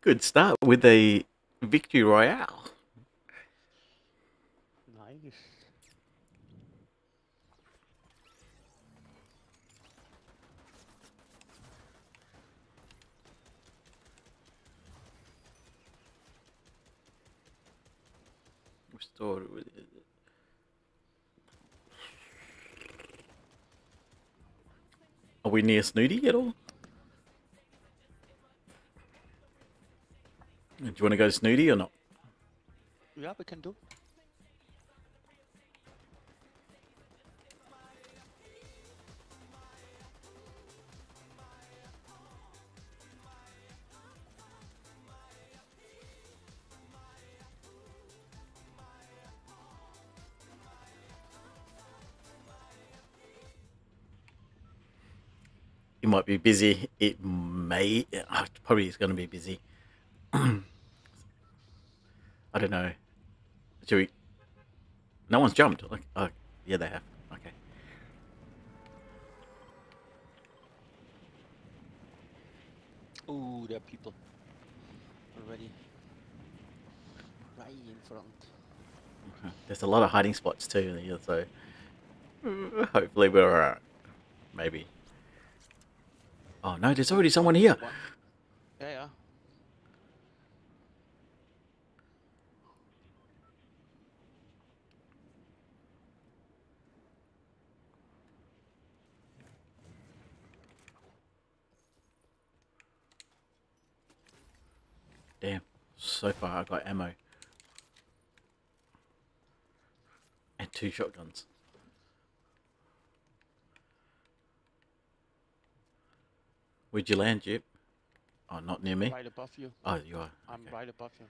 Good start with a victory royale. Nice. Restored. Are we near Snooty at all? Do you want to go Snooty or not? Yeah, we can do. Might be busy. It may. uh, Probably is going to be busy. I don't know. Should we? No one's jumped. Like, oh, yeah, they have. Okay. Ooh, there are people already right in front. There's a lot of hiding spots too here, so hopefully we're alright. Maybe. Oh no, there's already someone here. Yeah, yeah. Damn. So far I've got ammo. And two shotguns. Where'd you land, Jip? Oh, not near me? Right above you. Oh, you are. I'm okay. right above you.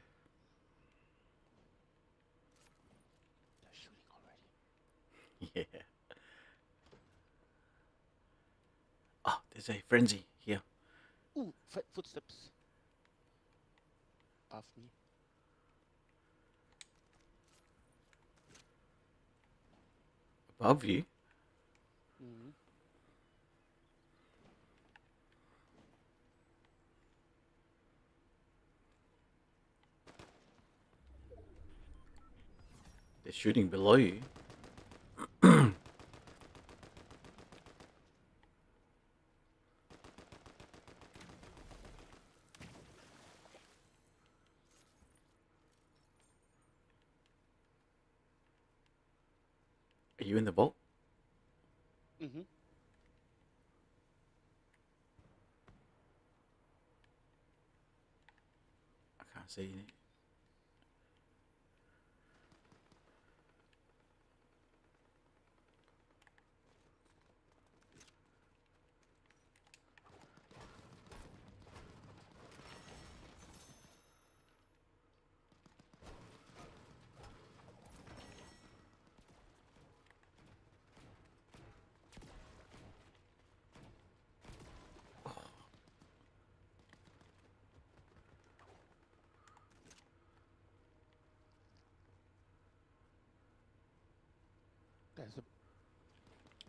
They're shooting already. Yeah. Oh, there's a frenzy here. Ooh, footsteps. Above me. Above you? Mhm. They're shooting below you. you in the vault? Mhm. I can't see you.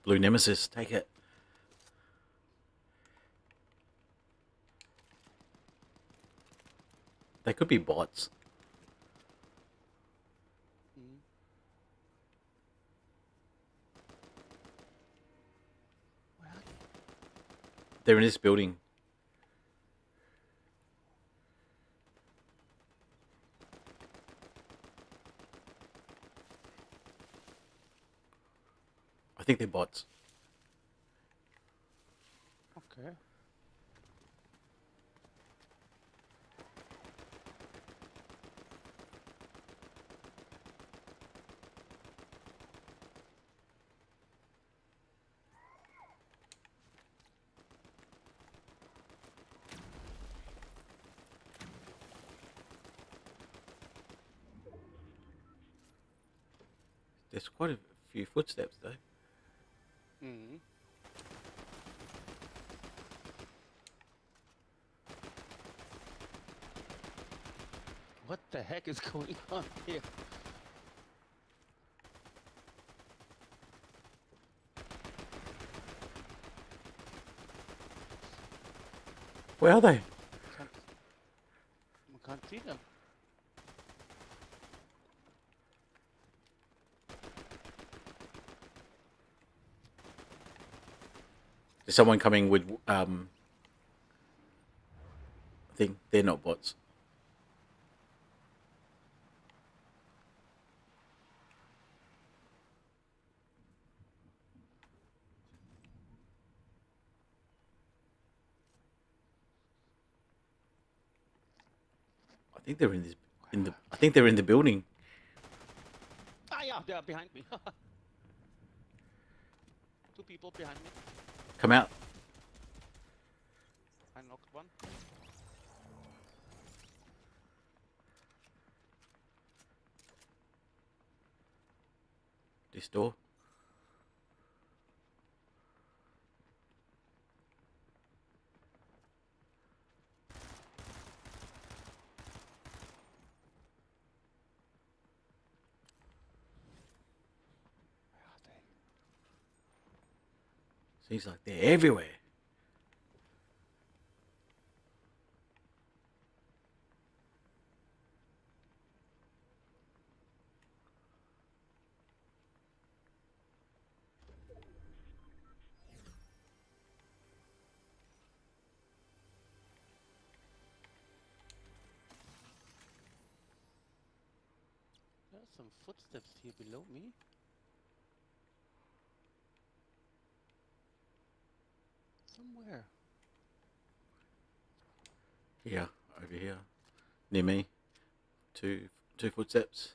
Blue Nemesis, take it. They could be bots. Mm. they? They're in this building. Think they're bots. Okay. There's quite a few footsteps though. Mhm. What the heck is going on here? Where are they? I Can't- There's someone coming with um. I think they're not bots. I think they're in this in the. I think they're in the building. Ah, yeah, they are behind me. Two people behind me. Come out. I knocked one. This door. Seems like they're everywhere. There are some footsteps here below me. Somewhere. Here, over here, near me. Two, two footsteps.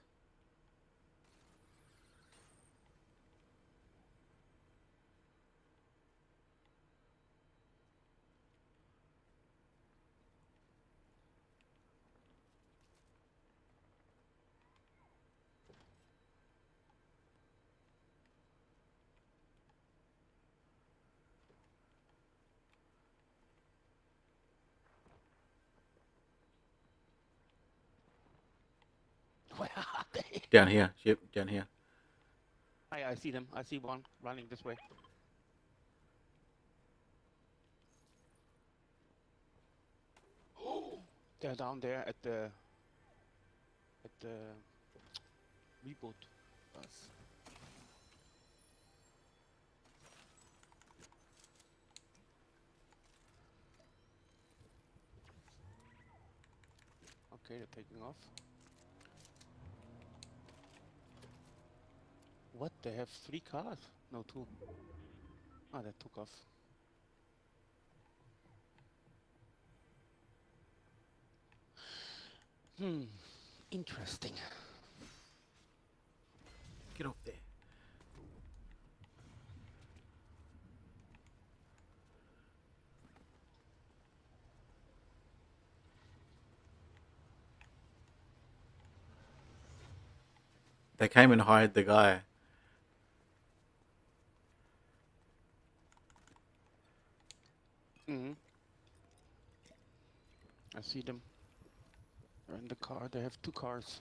Where are they? Down here. Yep, down here. I, I see them. I see one running this way. They're down there at the at the reboot bus. Okay, they're taking off. What? They have three cars? No, two. Ah, they took off. Hmm. Interesting. Get off there. They came and hired the guy. Hmm I see them. They're in the car. They have two cars.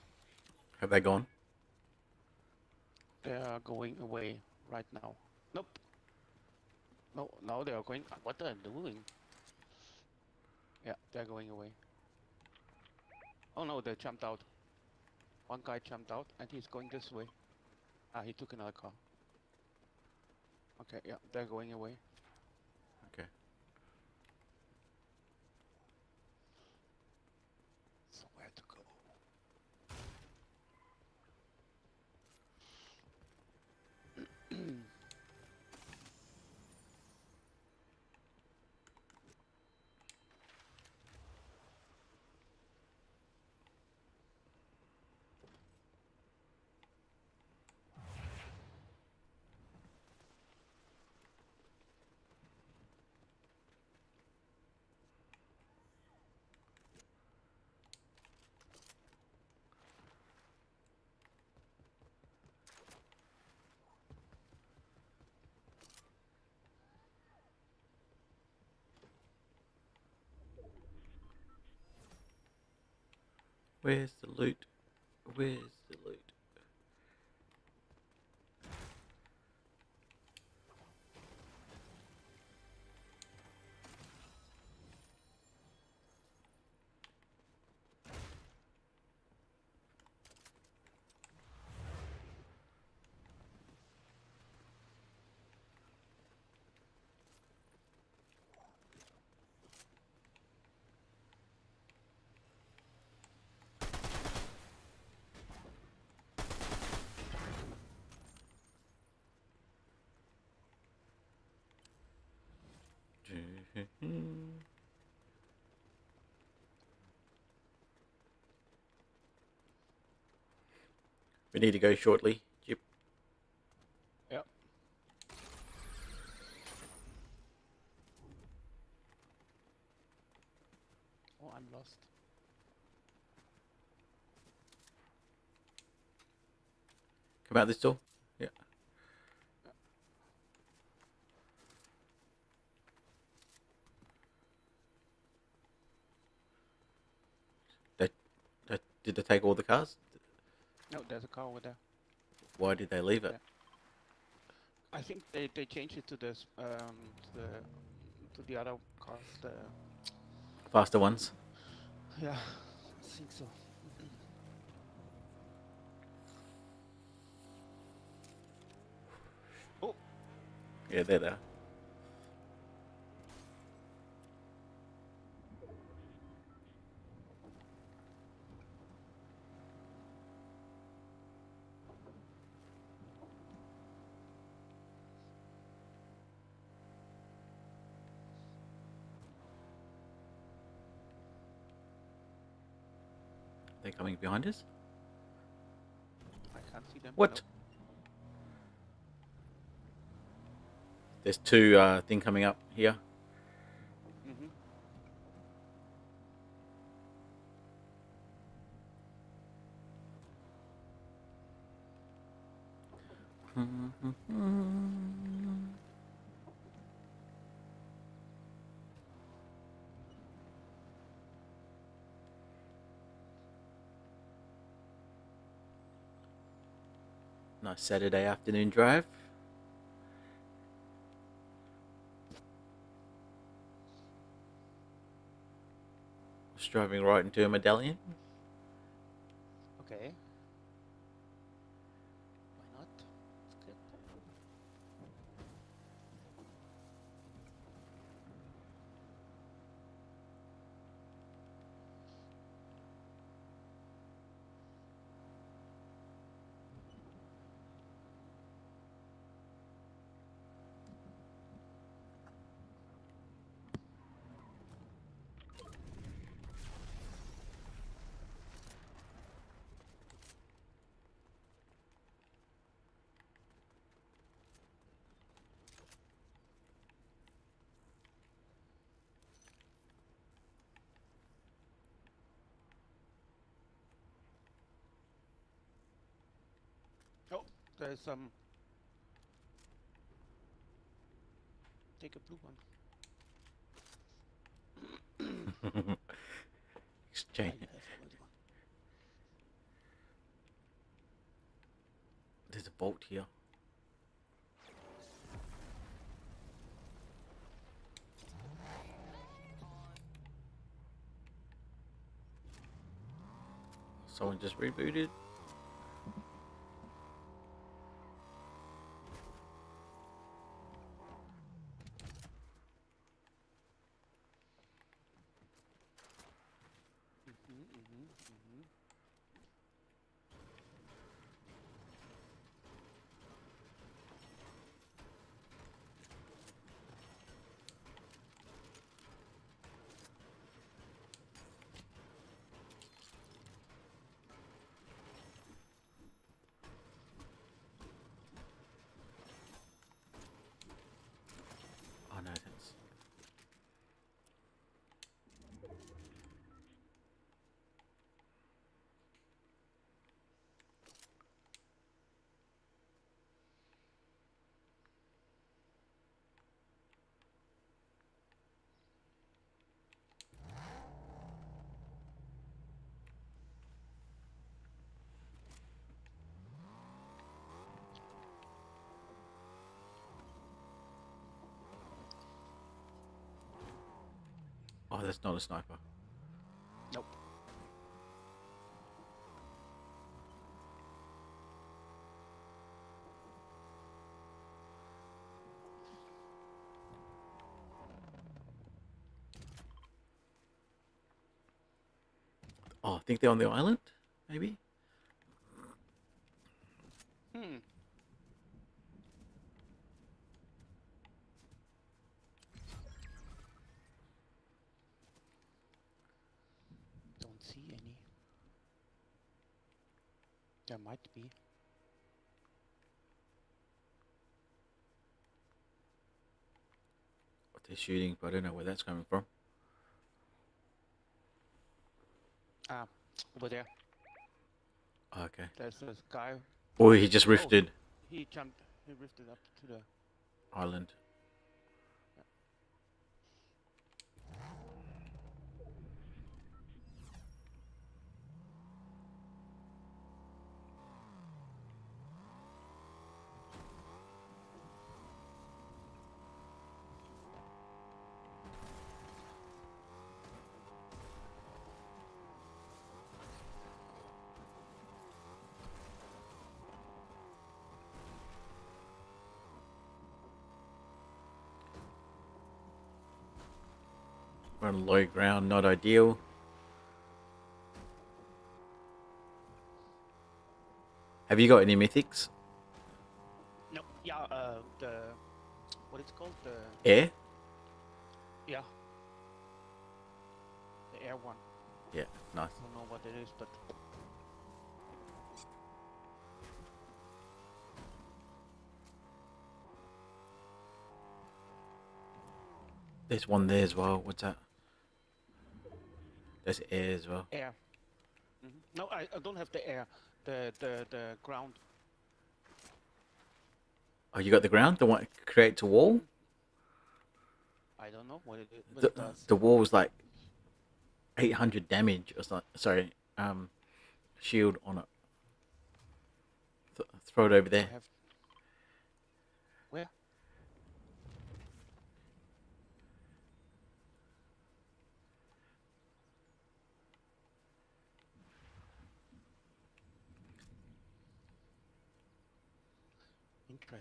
Have they gone? They are going away right now. Nope. No, now they are going. What are they doing? Yeah, they're going away. Oh no, they jumped out. One guy jumped out and he's going this way. Ah, he took another car. Okay, yeah, they're going away. Okay. So where to go? Where's the loot? Where's the We need to go shortly. Yep. Yep. Oh, I'm lost. Come out this door. Yeah. They, they, did they take all the cars? There's a car over there. Why did they leave it? I think they, they changed it to this um to the to the other cars. The Faster ones. yeah, I think so. oh, Yeah, they're there. They're coming behind us? I can't see them. What? There's two uh, thing coming up here. Saturday afternoon drive. Just driving right into a medallion. There's some. Um, take a blue one. Exchange. have already one. There's a bolt here. Someone just rebooted. Mhm, mhm, mhm. Oh no, that's. Oh, that's not a sniper. Nope. Oh, I think they're on the island, maybe? Hmm. There might be. What they're shooting, but I don't know where that's coming from. Ah, over there. Oh, okay. There's this guy. Oh, he just rifted He jumped. He rifted up to the. island. We're on low ground, not ideal. Have you got any mythics? No. Yeah. Uh, the. What is it called? The. Air? Yeah. The air one. Yeah, nice. I don't know what it is, but. There's one there as well. What's that? There's air as well. Air. hmm No, I, I don't have the air. The the the ground. Oh, you got the ground? The one that creates a wall? I don't know what it, what The, it does. the wall's like 800 damage or something. Sorry, um, shield on it. Th- throw it over I there. have. Where?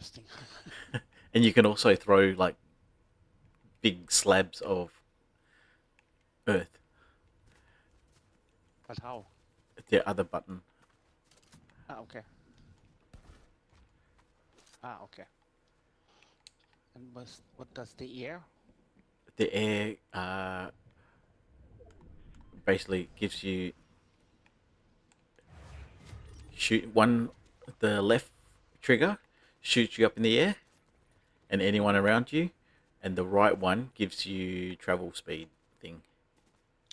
Interesting. And you can also throw like big slabs of earth. but how? The other button. Ah, okay. Ah, okay. And was, what does the air? The air uh, basically gives you shoot one the left trigger shoots you up in the air and anyone around you and the right one gives you travel speed thing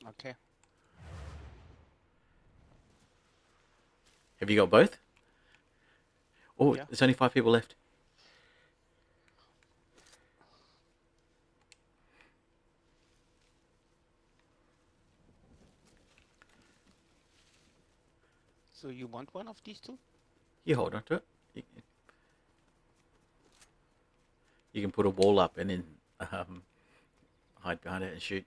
Okay. have you got both oh Yeah. there's only five people left So you want one of these two? you hold on to it you, can put a wall up and then um, hide behind it and shoot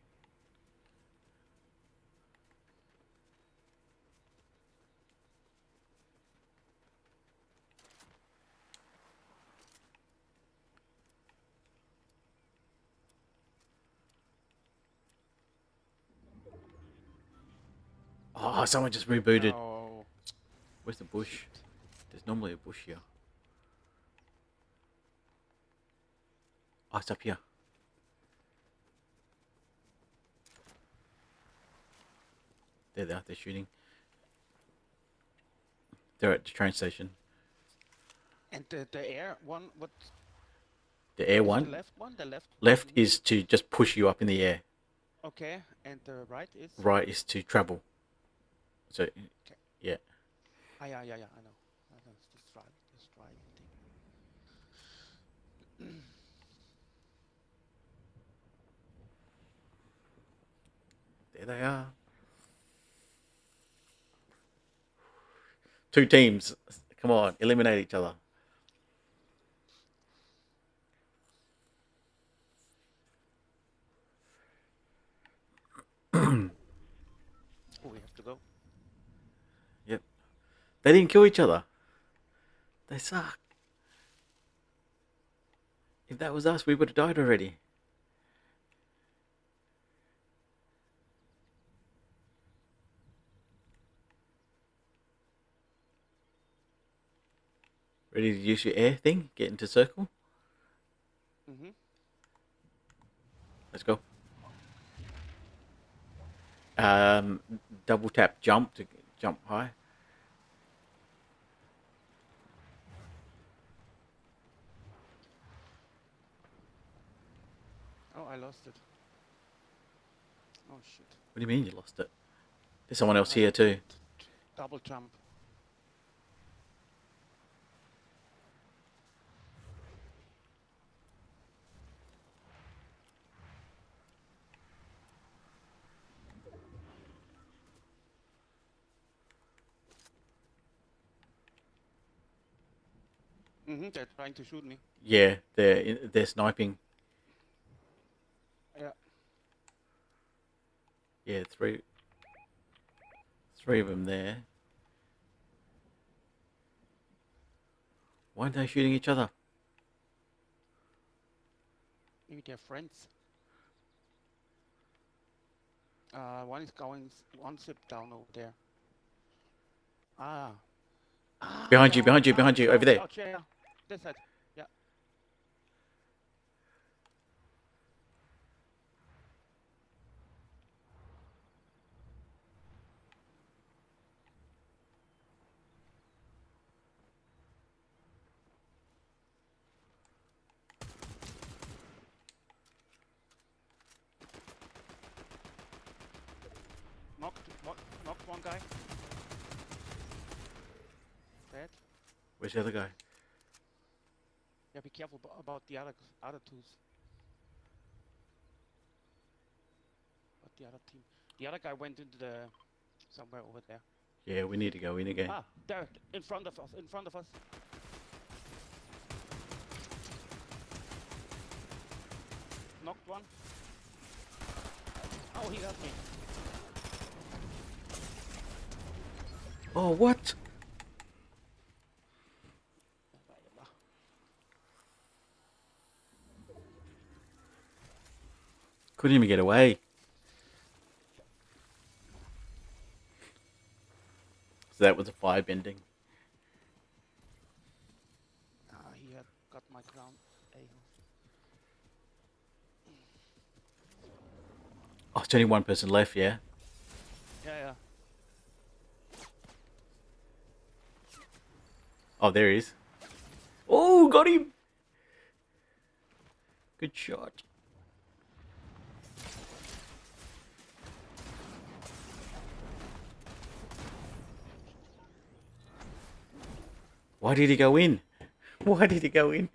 Oh, someone just rebooted. Oh, Where's the bush? There's normally a bush here. Oh, it's up here. There they are, they're shooting. They're at the train station. and the, the air one, what? The air one, The left one, the left. left Mhm. is to just push you up in the air. Okay, and the right is. Right is to travel. So, yeah. Ah, yeah, yeah, yeah. I know. It's this right, this right thing. There they are. Two teams. Come on, eliminate each other. Oh, we have to go. Yep. They didn't kill each other. They suck. If that was us, we would have died already. Ready to use your air thing? Get into circle? Mm hmm Let's go. Um, double tap jump to jump high. Oh, I lost it. Oh, shit. What do you mean you lost it? There's someone else here too. Double jump. Mm-hmm, they're trying to shoot me. Yeah, they're they're sniping. Yeah. Yeah, three. Three of them there. Why aren't they shooting each other? Maybe they're friends. Uh, one is going, one zip down over there. Ah. ah Behind you, behind you, behind you, over there. This side. Yeah. Knocked, knocked, knocked one guy. Dead. Where's the other guy? Yeah, be careful abo- about the other other twos. But the other team, the other guy went into the somewhere over there. Yeah, we need to go in again. Ah, there, in front of us, in front of us. Knocked one. Oh, he got me. Oh, what? Couldn't even get away. So that was a fire bending. Ah, he had got my crown. Oh, it's only one person left, yeah? Yeah, yeah. Oh, there he is. Oh, got him! Good shot. Why did he go in? Why did he go in?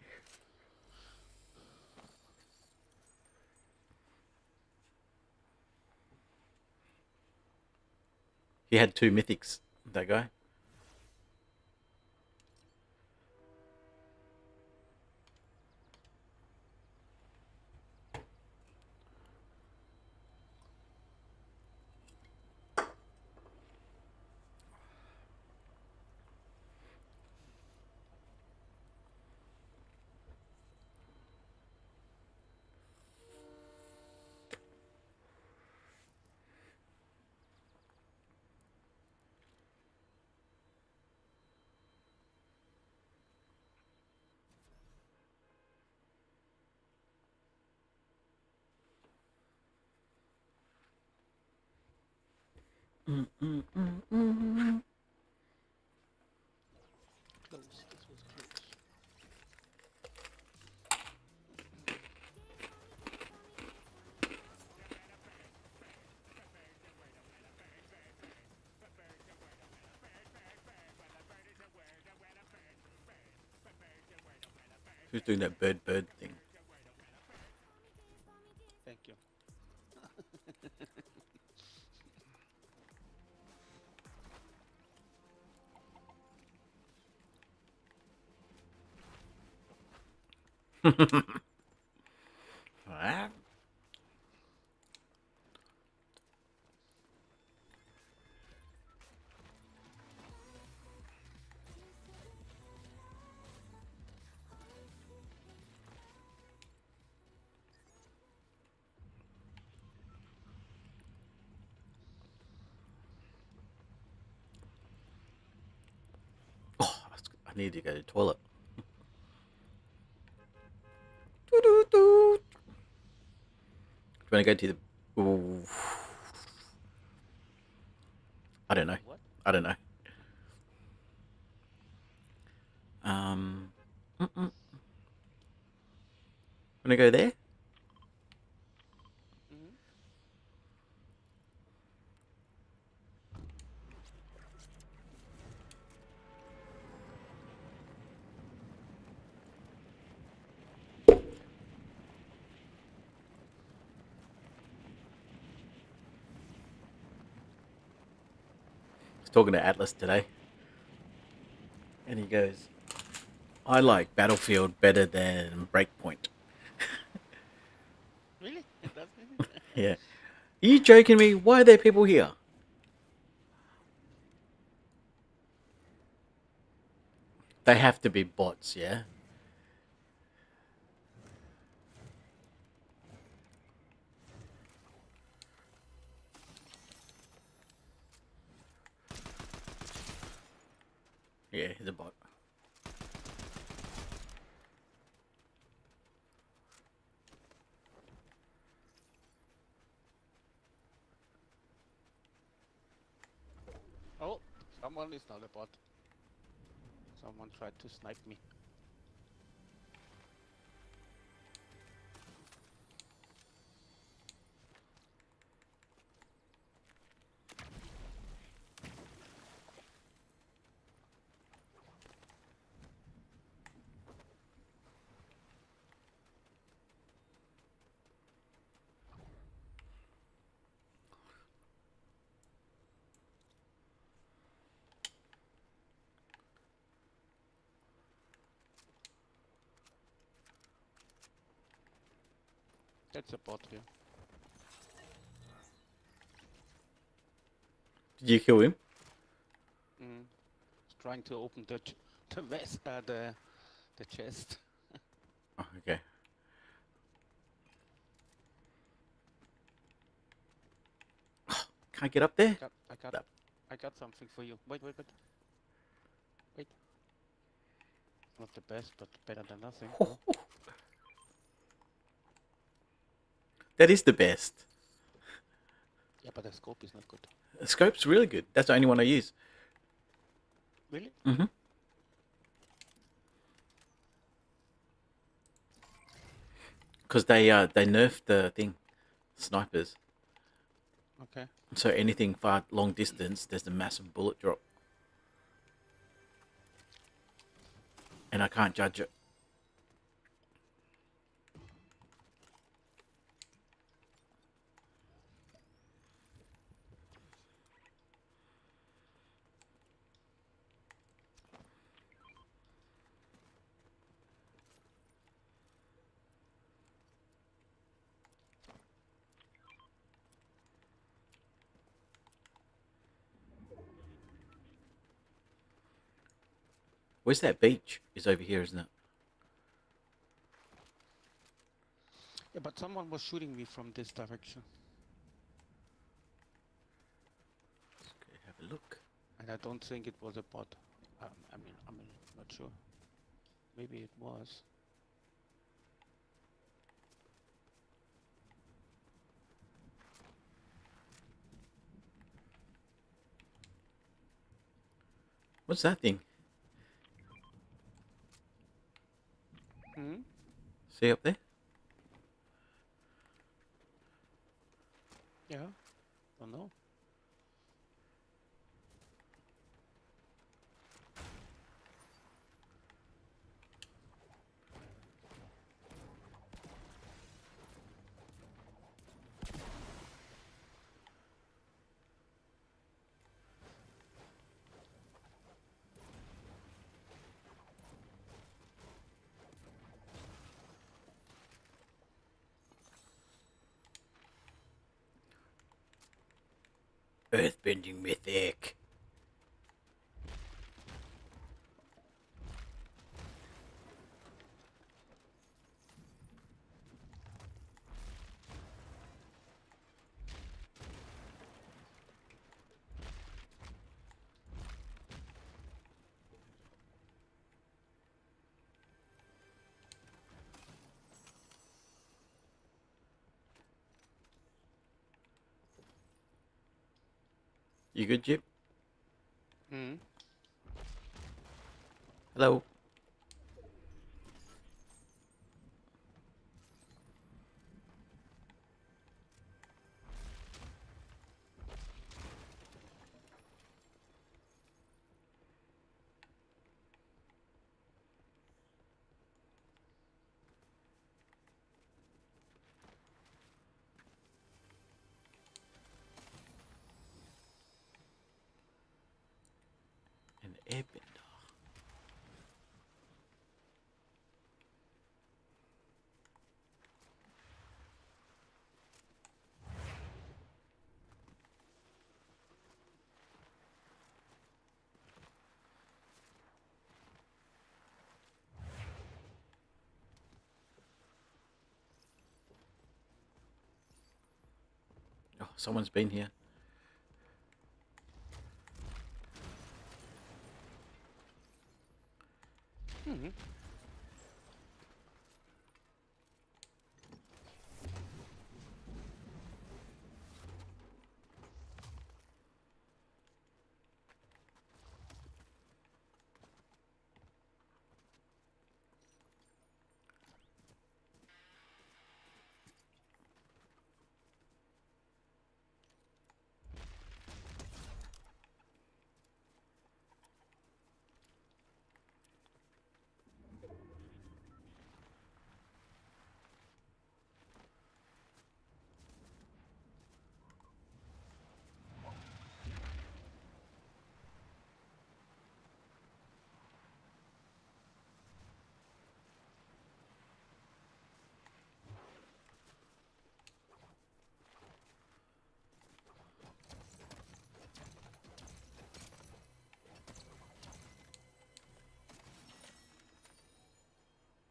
He had two mythics, that guy. Who's doing that bird bird Oh, I need to go to the toilet. Doo-doo-doo. Do to go to the? Ooh. I don't know. What? I don't know. Um. mm-mm. Want to go there? was talking to Atlas today, and he goes, "I like Battlefield better than Breakpoint." Really? Yeah. Are you joking me? Why are there people here? They have to be bots, yeah? Yeah, he's a bot. oh, someone is not a bot. Someone tried to snipe me. That's a bot here. Did you kill him? Mm. He's trying to open the ch- the vest, uh, the the chest. Oh, okay. Can I get up there? got, I got, That- I got something for you. Wait, wait, wait. Wait. Not the best, but better than nothing. no? That is the best. Yeah, but the scope is not good. The scope's really good. That's the only one I use. Really? Mm-hmm. Because they uh they nerfed the thing, snipers. Okay. So anything far long distance, there's a massive bullet drop. And I can't judge it. Where's that beach? Is over here, isn't it? Yeah, but someone was shooting me from this direction, Let's go have a look. and I don't think it was a bot. Um, I mean, I'm not sure. Maybe it was. What's that thing? Hmm. See up there? Yeah. I Don't know. Earthbending mythic. You good, Jip? Hmm. Hello. Someone's been here.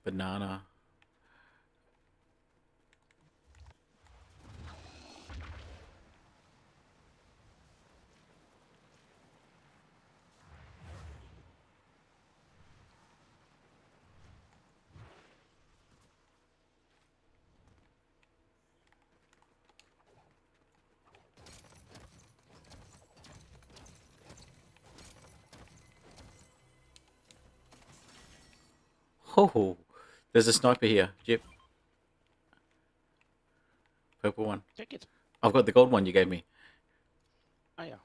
Banana. Oh, there's a sniper here, Jip. Purple one. Take it. I've got the gold one you gave me. Ah, yeah.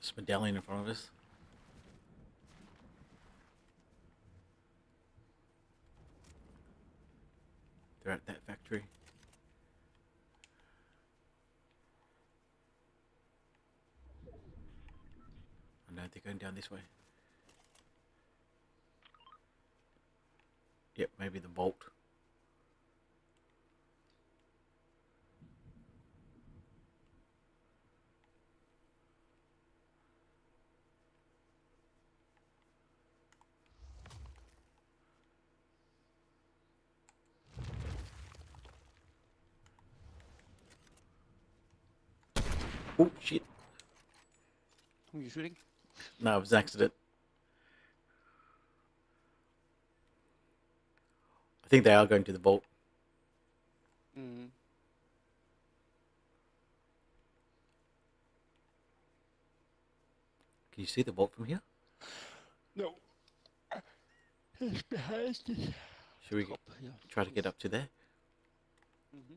This medallion in front of us. They're at that factory. Oh, I know they're going down this way. Yep, maybe the bolt. Oh shit! Who are you shooting? No, it was an accident. I think they are going to the vault. Mm. Can you see the vault from here? No. It's behind this. Should we Up, yeah. try to get up to there? hmm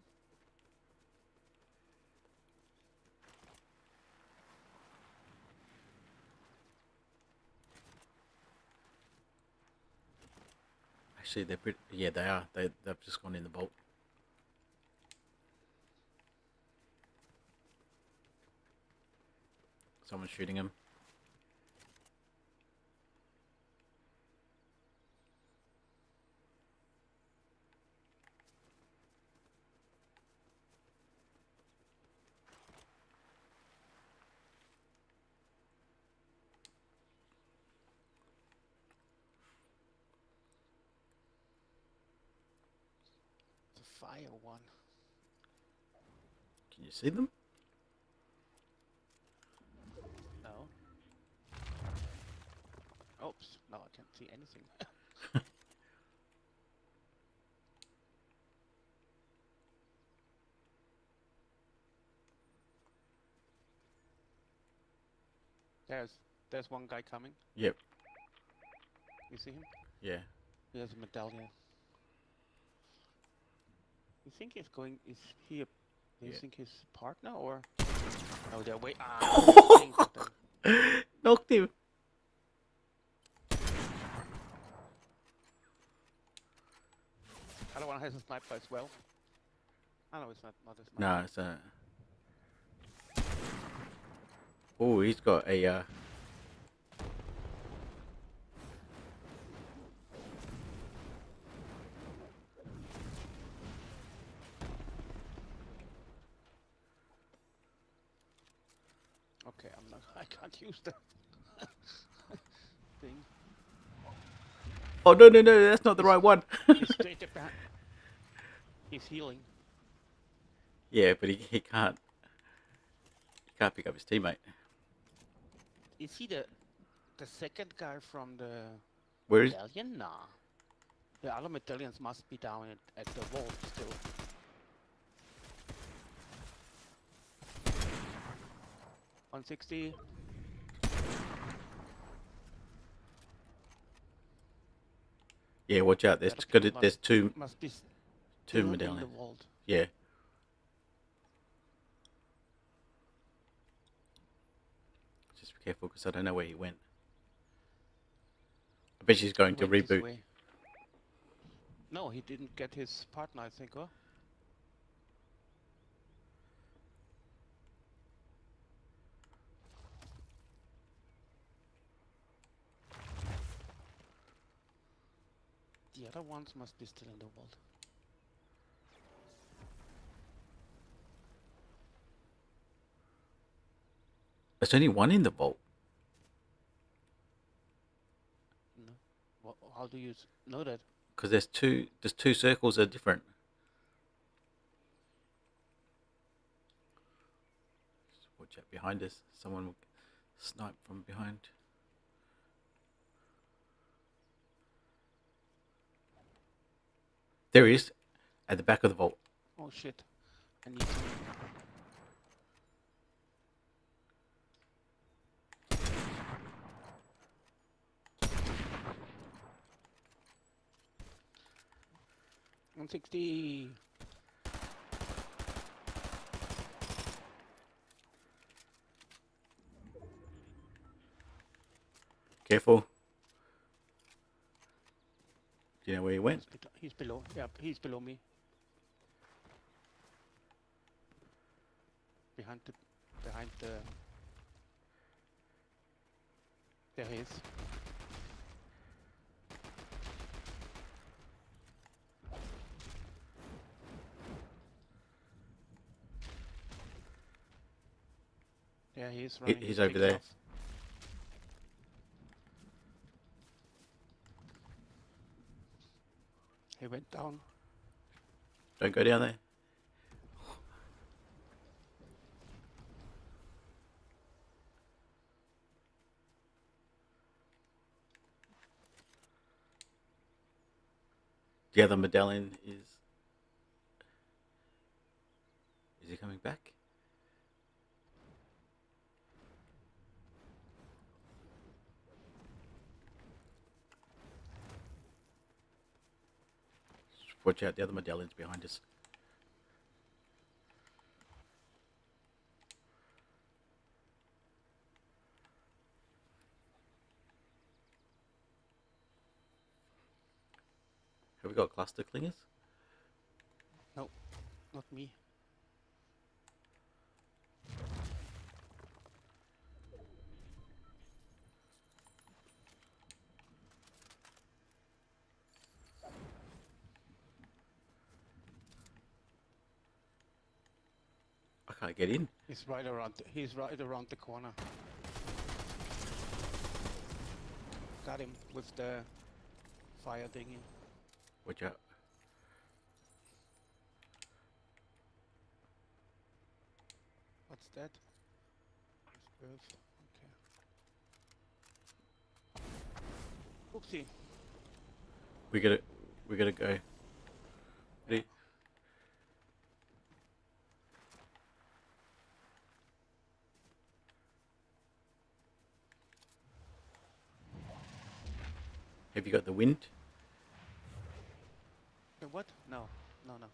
Actually, they're pretty. Yeah, they are. They they've just gone in the vault. Someone's shooting him. The fire one. Can you see them? No. Oops. No, I can't see anything. there's there's one guy coming. Yep. You see him? Yeah. He has a medallion. You think he's going? Is he? A, do you Yeah. think his partner or? No, they're wait. Ah, they're waiting for them. Knocked him. Other one has a sniper as well. Oh no, it's not. Not a sniper. No, it's a. Oh, he's got a. Uh... Okay, I'm not. I can't use that thing. Oh no no no! That's not the right one. He's straight up. He's healing. yeah, but he, he can't. He can't pick up his teammate. Is he the the second guy from the Where is? medallion? Nah. The other medallions must be down at, at the wall still. One sixty. Yeah, watch out. There's Gotta got pick him up. there's two Must be two still in the medallions. Yeah. Just be careful because I don't know where he went. I bet she's going to reboot. No, he didn't get his partner, I think, huh? The other ones must be still in the vault. There's only one in the vault. No. How do you know that? because there's two there's two circles that are different. Watch out behind us. Someone will snipe from behind. There he is, at the back of the vault. Oh shit. I need to... One sixty. Careful. Do you know where he went? He's, below. Yeah, he's below me. Behind the, behind the. There he is. Yeah, he is running. he's over there. off. He went down. Don't go down there. The other medallion is. Is he coming back? Watch out, the other medallion's behind us. Have we got cluster clingers? No, not me. Can't get in. He's right around. The, he's right around the corner. Got him with the fire thingy. Watch out. What's that? Earth. Okay. Oopsie. We gotta, we gotta go. Have you got the wind? What? No. No, no.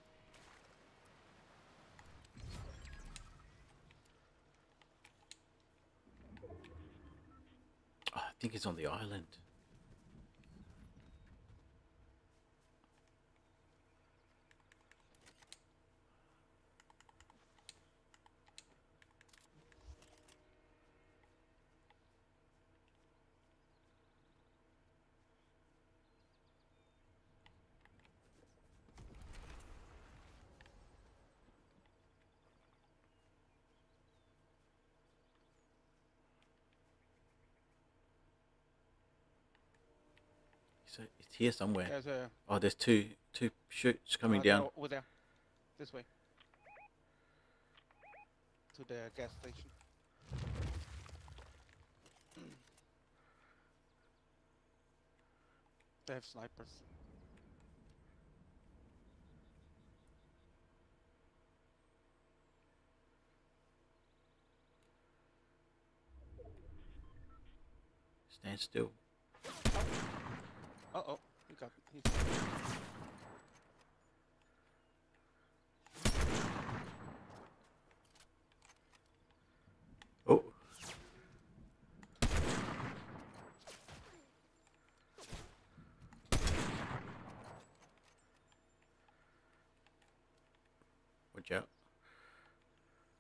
Oh, I think it's on the island. It's here somewhere. There's a Oh, there's two two shoots coming uh, down. over there. This way. To the gas station. They have snipers. Stand still. Uh oh, he got he's Oh, watch out!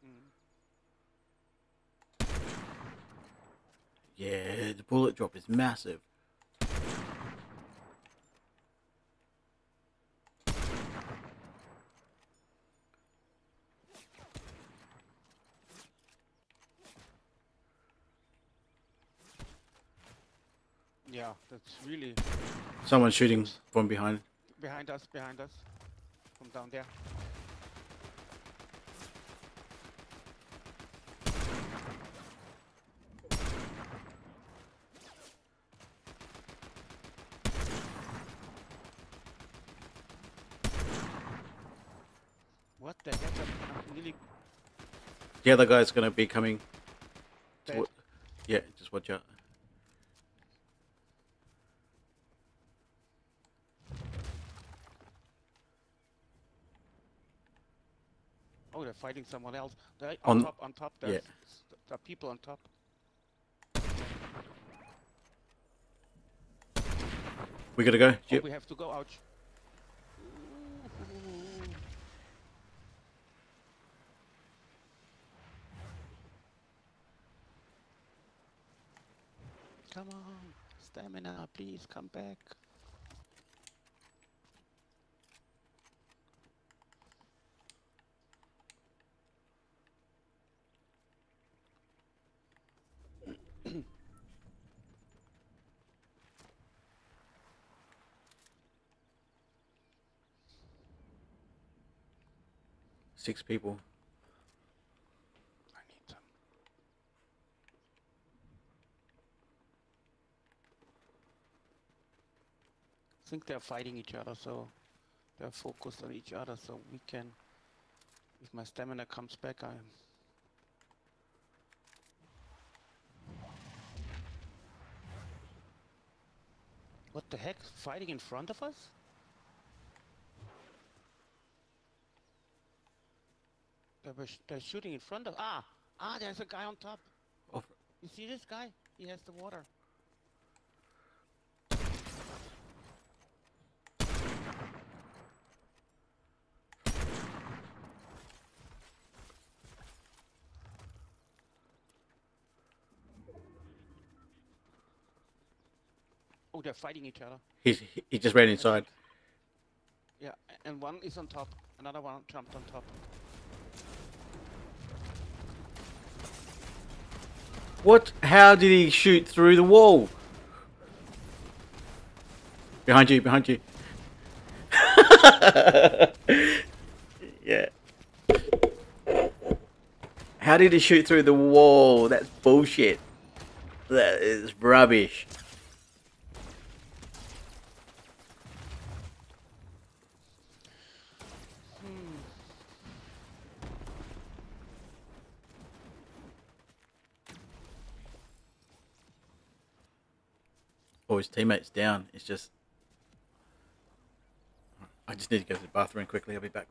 mm, Yeah, the bullet drop is massive. That's really Someone shooting from behind. behind us, behind us. From down there. What the heck? I'm I'm The other guy's gonna be coming. dead. Yeah, just watch out. Fighting someone else. They're On- on, top, on top. There's yeah. s- there are people on top. We gotta go. Oh, Yep. we have to go. Ouch. Come on, stamina, please come back. Six people. I need some. I think they're fighting each other, so they're focused on each other, so we can. If my stamina comes back, I'm. What the heck? Fighting in front of us? They were sh- they're shooting in front of. Ah! Ah, there's a guy on top. Oh, You see this guy? He has the water. Oh, they're fighting each other. he's he just ran inside. Yeah, and one is on top. Another one jumped on top. What? How did he shoot through the wall? Behind you, behind you. yeah. How did he shoot through the wall? That's bullshit. That is rubbish. Oh, his teammate's down. It's just. I just need to go to the bathroom quickly. I'll be back.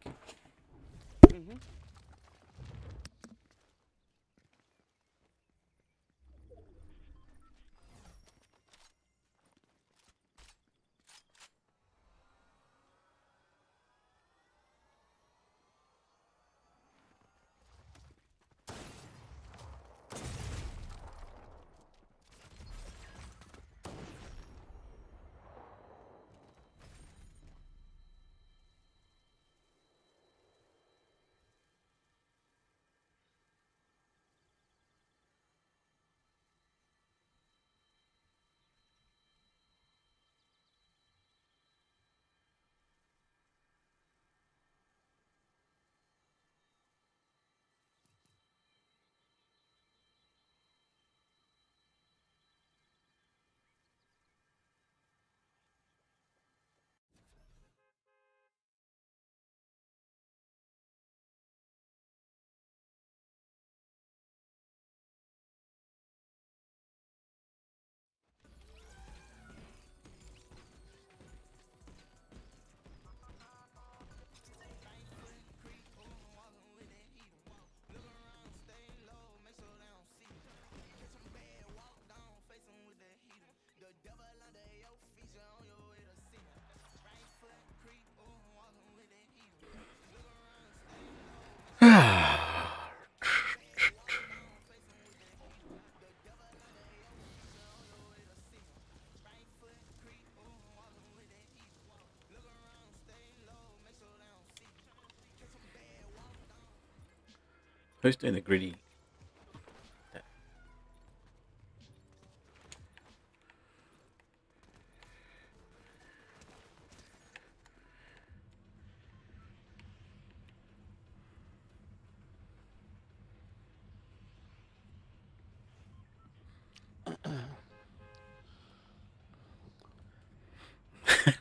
Who's doing the Griddy?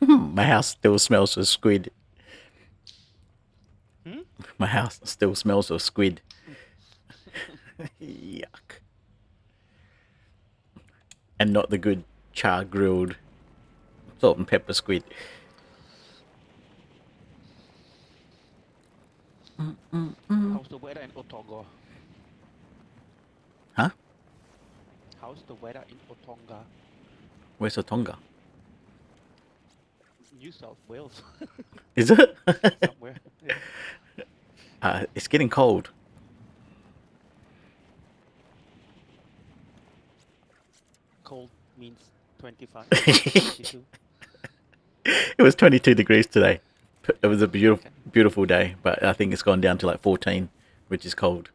My house still smells of squid. Hmm? My house still smells of squid. Yuck. And not the good char grilled salt and pepper squid. How's the weather in Otonga? Huh? How's the weather in Otonga? Where's Otonga? New South Wales, Is it? somewhere. Yeah. uh, it's getting cold. Cold means 25, It was 22 degrees today. It was a beautiful, beautiful day, but I think it's gone down to like 14, which is cold.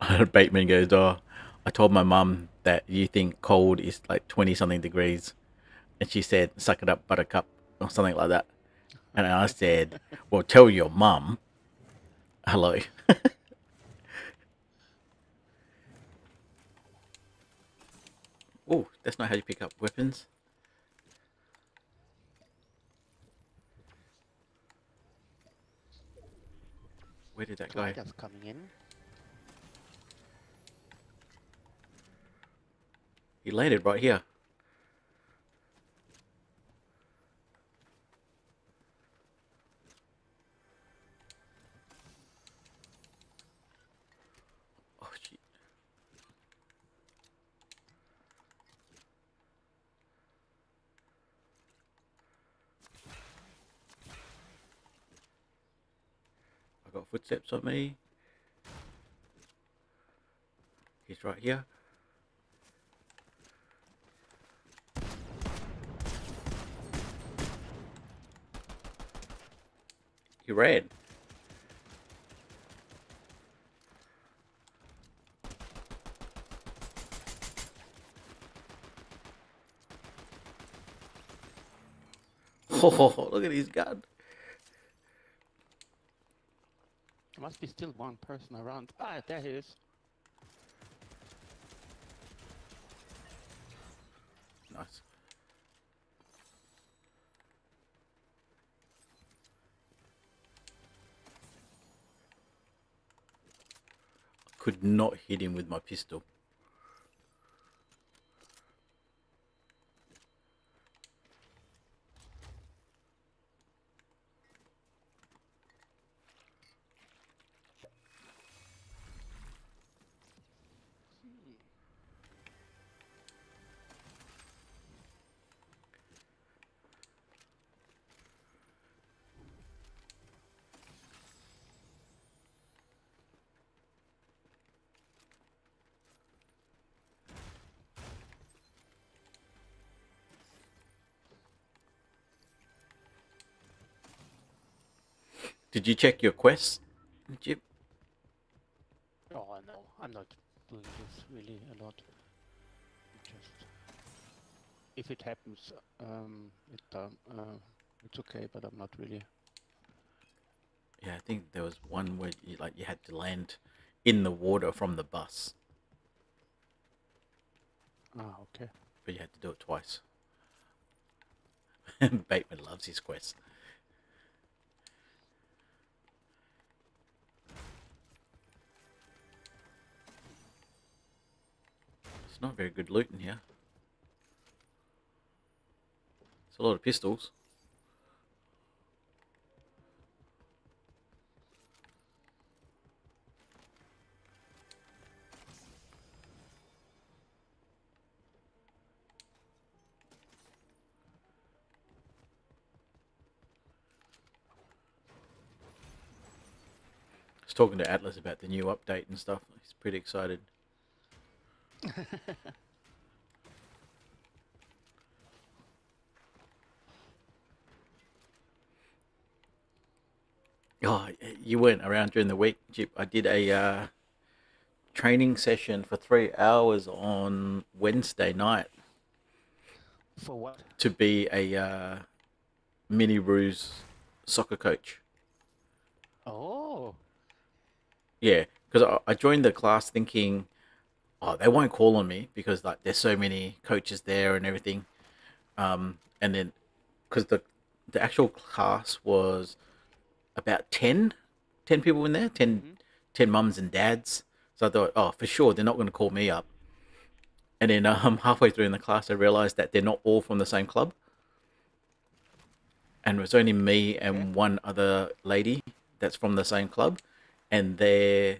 Bateman goes, "Oh, I told my mum that you think cold is like 20 something degrees," and she said, "Suck it up, Buttercup," or something like that. And I said, "Well, tell your mum." Hello. oh, that's not how you pick up weapons. Where did that go? Gliders coming in. He landed right here. Oh shit. I got footsteps on me. He's right here. He ran. Oh, look at his gun. There must be still one person around. Ah, there he is. Nice. Could not hit him with my pistol. Did you check your quest, Jip? Oh no, I'm not doing this really a lot. Just if it happens, um, it um, uh, it's okay, but I'm not really. Yeah, I think there was one where you like you had to land in the water from the bus, Ah, okay. but you had to do it twice. Bateman loves his quest. Not very good loot in here. It's a lot of pistols. Talking to Atlas about the new update and stuff. He's pretty excited. Oh, you weren't around during the week, Jip. I did a uh, training session for three hours on Wednesday night For what? to be a uh, MiniRoos soccer coach. Oh, Yeah, because I, I joined the class thinking, oh, they won't call on me because like there's so many coaches there and everything. Um, and then because the the actual class was about 10, 10 people in there, 10, Mhm. 10 mums and dads. So I thought, oh, for sure, they're not going to call me up. And then um, halfway through in the class, I realized that they're not all from the same club. And it was only me and Okay. one other lady that's from the same club. And they're,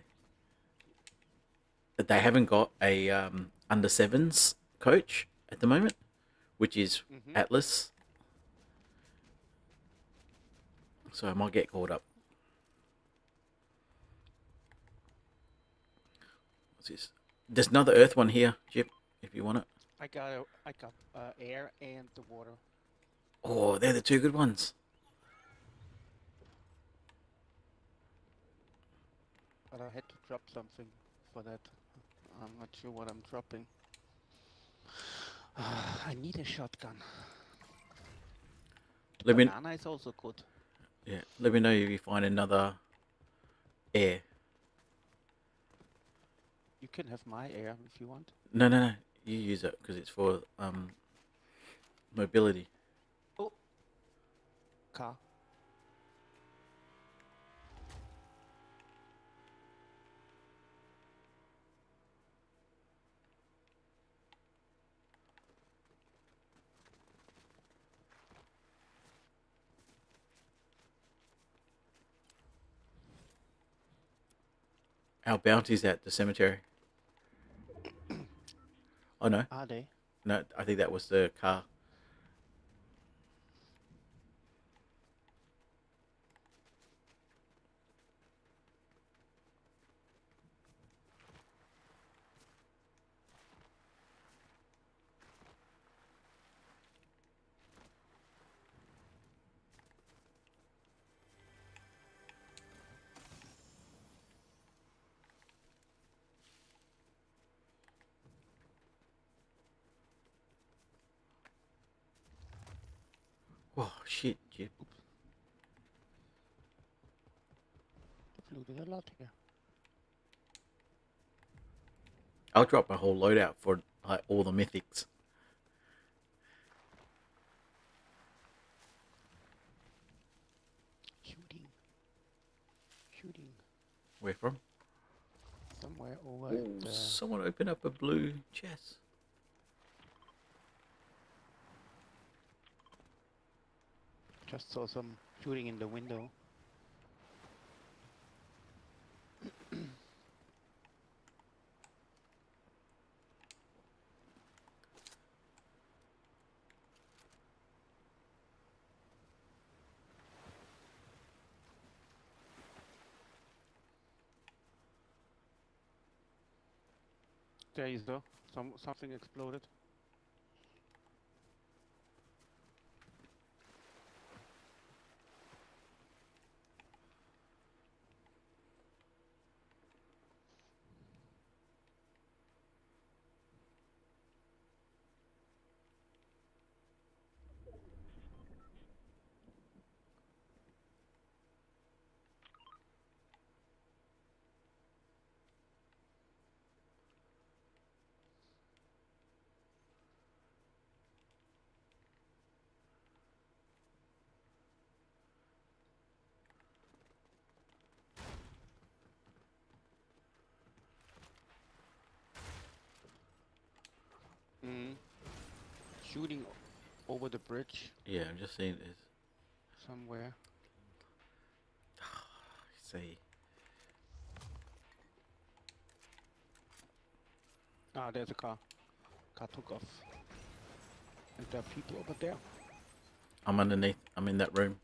they haven't got a um, under sevens coach at the moment, which is Mhm. Atlas. So I might get caught up. What's this? There's another Earth one here, Jip, if you want it. I got a, I got uh, air and the water. Oh, they're the two good ones. But I had to drop something for that. I'm not sure what I'm dropping. I need a shotgun. Let me Banana is also good. yeah, let me know if you find another air. You can have my air if you want. No, no, no. You use it because it's for um mobility. Oh, car. Our bounty's at the cemetery. Oh no, Are they? no, I think that was the car. Oh shit, Jip. I've looted a lot here. I'll drop my whole loadout for like all the mythics. Shooting. Shooting. Where from? Somewhere over Ooh, someone open up a blue chest. Just saw some shooting in the window. There is though. Some something exploded. Mm. Shooting over the bridge Yeah, I'm just saying this. somewhere. See, Ah, there's a car. Car took off. And there are people over there. I'm underneath. I'm in that room.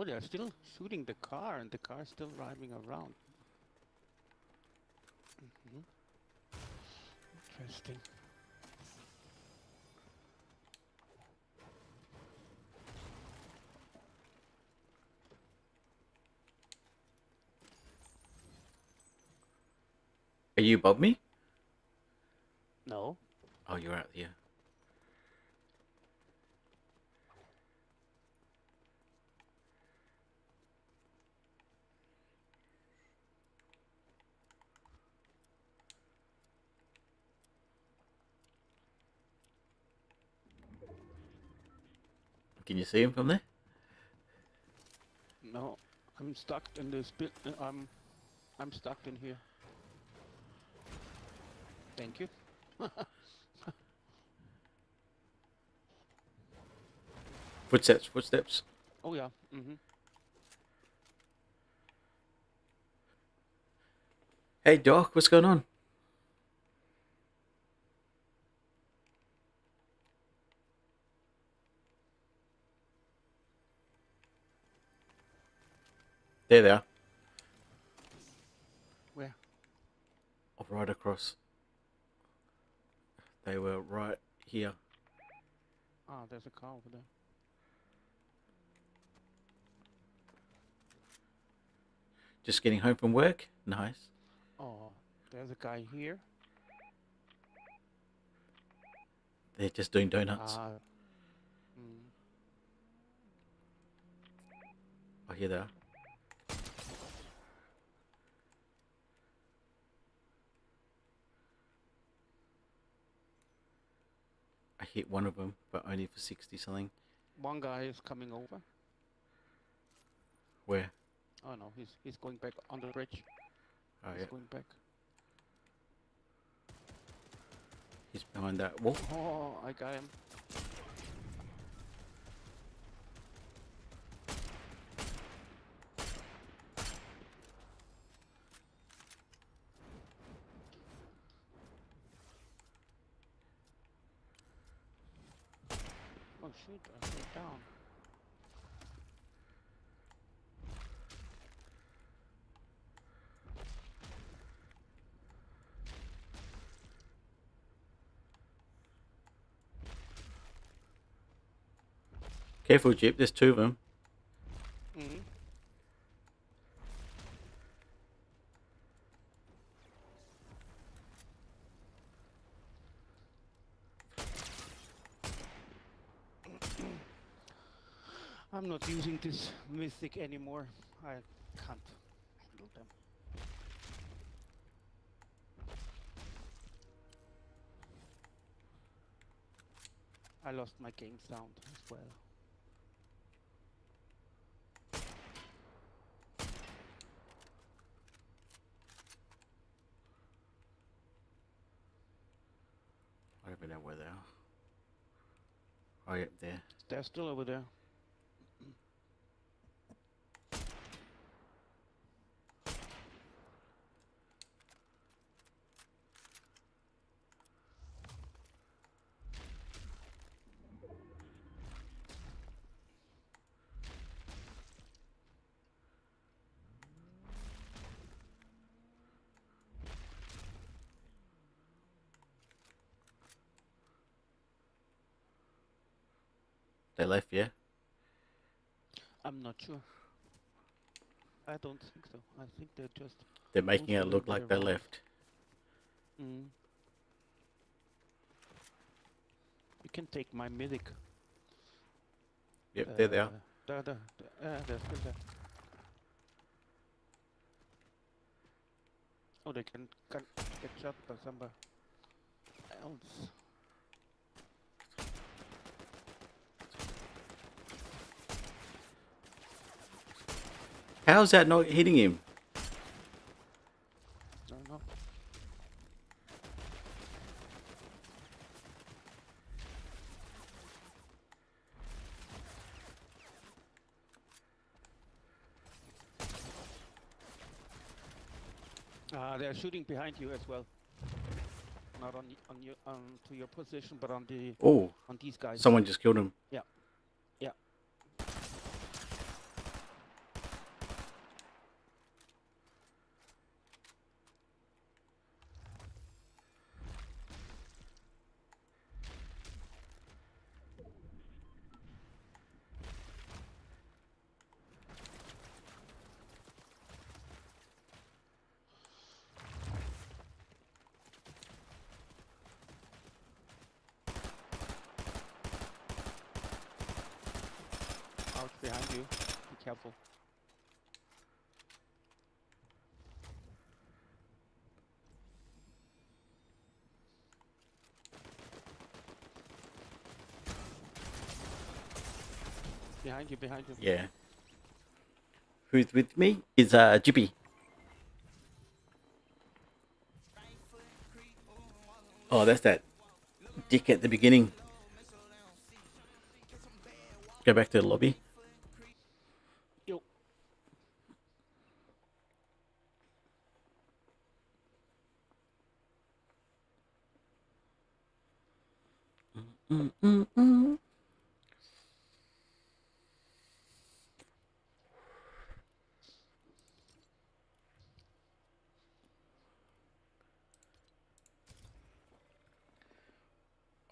Oh, they're still shooting the car, and the car's still driving around. Mhm. Interesting. Are you above me? No. Oh, you're out here. Can you see him from there? No, I'm stuck in this bit. uh, I'm, I'm stuck in here. Thank you. Footsteps, footsteps. Oh yeah. Mm-hmm. Hey, Doc, what's going on? There they are. Where? Oh, right across. They were right here. Ah, there's a car over there. Just getting home from work. Nice. Oh, there's a guy here. They're just doing donuts. Ah. Mm. Oh, here they are. Hit one of them, but only for 60 something. One guy is coming over. Where? Oh no, he's he's going back on the bridge. Oh, he's yeah. going back. He's behind that wall. Oh, I got him. Oh shoot, I went down. Careful, Jeep. There's two of them. Mm-hmm. I'm not using this mythic anymore. I can't handle them. I lost my game sound as well. I don't even know where they are. Oh, yep, there. Still over there. They left, yeah? I'm not sure. I don't think so. I think they're just. They're making it look like they around. left. Mm. You can take my mythic. Yep, there they are. Uh, There, there, there, uh, they're still there. Oh, they can, can get shot by somebody else. How's that not hitting him? Uh, they're shooting behind you as well. Not on on your on to your position, but on the Oh, on these guys. someone just killed him. Yeah. Behind you. Be careful. Behind you, behind you. Yeah. Who's with me is uh Jippy. Oh, that's that dick at the beginning. Go back to the lobby. Yo. Mm-mm-mm.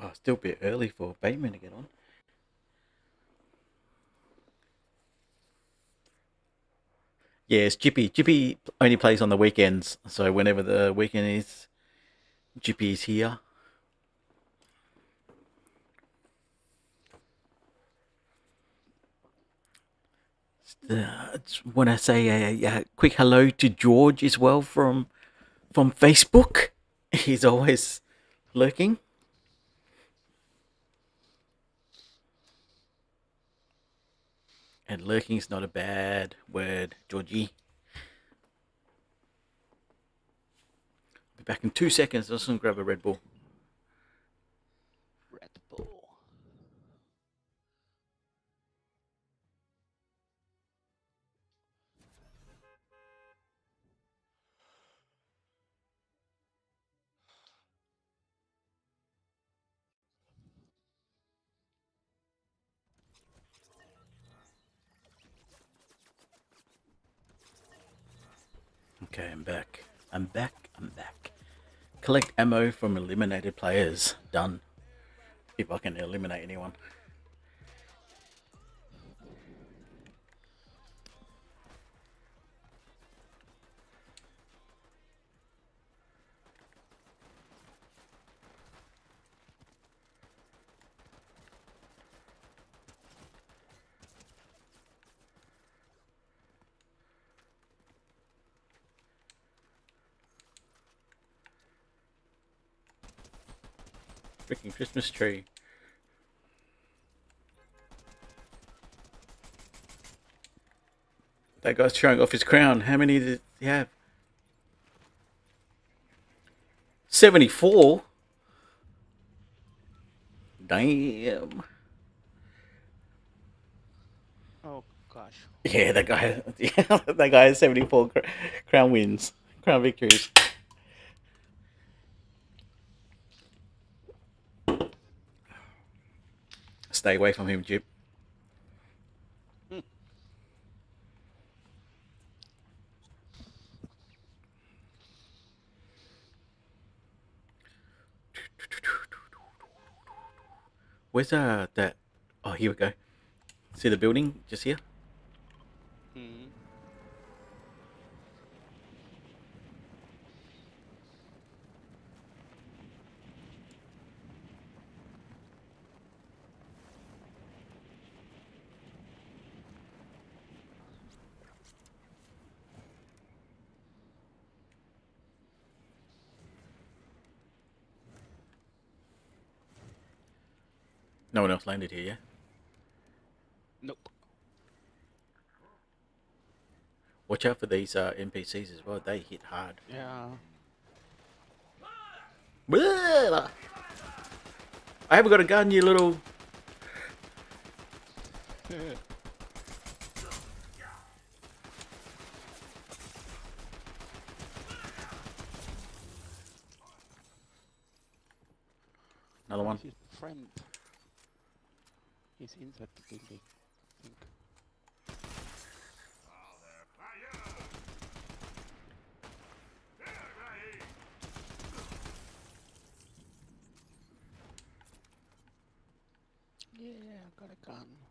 Oh, still a bit early for Bateman to get on. It's Jippy. Jippy only plays on the weekends, so whenever the weekend is, Jippy is here. Uh, want to say a, a quick hello to George as well from from Facebook. He's always lurking. And lurking is not a bad word, Georgie. Be back in two seconds. I'm just grab a Red Bull. Okay, I'm back. I'm back. I'm back. Collect ammo from eliminated players. Done. If I can eliminate anyone. Christmas tree. That guy's showing off his crown. How many did he have? 74? Damn. Oh gosh. Yeah, that guy. Yeah, that guy has seventy-four cr- crown wins, crown victories. Stay away from him, Jip. Where's uh that? Oh, here we go. See the building just here? Hmm. No one else landed here, yeah? Nope. Watch out for these uh, NPCs as well. They hit hard. Yeah. I haven't got a gun, you little. Another one. Friend. He's inside the building. I think. Yeah, I got a gun.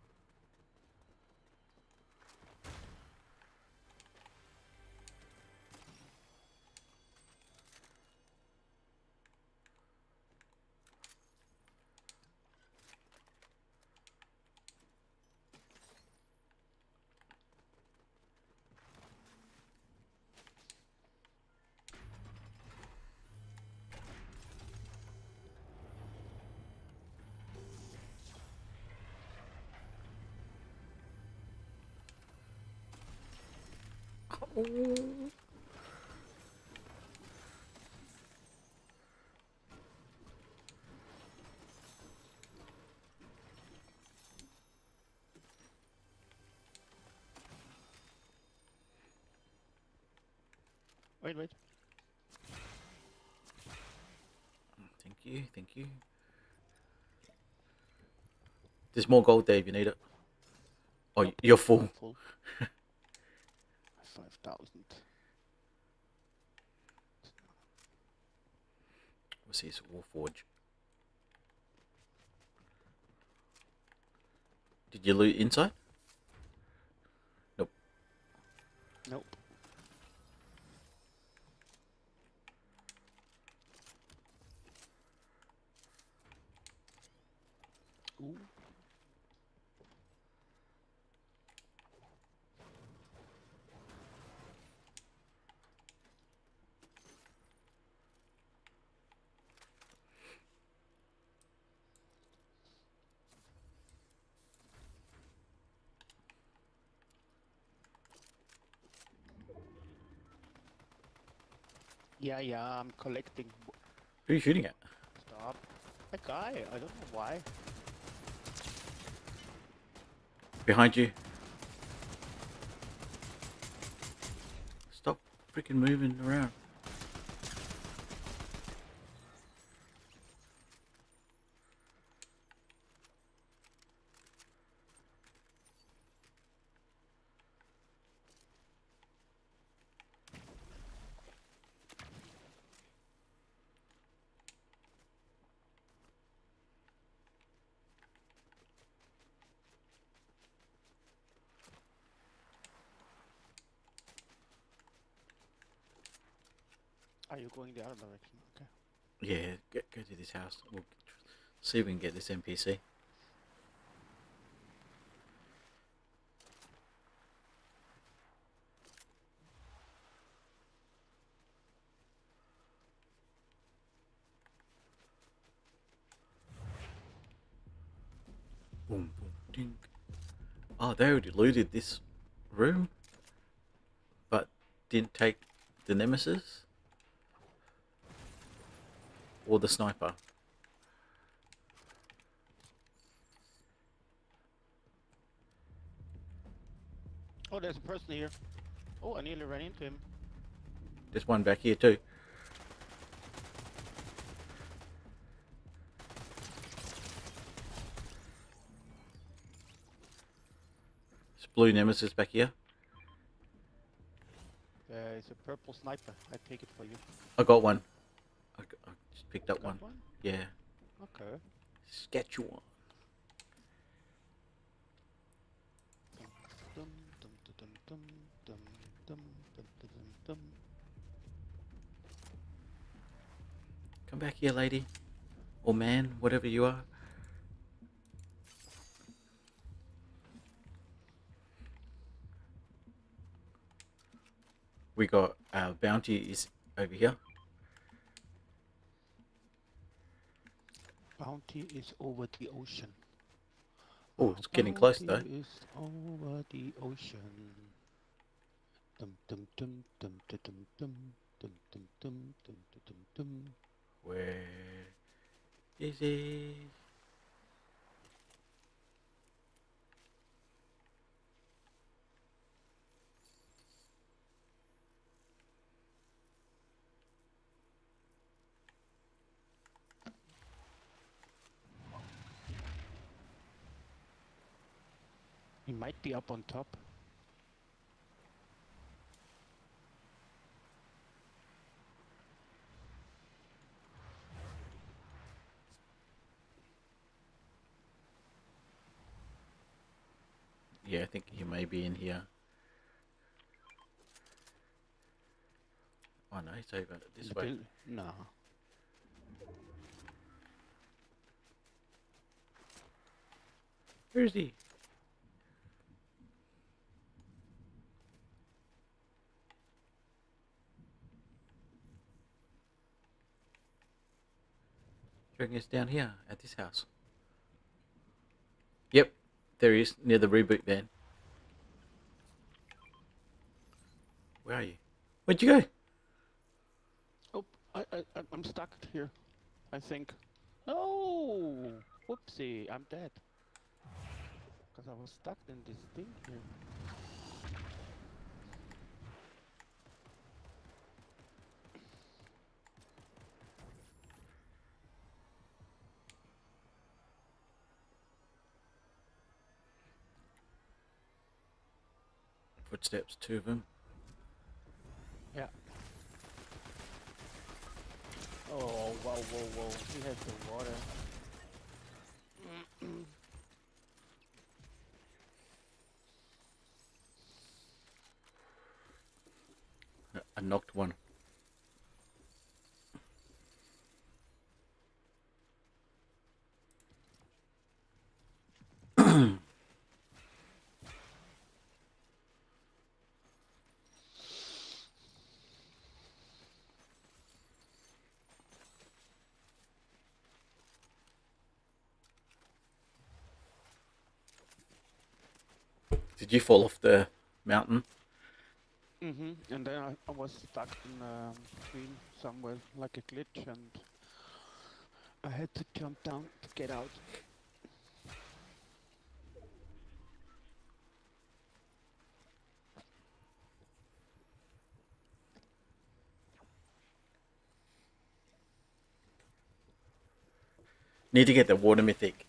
Wait, wait. Thank you, thank you. There's more gold if you need it. Oh, you're full. I'm full. Five thousand. What's this? Warforge. Did you loot inside? Nope. Ooh. Yeah, yeah, I'm collecting. Who are you shooting at? Stop. A guy, I don't know why. Behind you. Stop freaking moving around. Going the other direction? Okay. Yeah, go, go to this house. We'll see if we can get this NPC. Boom, boom, ding. Oh, they already looted this room, but didn't take the nemesis or the sniper. Oh, there's a person here. Oh, I nearly ran into him. There's one back here too. There's blue nemesis back here. It's a purple sniper. I take it for you. I got one. I, got, I just picked up one. one. Yeah. Okay. Saskatchewan. Come back here, lady. Or man, whatever you are. We got our bounty is over here. Bounty is over the ocean. Oh, it's getting close though. Bounty is over the ocean. Dum dum dum dum dum dum dum dum dum dum dum dum dum dum. Where is it? He might be up on top. Yeah, I think he may be in here. Oh no, he's over this the way. No. Where is he? Reckon it's down here at this house? Yep, there he is near the reboot van. Where are you? Where'd you go? Oh, I, I- I'm stuck here. I think. Oh, whoopsie! I'm dead. Because I was stuck in this thing here. Footsteps, two of them. Yeah. Oh, whoa, whoa, whoa! He has the water. I- I knocked one. Did you fall off the mountain? hmm And then I, I was stuck in um, between somewhere like a glitch, and I had to jump down to get out. Need to get the water mythic.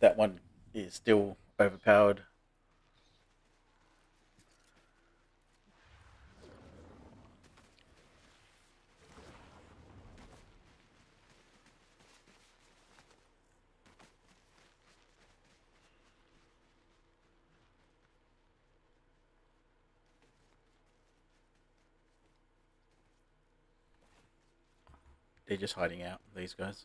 That one is still overpowered. They're just hiding out, these guys.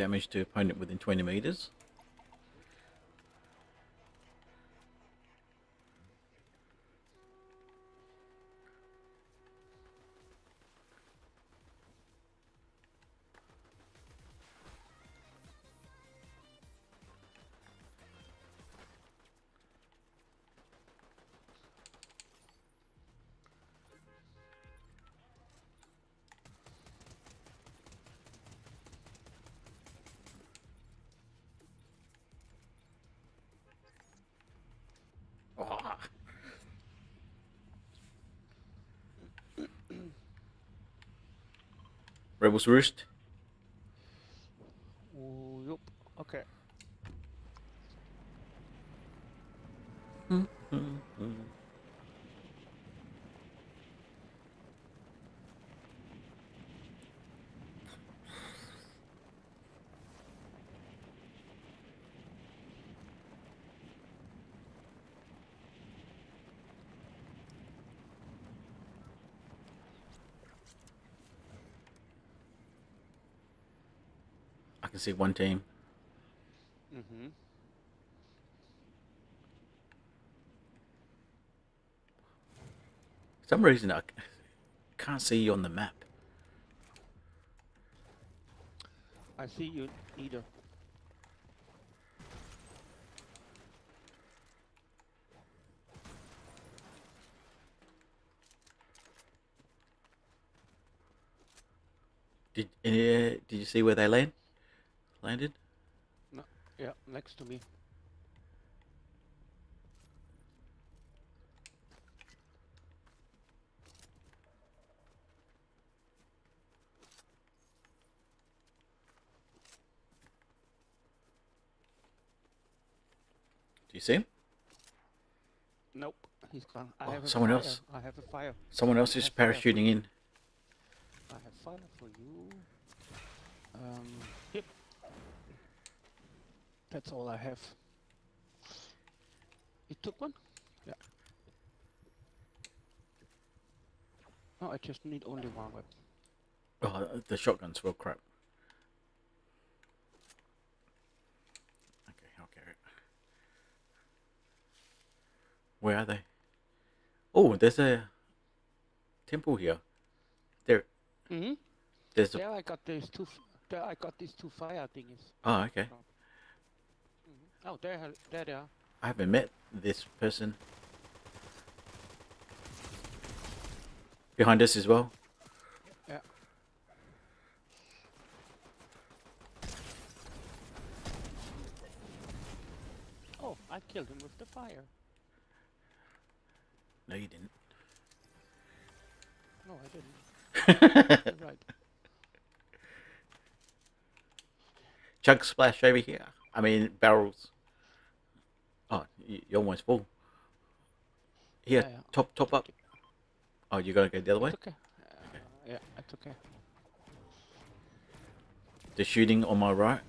Damage to opponent within 20 meters. Rebels Roost. Oh, yup. Okay. I can see one team. Mm-hmm. For some reason, I can't see you on the map. I see you either. Did uh, Did you see where they land? Landed? No. Yeah, next to me. Do you see him? Nope, he's gone. I Oh, have someone else. I have a fire. Someone else is parachuting in. I have fire for you. Um. That's all I have. You took one? Yeah. No, I just need only one weapon. Oh, the shotgun's real crap. Okay, I'll carry it. Where are they? Oh, there's a temple here. There, Mm-hmm. there's a. There I got these two. There I got these two fire thingies. Oh, okay. Oh, there, there they are. I haven't met this person. Behind us as well. Yeah. Oh, I killed him with the fire. No, you didn't. No, I didn't. Right. Chug splash over here. I mean barrels. Oh, you're almost full. Here, Yeah, yeah. top top up. Oh, you're gonna go the other way. It's okay. Uh, yeah, it's okay. The shooting on my right.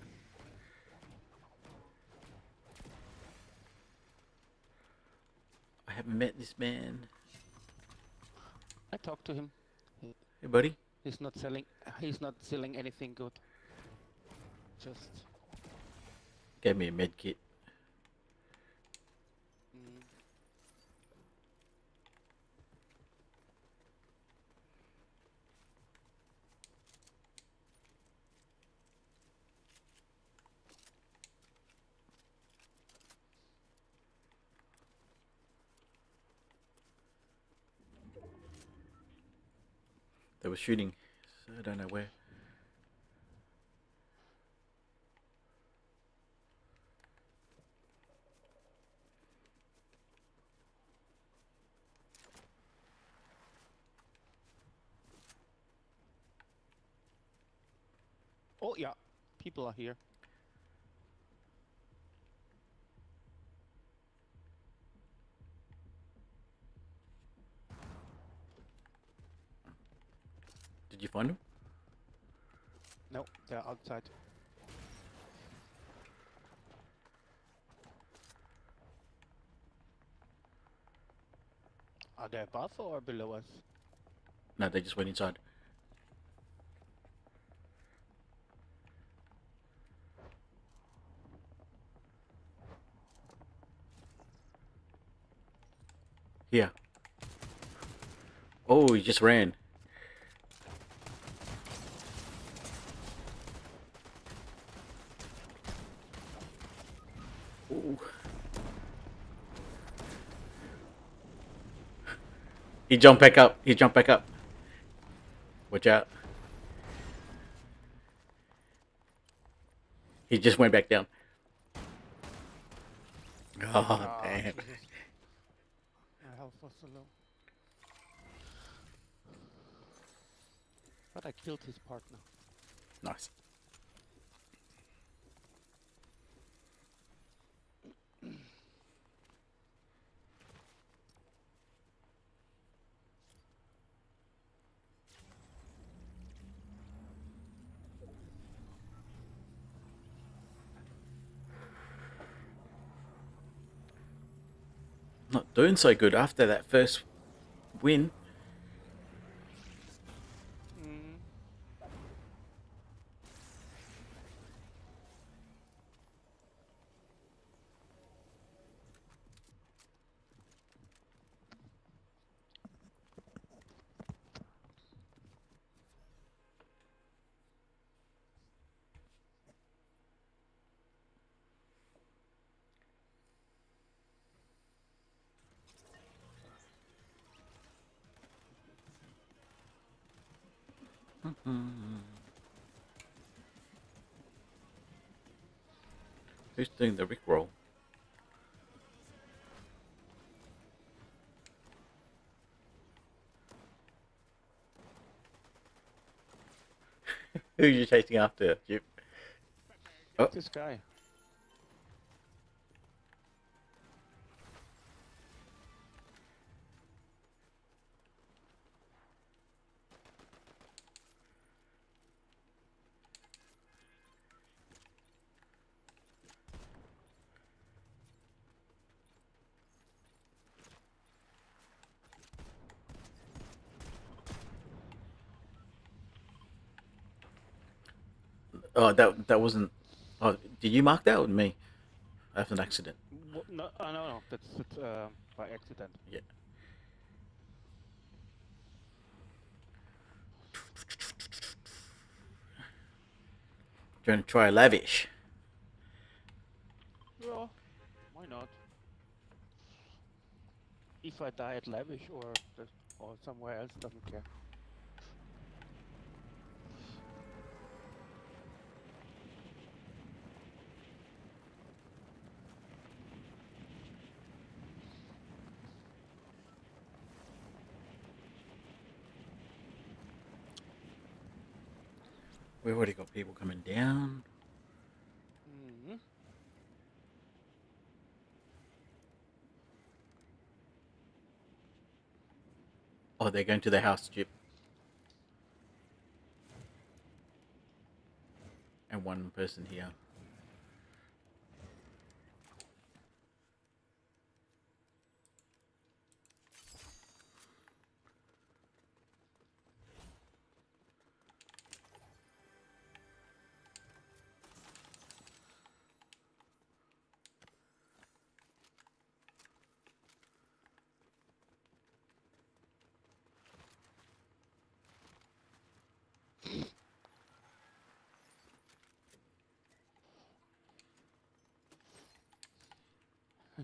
I haven't met this man. I talked to him. Hey, buddy. He's not selling. He's not selling anything good. Just. Gave me a med kit. They were shooting. So I don't know where. Oh yeah, people are here. Did you find them? No, they're outside. Are they above or below us? No, they just went inside. Here. Oh, he just ran. Ooh. He jumped back up. He jumped back up. Watch out. He just went back down. Oh, Ah, damn. But I killed his partner. Nice. Doing so good after that first win. Mm. Mm-hmm. Who's doing the Rick roll? Who are you chasing after, Jip? Oh, This guy. Oh, that that wasn't. Oh, did you mark that with me? That's an accident. No, uh, no, no. That's, that's uh, by accident. Yeah. Do you want to try lavish? Yeah, why not? If I die at Lavish or or somewhere else, doesn't care. We've already got people coming down. hmm Oh, they're going to the house, Chip. And one person here.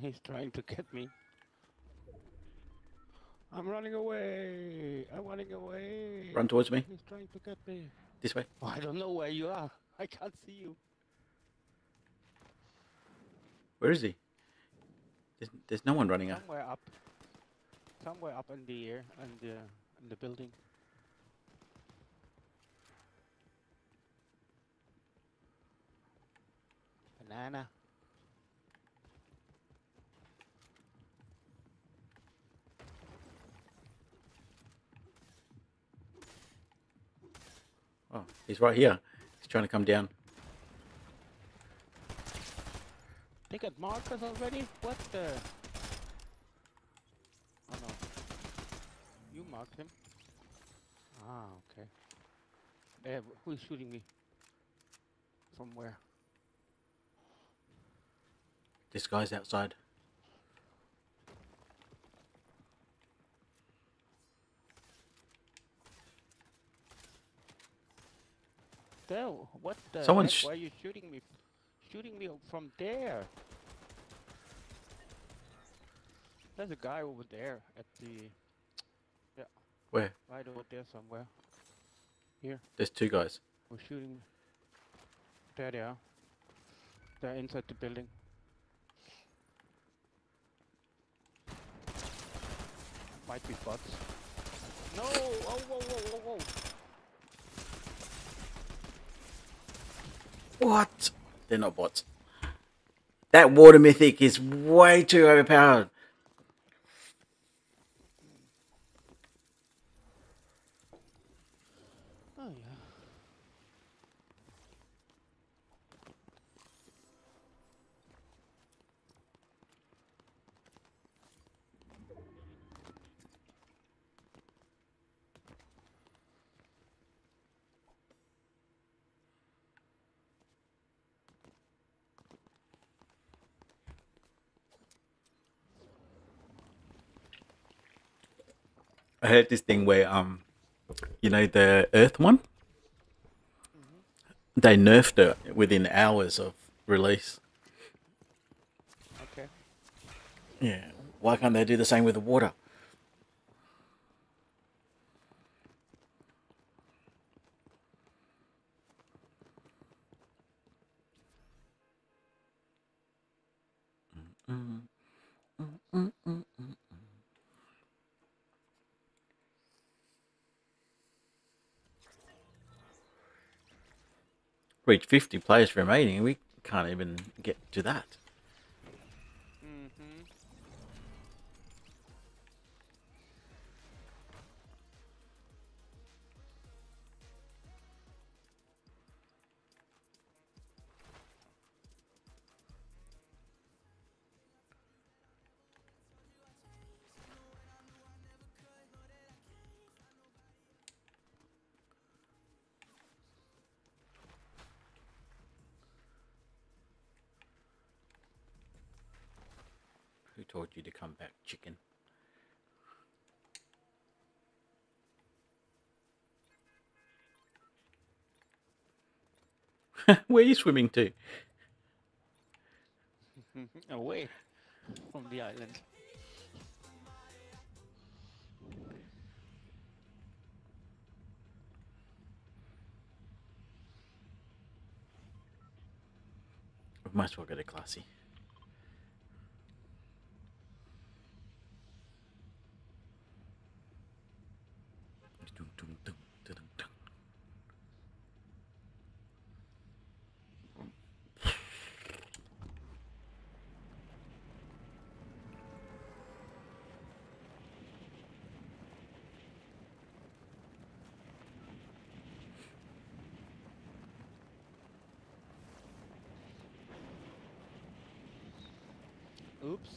He's trying to get me. I'm running away. I'm running away. Run towards me. He's trying to get me. This way. Oh, I don't know where you are. I can't see you. Where is he? There's, there's no one running up. Somewhere up. Somewhere up in the air and the in the building. Banana. Oh, he's right here. He's trying to come down. They got markers already? What the? Oh no. You marked him? Ah, okay. Who is shooting me? From where? This guy's outside. There, what the Someone's heck? Why are you shooting me? Shooting me from there? There's a guy over there at the, yeah. Where? right over there somewhere. Here. There's two guys. Who's shooting? There they are. They're inside the building. Might be bots. No! Oh, whoa, whoa, whoa, whoa! What? They're not bots. That water mythic is way too overpowered. Oh yeah. I heard this thing where um, you know the Earth one. They nerfed it within hours of release. Okay. Yeah. Why can't they do the same with the water? Reach 50 players remaining. We can't even get to that. Where are you swimming to? Away from the island. We might as well get it classy. Dum, dum, dum, dum, dum. Oops.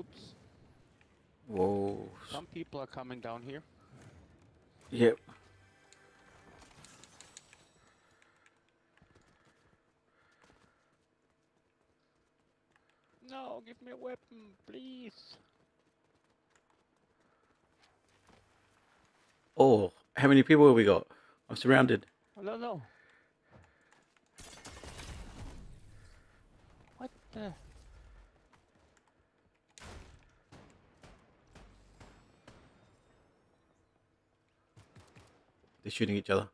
Oops. Whoa. Some people are coming down here. Yep. No, give me a weapon, please. Oh, how many people have we got? I'm surrounded. Oh, no, no. What the? They're shooting each other.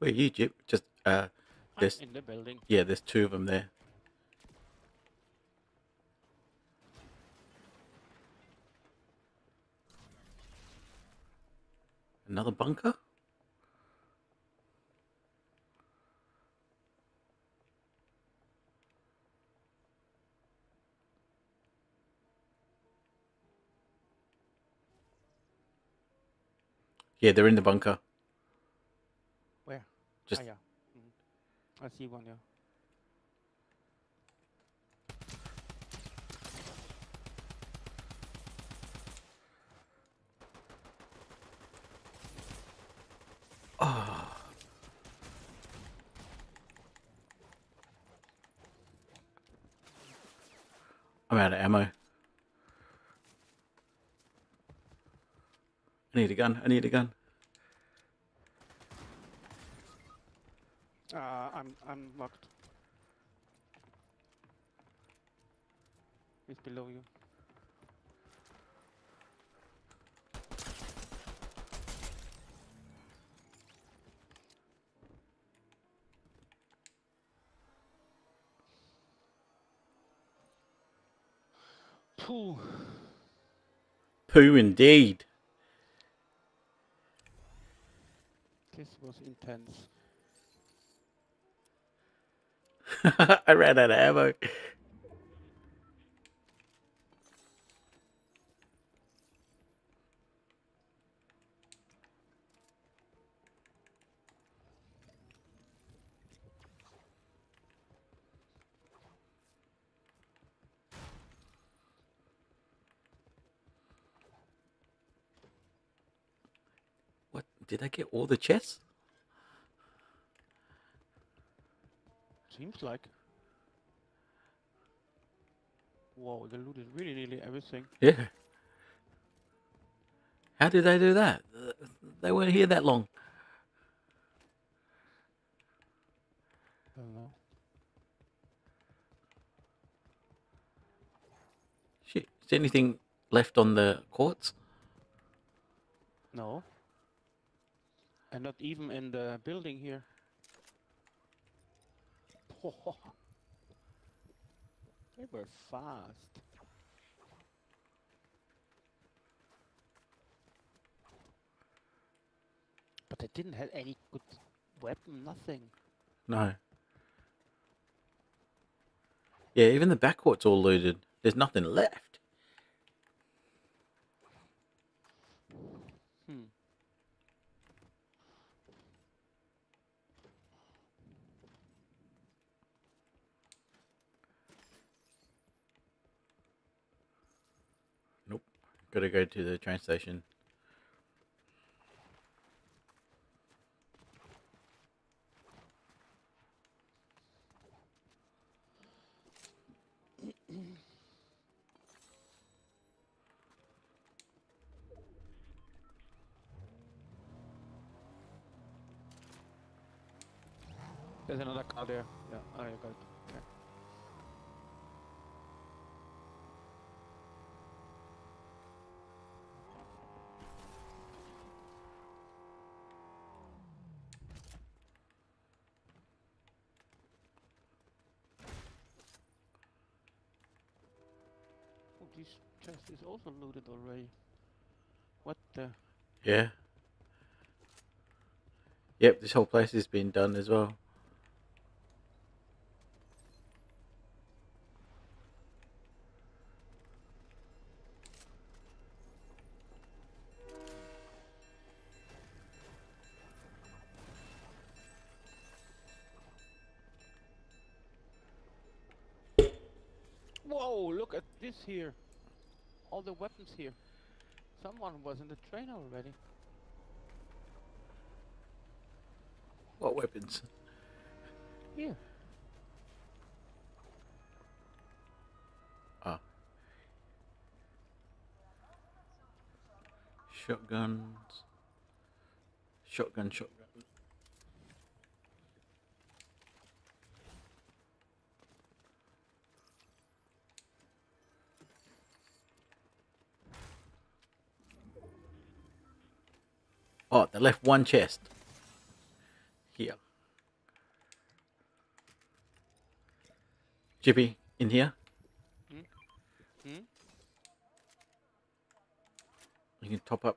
Wait, you, Jip? Just uh, I'm in the building. yeah. There's two of them there. Another bunker? Yeah, they're in the bunker. Where? Just ah, yeah. I see one, yeah. I'm out of ammo. I need a gun. I need a gun. Uh, I'm I'm locked. He's below you. Pooh. Poo indeed. This was intense. I ran out of ammo. What? Did I get all the chests? Seems like. Whoa, they looted really nearly everything. Yeah. How did they do that? They weren't here that long. I don't know. Shit. Is there anything left on the courts? No. And not even in the building here. They were fast. But they didn't have any good weapon, nothing. No. Yeah, even the backcourt's all looted. There's nothing left. Hmm. Nope. Gotta go to the train station. There's another car there. Yeah, I got it. Okay. Oh, this chest is also looted already. What the? Yeah. Yep, this whole place has been done as well. Whoa, look at this here. All the weapons here. Someone was in the train already. What weapons? Here. Ah. Shotguns. Shotgun, shotgun. Oh, they left one chest. Here. Chippy, in here. Hmm? You can top up.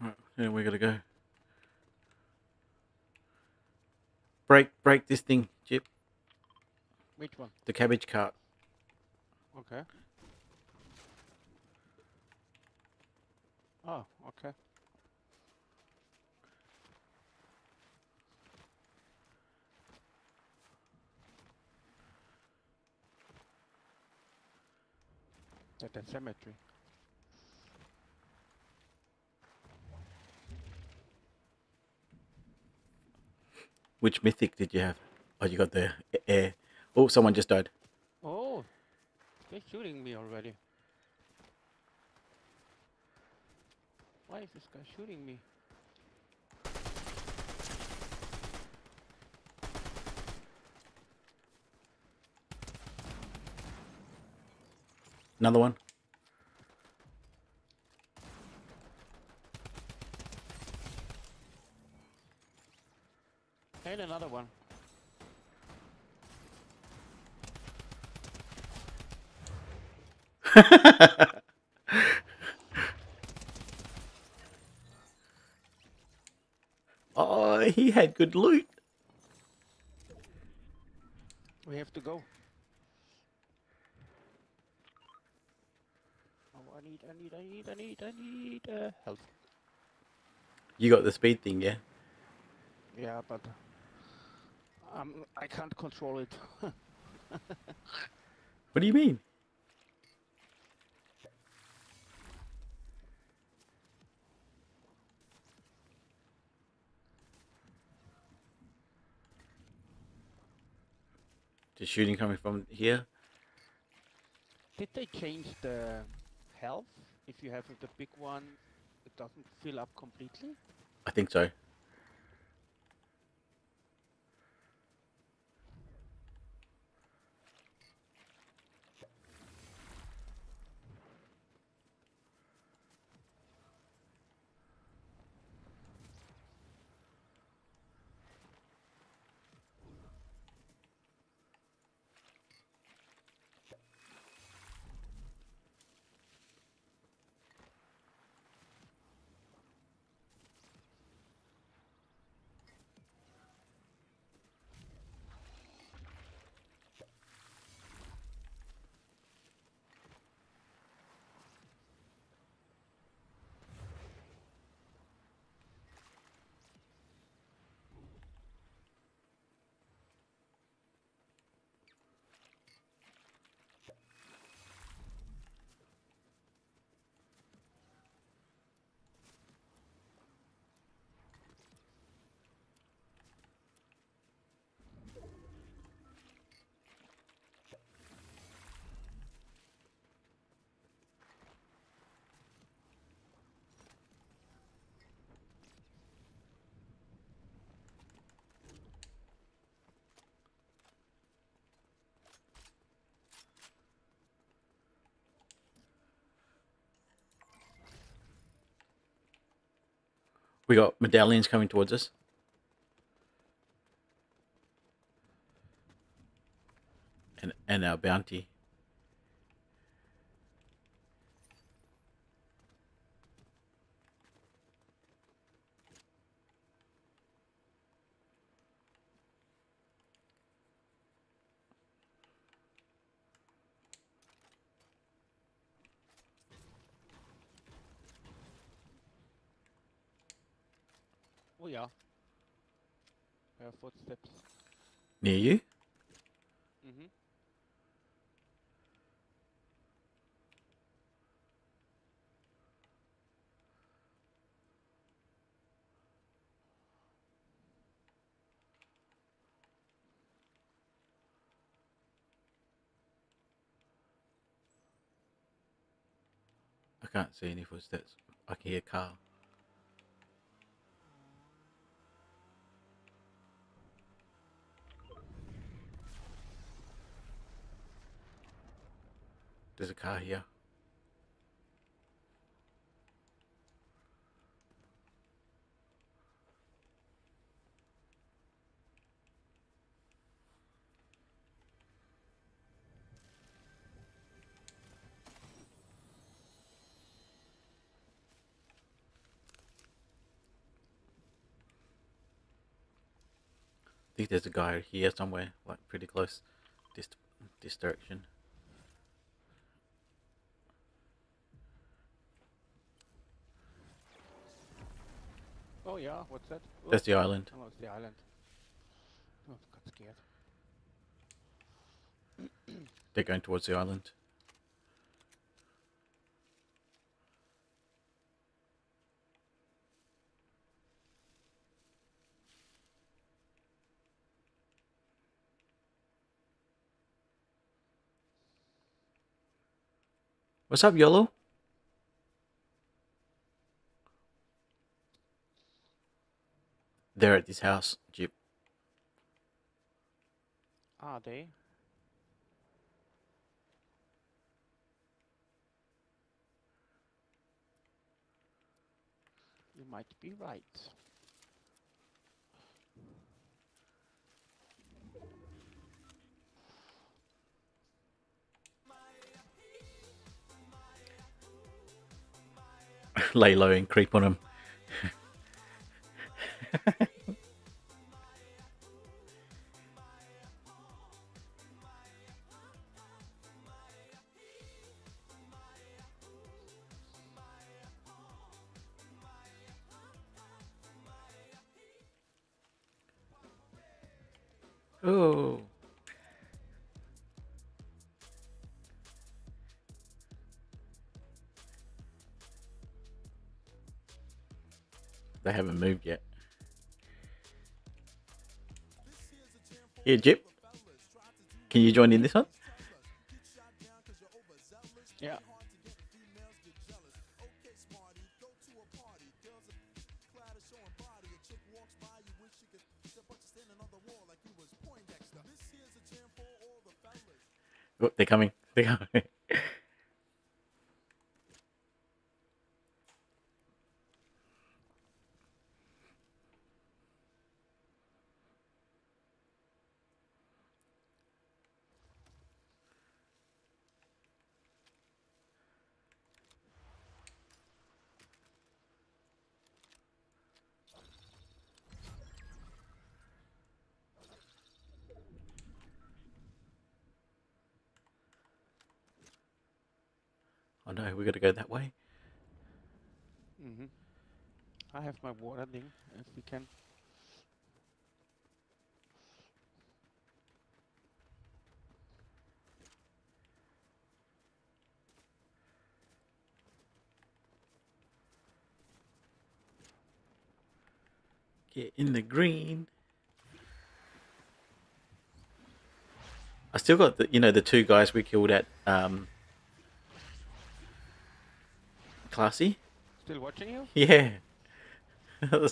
Alright, yeah, we gotta go. Break, break this thing, Chip. Which one? The cabbage cart. Okay. Oh, okay. At the cemetery. Which mythic did you have? Oh, you got the air. Oh, someone just died. Oh, they're shooting me already. Why is this guy shooting me? Another one. And another one. oh, he had good loot. We have to go. Oh, I need, I need, I need, I need, I need uh, help. You got the speed thing, yeah? Yeah, but um, I can't control it. What do you mean? The shooting coming from here? Did they change the health? If you have the big one, it doesn't fill up completely? I think so. We got medallions coming towards us. And and our bounty. Footsteps. Near you? Mm-hmm. I can't see any footsteps. I can hear a There's a car here. I think there's a guy here somewhere, like pretty close. This this direction. Oh yeah, what's that? Oh, That's the island. oh, it's the island. Oh, got scared. They're going towards the island. What's up, YOLO? They're at this house, Jeep. Are ah, they? You might be right. Lay low and creep on him. oh. They haven't moved yet. Here, Jip. Can you join in this one? Yeah. Oh, they're coming. They're coming. we got to go that way. Mm-hmm. I have my water thing, if we can. Get in the green. I still got the you know the two guys we killed at um Classy. Still watching you? Yeah. so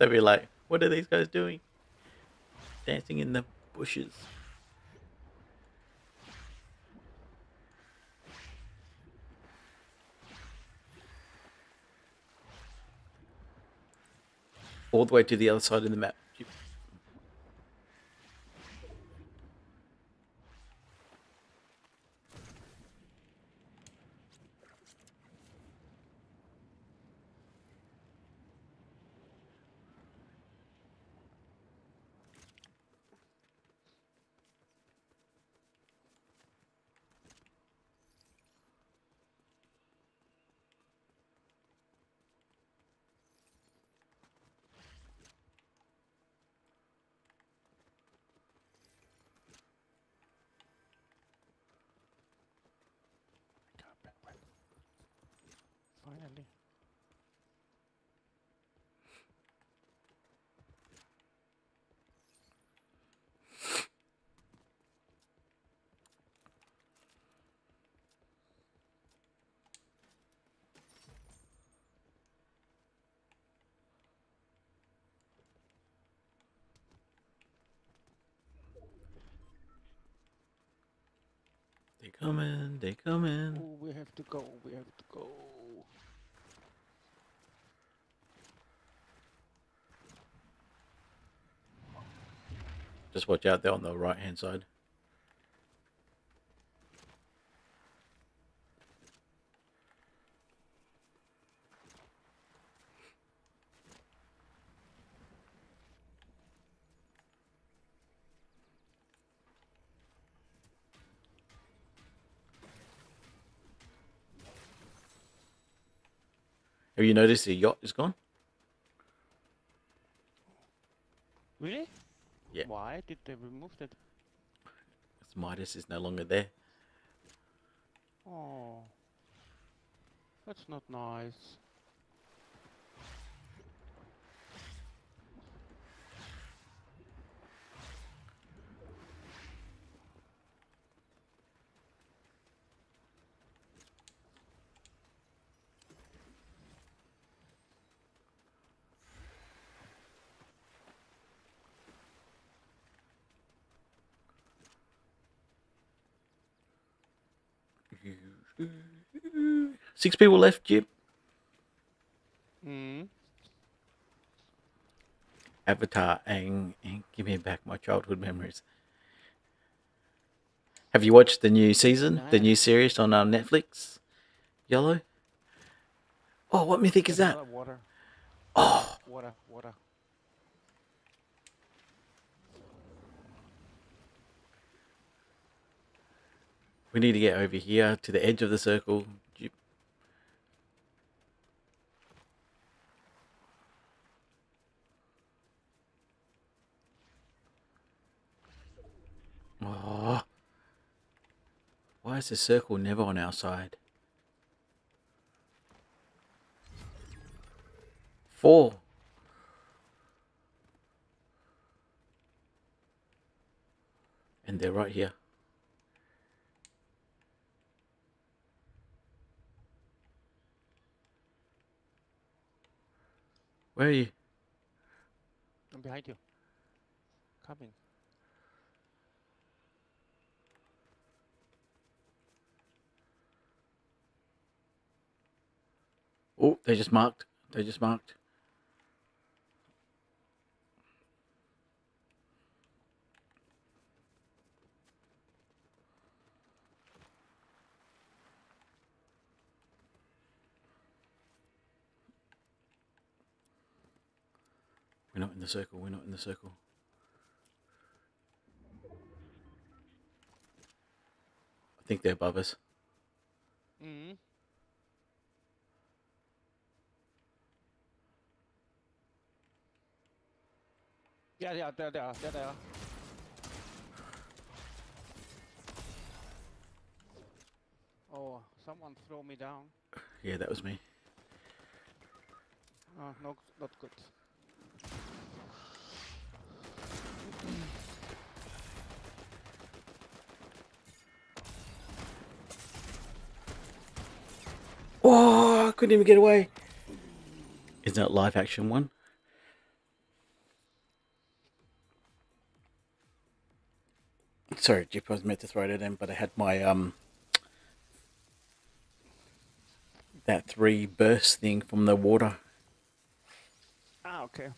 we're like, what are these guys doing? Dancing in the bushes. all the way to the other side of the map. Coming, they coming. Oh, we have to go. We have to go. Just watch out there on the right hand side. Have you noticed the yacht is gone? Really? Yeah. Why did they remove that? It's Midas is no longer there. Oh, that's not nice. Six people left, Jip. Hmm. Avatar and, and give me back my childhood memories. Have you watched the new season, the new series on uh, Netflix? Yellow. Oh, what mythic is that? Water, Oh, water, water. We need to get over here to the edge of the circle. Oh. Why is the circle never on our side? Four. And they're right here. Where are you? I'm behind you. Coming. Oh, they just marked. They just marked. We're not in the circle. We're not in the circle. I think they're above us. Hmm. Yeah, yeah, there, they are, there, there, there. Oh, someone throw me down. Yeah, that was me. Oh, no, not good. Oh, I couldn't even get away. Isn't that live action one? Sorry, Jeep, I was meant to throw that in, but I had my um that three burst thing from the water. Ah, okay.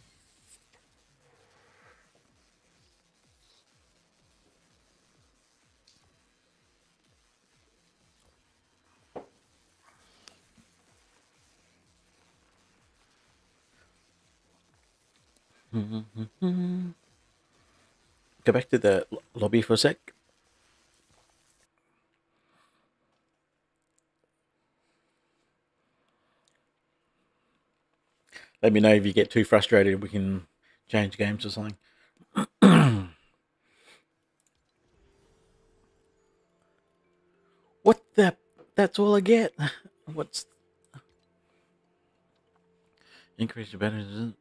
Go back to the lobby for a sec. Let me know if you get too frustrated. We can change games or something. what the? That's all I get. What's increase your battery?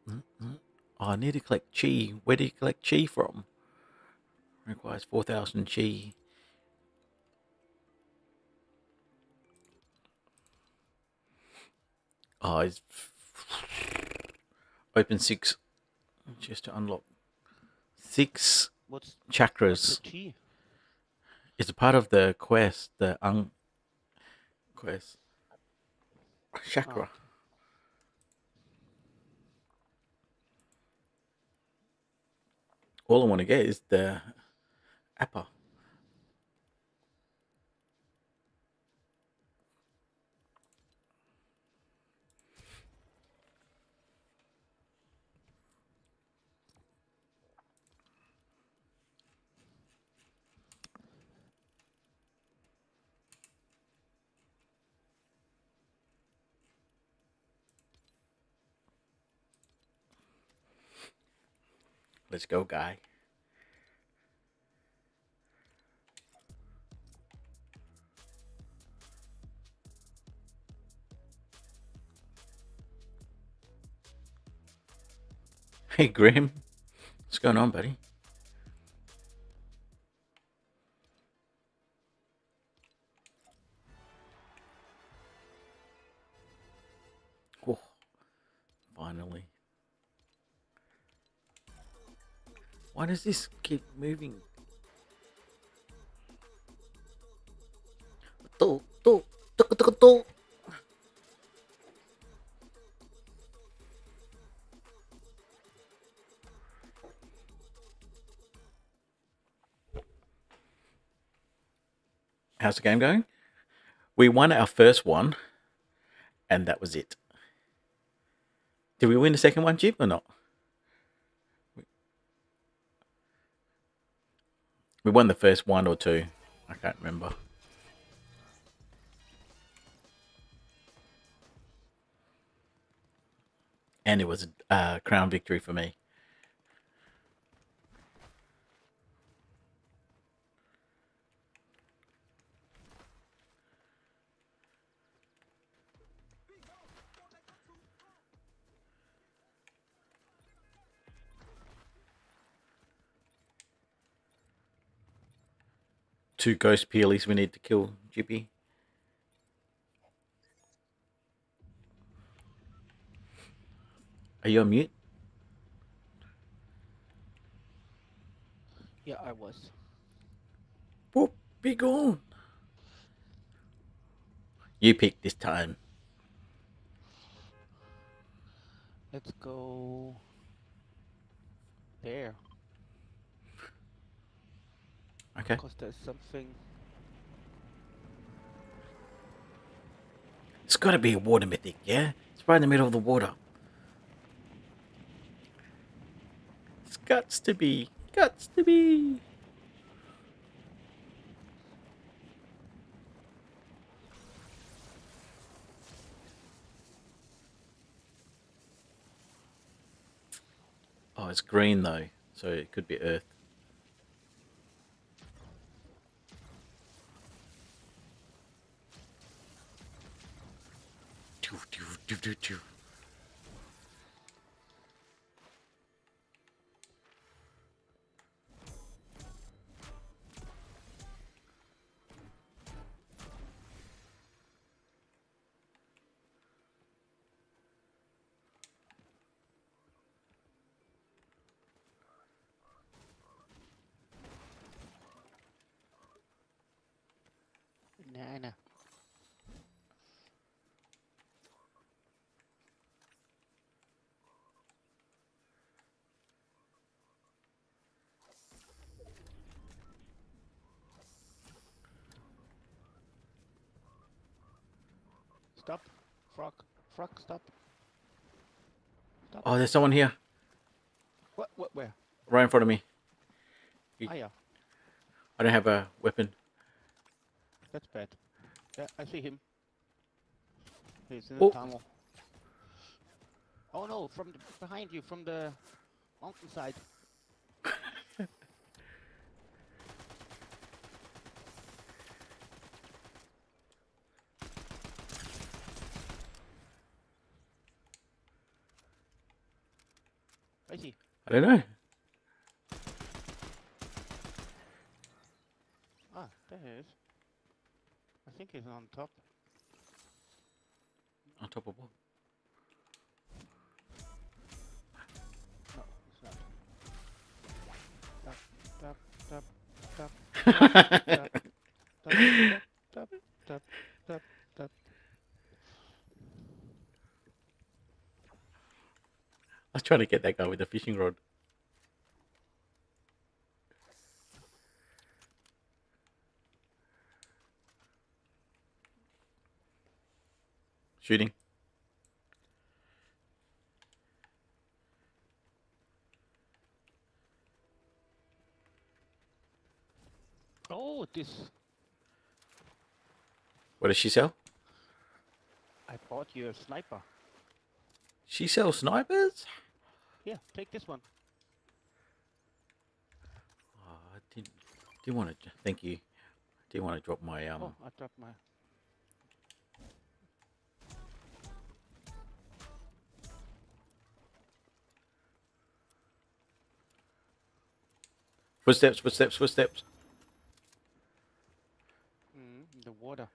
Oh, I need to collect chi. Where do you collect chi from? Requires four thousand chi. Oh, it's open six just to unlock six What's chakras. T? It's a part of the quest, the un quest. Chakra. All I want to get is the appa. Let's go, guy. Hey, Grim. What's going on, buddy? Oh, finally. Why does this keep moving? Do, do, do, do, do. How's the game going? We won our first one, and that was it. Did we win the second one, Jib, or not? We won the first one or two. I can't remember. And it was a uh, crown victory for me. Two ghost peelies we need to kill, Jippy. Are you on mute? Yeah, I was. Whoop, be gone. You pick this time. Let's go there. Okay. Because there's something. It's got to be a water mythic, yeah? It's right in the middle of the water. It's got to be. Got to be. Oh, it's green though, so it could be Earth. Doo, doo, doo, doo, doo. Stop. Frog. Frog, stop. Stop. Oh, there's someone here. What? What? Where? Right in front of me. He- Ah, yeah. I don't have a weapon. That's bad. Yeah, I see him. He's in Oh. the tunnel. Oh no, from the, behind you, from the mountainside. I see. I don't know. Ah, there he is. I think he's on top. On top of what? No, it's not. Tap, tap, tap, tap, tap, tap, tap, tap, tap, tap. I was trying to get that guy with the fishing rod. Shooting. Oh, this. What does she sell? I bought you a sniper. She sells snipers? Here, take this one. Oh, I didn't, didn't want to. Thank you. Didn't want to drop my um. Oh, I dropped my. Footsteps, footsteps, footsteps. Mm, the water.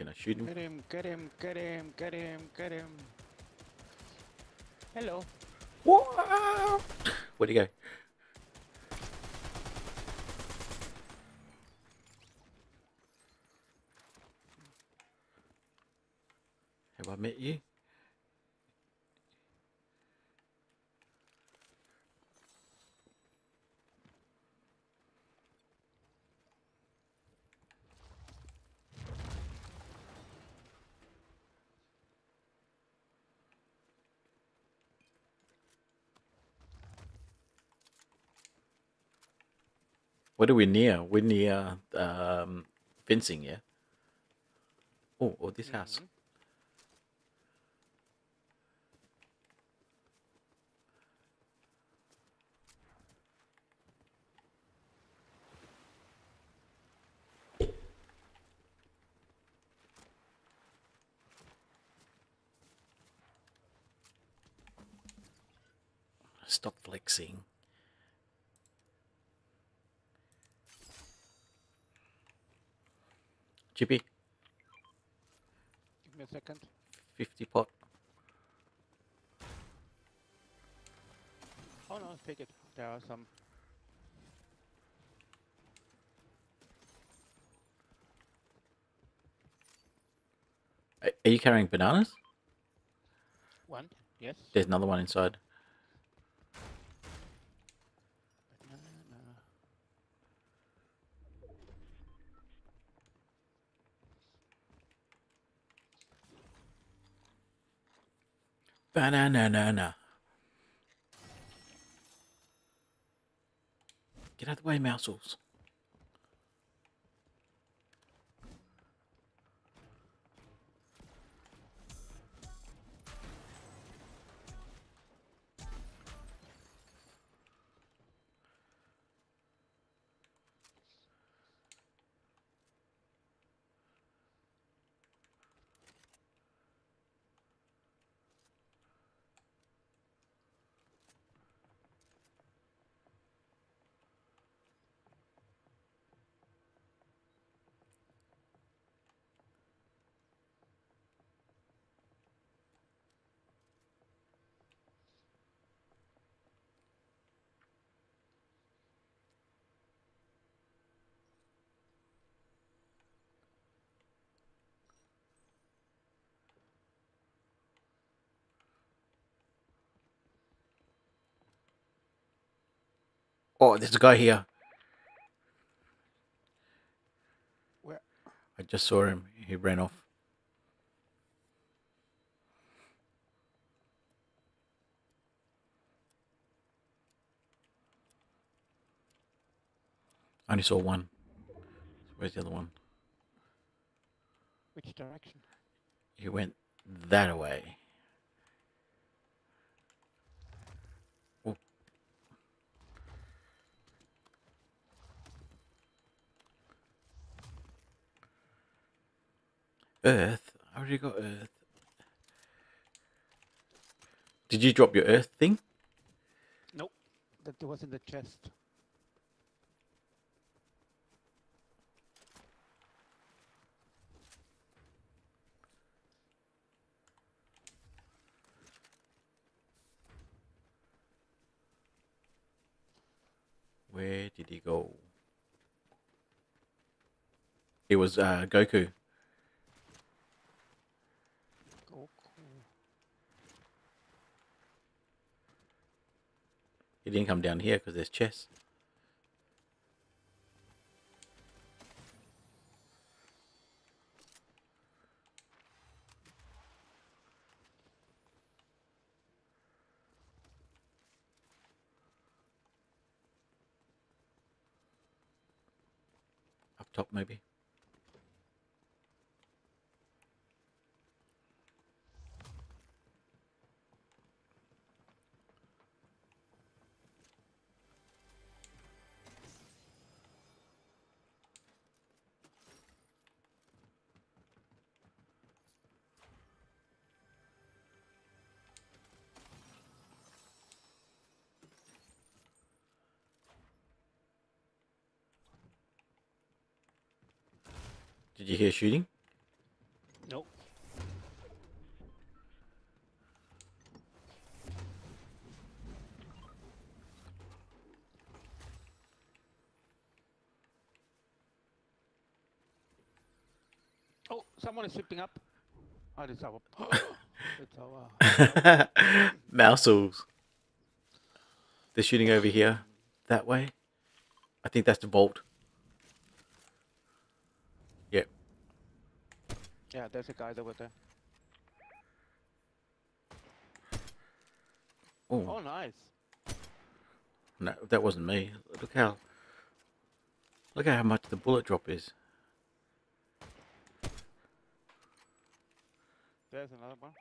Can, I shoot him? Get him, get him, get him, get him, get him. Hello. What? Where'd he go? Have I met you? What are we near? We're near um, fencing, yeah? Oh, oh, this house. Mhm. Stop flexing. Chippy, Give me a second. 50 pot. Oh no, take it. There are some. Are are you carrying bananas? One. Yes. There's another one inside. Banana. Banana. Na Get out of the way, mousels. Oh, there's a guy here. Where? I just saw him. He ran off. I only saw one. Where's the other one? Which direction? He went that way. Earth? I already got Earth. Did you drop your Earth thing? Nope. That was in the chest. Where did he go? It was uh, Goku. Goku. He didn't come down here because there's chess. Up top, maybe. Did you hear shooting? Nope. Oh, someone is slipping up. Oh, it's our. it's our. Mousels. They're shooting over here. That way. I think that's the vault. Yep. Yeah, there's a guy over there. Oh, Oh, nice. no, that wasn't me. Look how. Look at how much the bullet drop is. There's another one.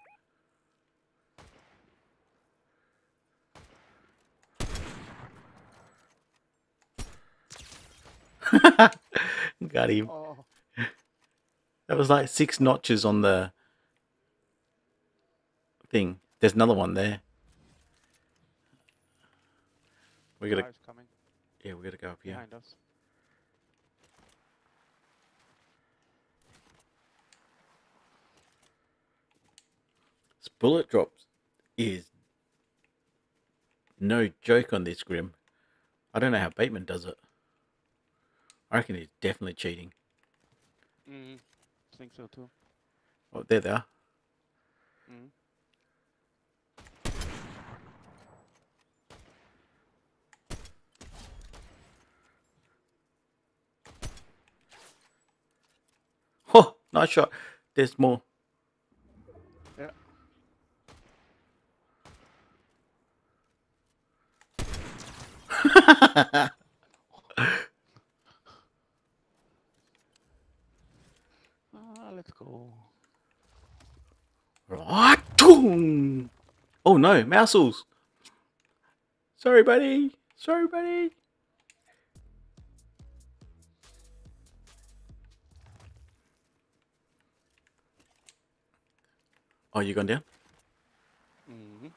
Got him. Oh, That was like six notches on the thing. There's another one there. We gotta, coming yeah, we gotta go up here. behind us. This bullet drops is no joke on this Grim. I don't know how Bateman does it. I reckon he's definitely cheating. Mm, think so too. Oh, there they are. Mm. Oh, nice shot. There's more. Yeah. Ah, let's go. Right. Boom. Oh no, Mousels. Sorry, buddy. Sorry, buddy. Oh, you gone down? Mm-hmm.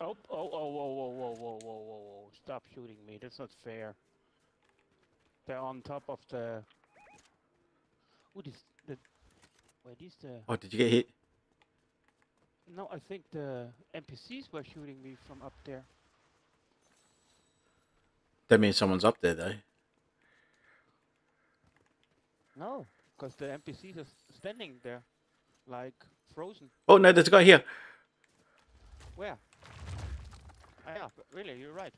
Oh, oh, oh, whoa, whoa, whoa, whoa, whoa, whoa, whoa. Stop shooting me. That's not fair. They're on top of the... What is the... Wait, is the... Oh, did you get hit? No, I think the NPCs were shooting me from up there. That means someone's up there, though. No, because the NPCs are standing there, like frozen. Oh no, there's a guy here. Where? Ah, yeah, really, you're right.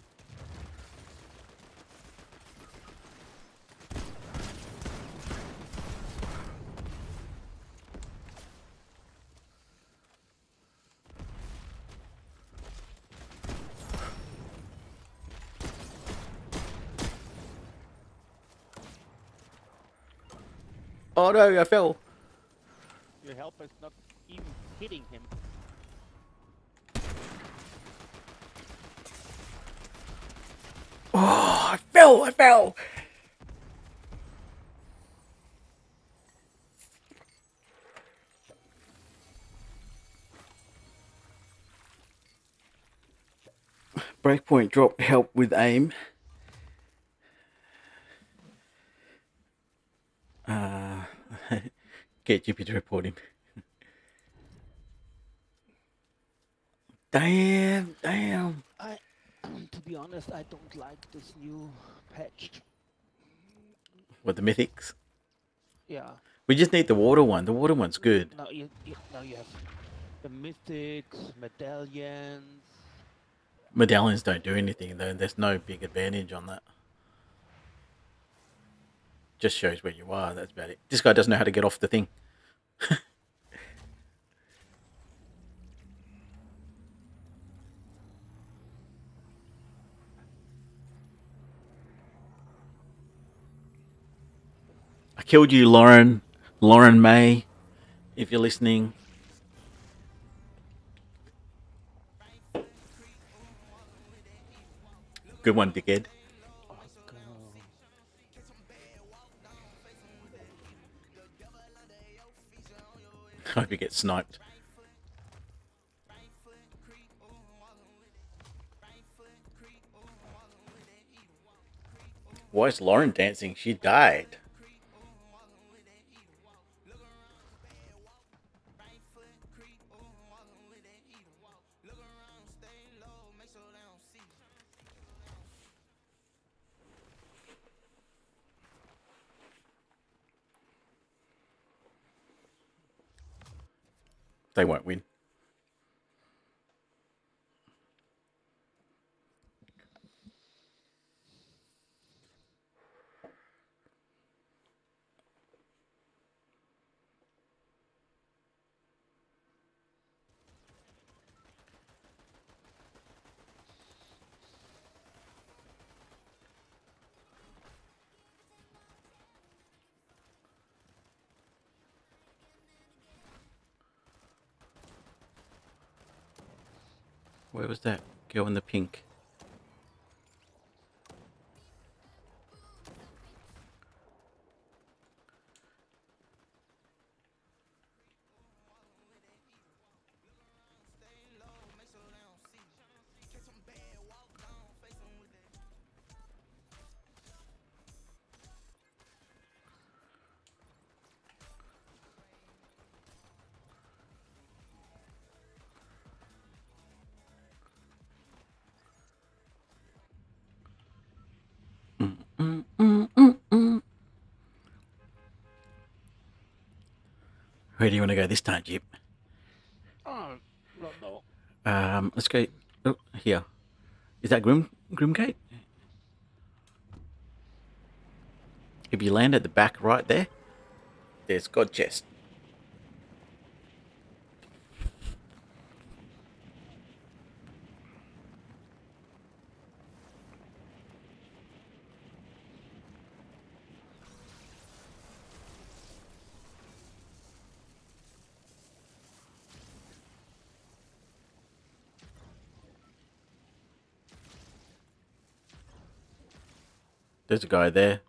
Oh no, I fell. Your help is not even hitting him. Oh, I fell, I fell. Breakpoint drop help with aim. Uh, get GP to report him. damn, damn. I, um, to be honest, I don't like this new patch. What the mythics? Yeah. We just need the water one. The water one's good. Now you, you now you have the mythics, medallions. Medallions don't do anything though. There's no big advantage on that. Just shows where you are. That's about it. This guy doesn't know how to get off the thing. I killed you, Lauren. Lauren May, if you're listening. Good one, dickhead. Hope you get sniped. Why is Lauren dancing? She died. They won't win. Where was that girl in the pink? Where do you want to go this time, Jip? Oh, no, no. Um, let's go oh, here. Is that Grim Grimgate? If you land at the back right there, there's God chest. There's a guy there.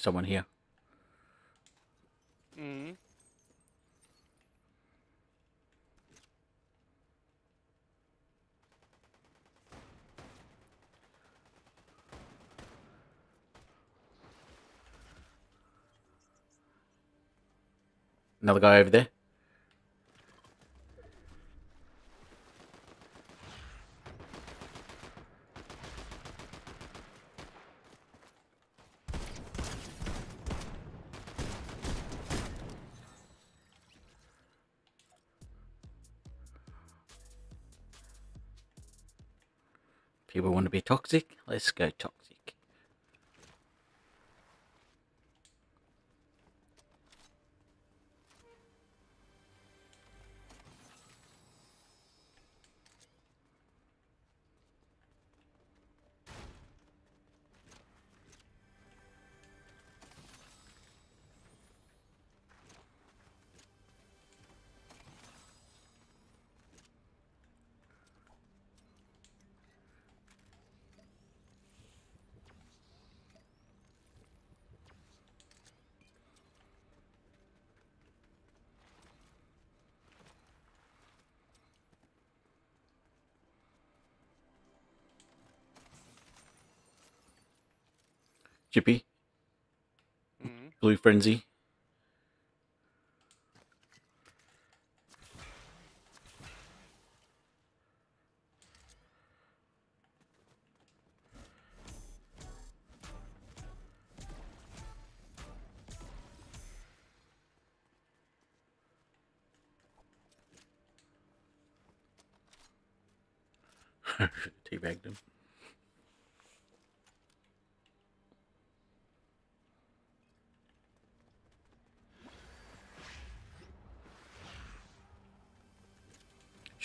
Someone here. Mm. Another guy over there. Toxic. Let's go toxic. Chippy, Mm. Blue Frenzy. Teabagged him.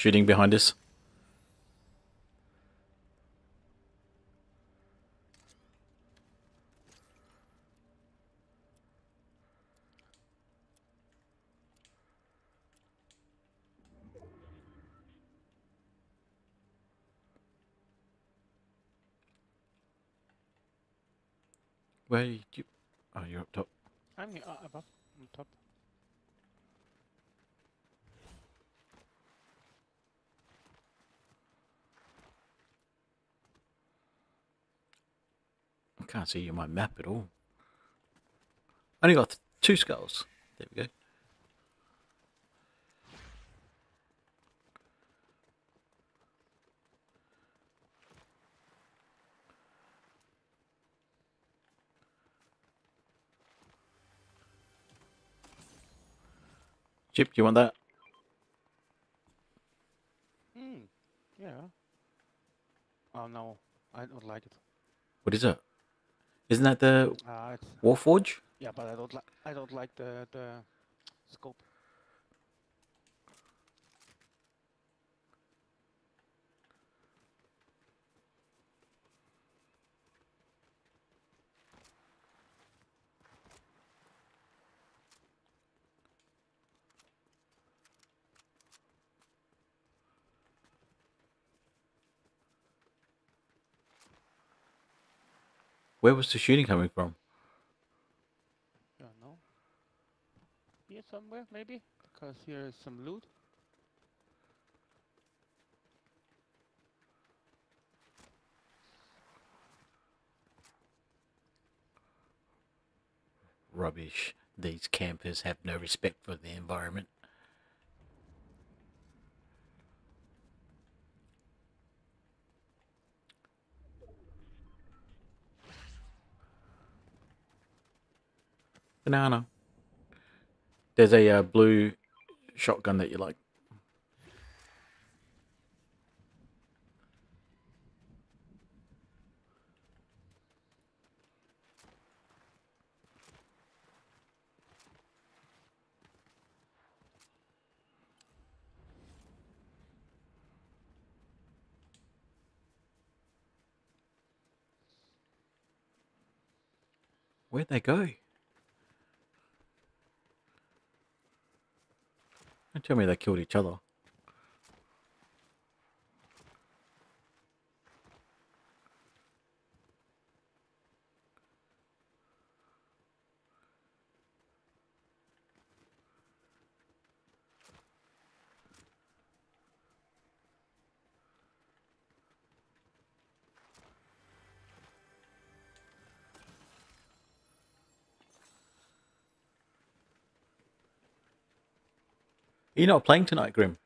Shooting behind us. Where are you? Oh, you're up top. I'm here, uh, above, on top. I can't see my map at all. Only got two skulls. There we go. Chip, do you want that? Hmm. Yeah. Oh no, I don't like it. What is it? Isn't that the uh, it's Warforge? yeah, but I don't like I don't like the the scope. Where was the shooting coming from? Yeah, no. Here somewhere maybe because here is some loot. Rubbish. These campers have no respect for the environment. Banana. There's a uh, blue shotgun that you like. Where'd they go? Don't tell me they killed each other. You're not playing tonight, Grim.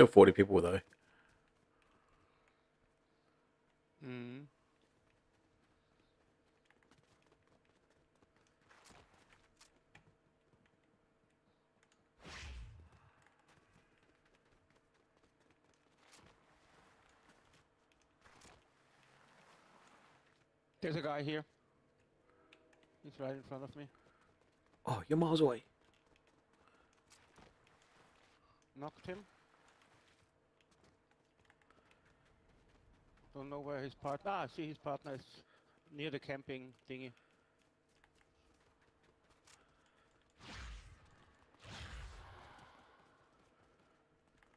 Still 40 people though. Mm. There's a guy here. He's right in front of me. Oh, you're miles away. Knocked him. Don't know where his partner. Ah, I see his partner is near the camping thingy.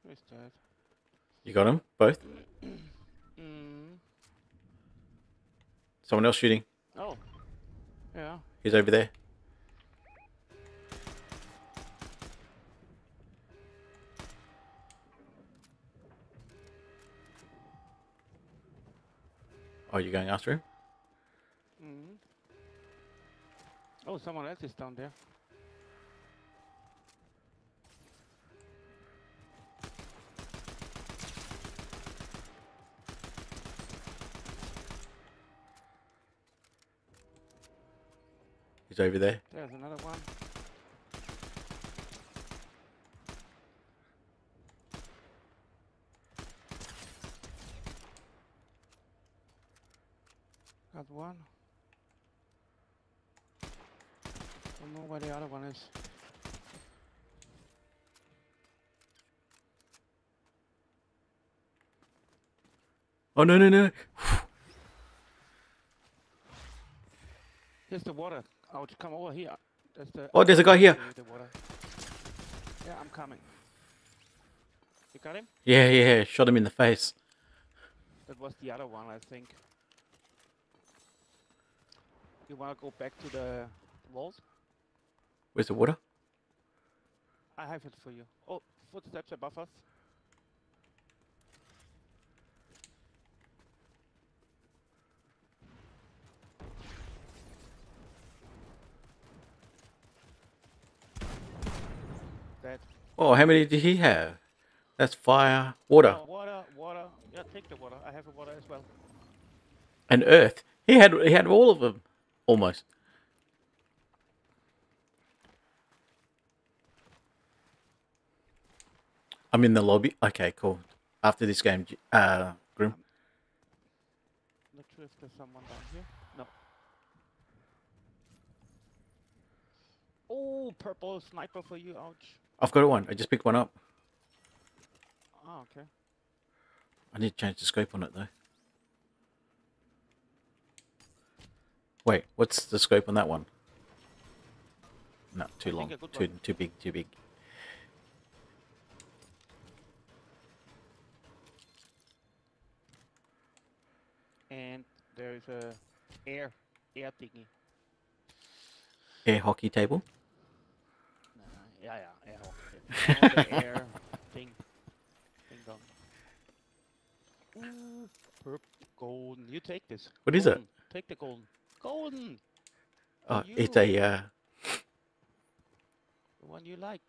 Where's that? You got him? Both? Mm. Someone else shooting. Oh. Yeah. He's over there. Oh, you going after him? Mm. Oh, someone else is down there. He's over there. There's another one. Got one. Don't know where the other one is. Oh, no, no, no. Here's the water. Ouch, come over here. There's the Oh, there's a guy here. the water. Yeah, I'm coming. You got him? Yeah, yeah, shot him in the face. That was the other one, I think. You wanna go back to the walls? Where's the water? I have it for you. Oh, footsteps above us. Dead. Oh, how many did he have? That's fire, water, Oh, water, water. Yeah, take the water. I have a water as well. and earth. He had he had all of them, almost. I'm in the lobby. Okay, cool. After this game, uh, Grim. Not sure if there's someone down here. No. Oh, purple sniper for you. Ouch. I've got one. I just picked one up. Ah, okay. I need to change the scope on it though. Wait, what's the scope on that one? No, too I long. think a good Too one. too big. Too big. And there is a air air thingy. Air hockey table. Nah, yeah, yeah, air hockey. The air thing. Thing done. Ooh, purple, golden. You take this. What is it? Take the golden. Golden. Oh, it's a. Uh, The one you like.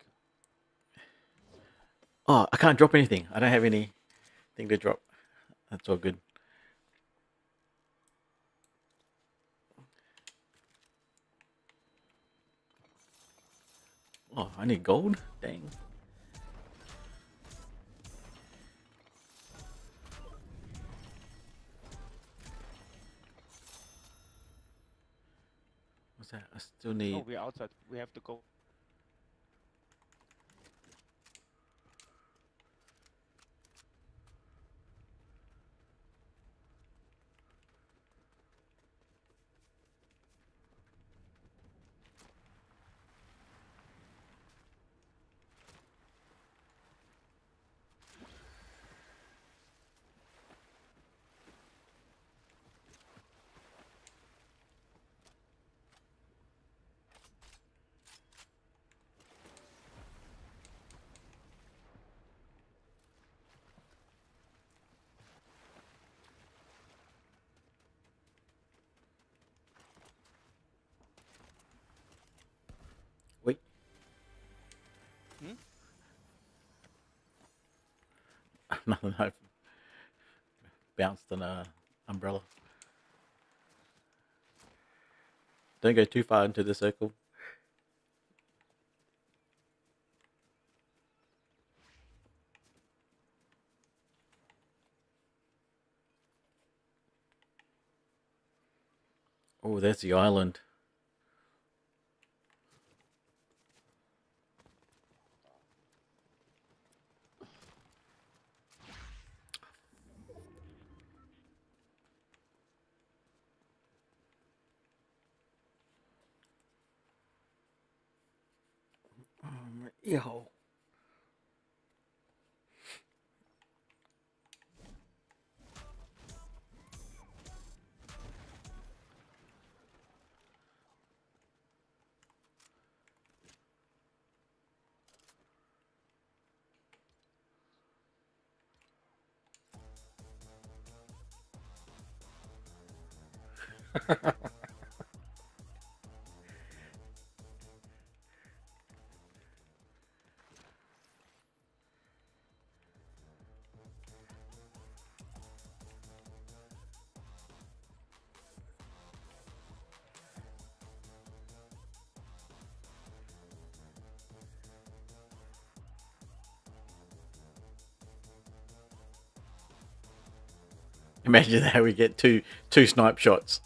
oh, I can't drop anything. I don't have anything to drop. That's all good. Oh, I need gold. Dang. I still need. Oh, we're outside. We have to go. Nothing. I've bounced on a umbrella. Don't go too far into the circle. Oh, there's the island. 你好。Imagine how we get two two snipe shots.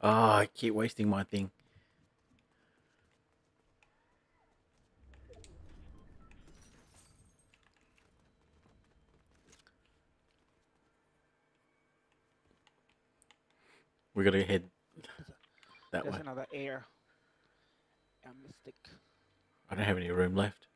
Oh, I keep wasting my thing. Gotta head that There's way. another air. Air mystic. I don't have any room left.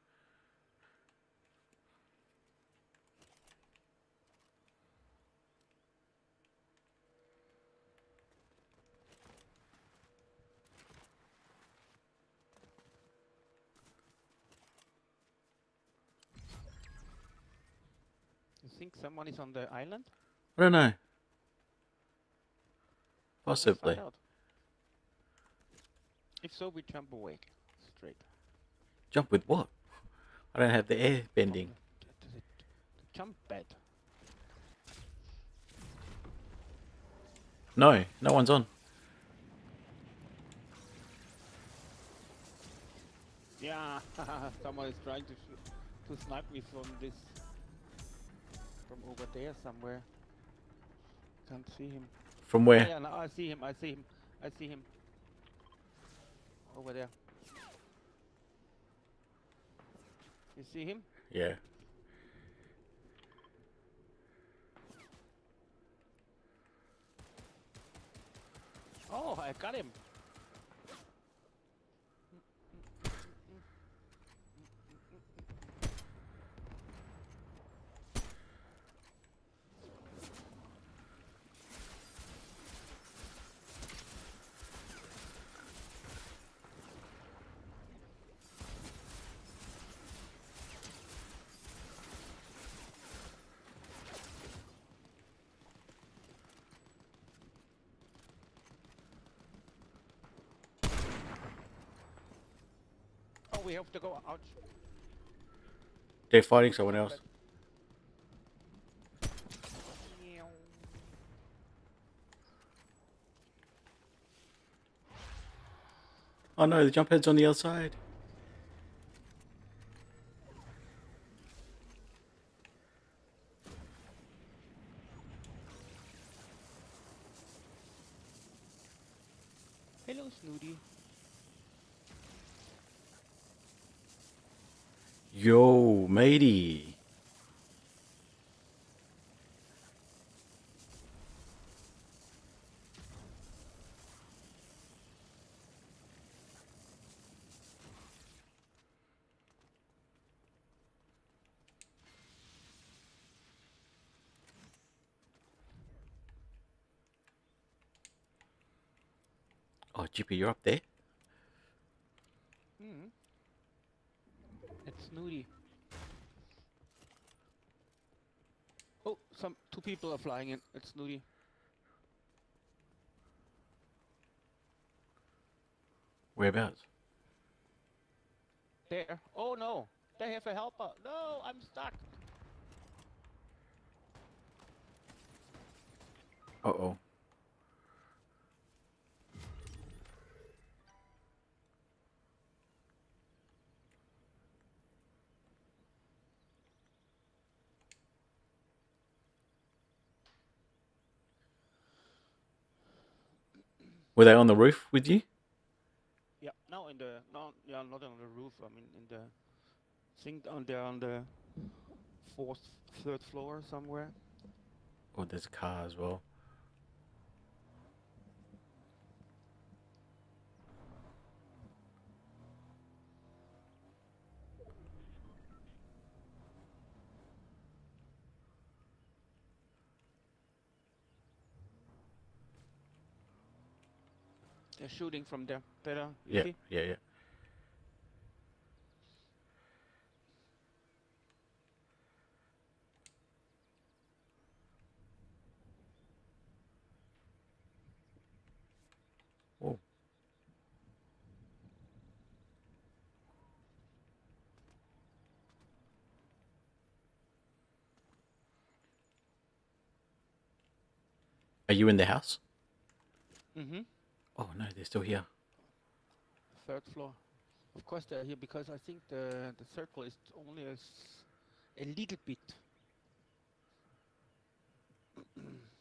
You think someone is on the island? I don't know. Possibly. If so, we jump away straight. Jump with what? I don't have the air bending. jump bed. No, no one's on. Yeah, someone is trying to sh- to snipe me from this from over there somewhere. Can't see him. From where? yeah, now I see him. I see him. I see him. Over there. You see him? Yeah. Oh, I got him. We have to go. Ouch. They're fighting someone else. Oh no, the jump head's on the other side. Hello, Snooty. Yo, matey. You're up there? Mm. It's snooty. Oh, some two people are flying in. It's snooty. Whereabouts? There. Oh no! They have a helper. No, I'm stuck. Uh oh. Were they on the roof with you? Yeah, now in the no, yeah, not on the roof. I mean, in the thing on there on the fourth, third floor somewhere. Oh, there's a car as well. They're shooting from there. Better, Yeah, see? yeah, yeah. Oh. Are you in the house? Mm-hmm. Oh no, they're still here. Third floor. Of course they're here because I think the the circle is only a, a little bit.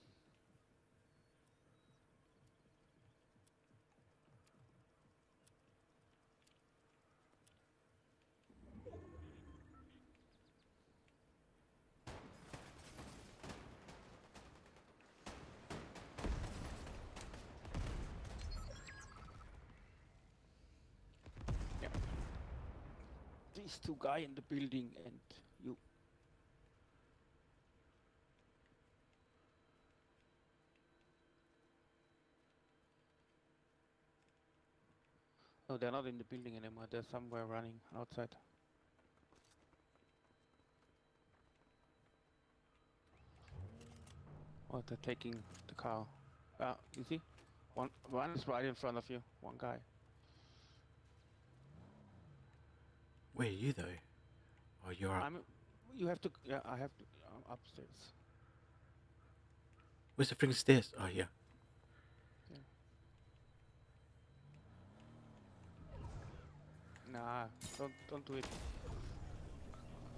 Two guy in the building and you. No, they're not in the building anymore. They're somewhere running outside. Oh, they're taking the car. Ah, you see? One, one is right in front of you. One guy. Where are you though? Oh, you're up. I'm. You have to. Yeah, I have to. I'm upstairs. Where's the freaking stairs? Oh, yeah. Nah, don't don't do it.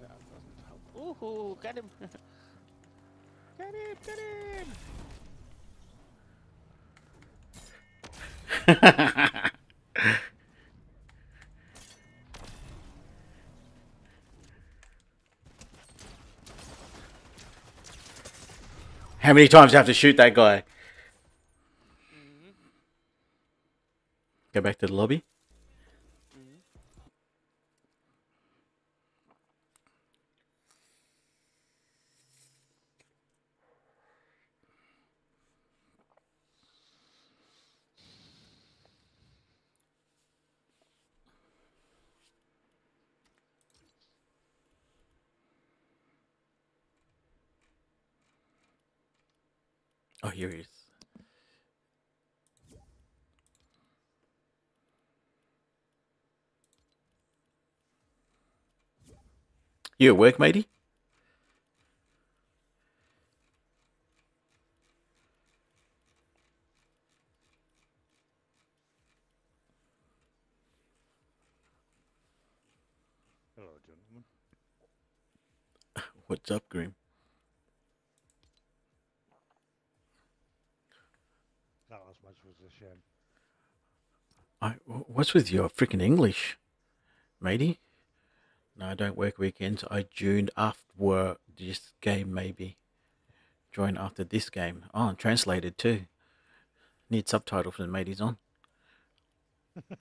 That doesn't help. Ooh, get him! get him! Get him! How many times do I have to shoot that guy? Mm-hmm. Go back to the lobby. Mm-hmm. Oh, here he is. You at work, matey? Hello, gentlemen. What's up, Grim? That last match was a shame. I, what's with your freaking English, matey? No, I don't work weekends. I joined after this game, maybe. Join after this game. Oh, and translated too. Need subtitles when matey's on.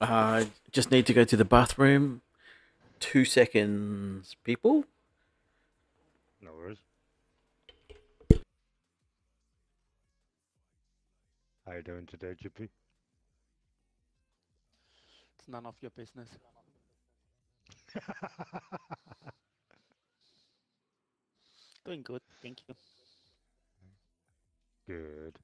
I just need to go to the bathroom. Two seconds, people. No worries. How you doing today, Jippy? It's none of your business. Doing good, thank you. Good.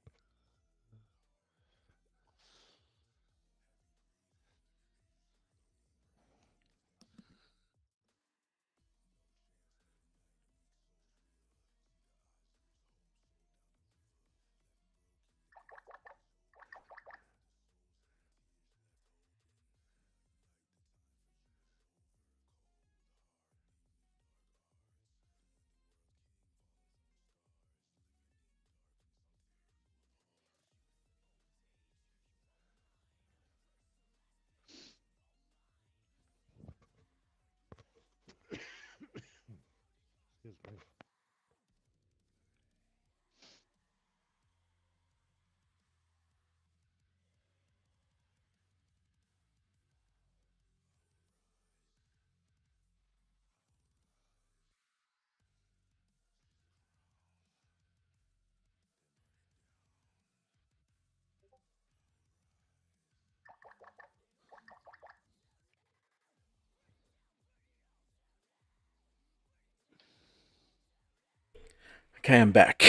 Okay, I'm back.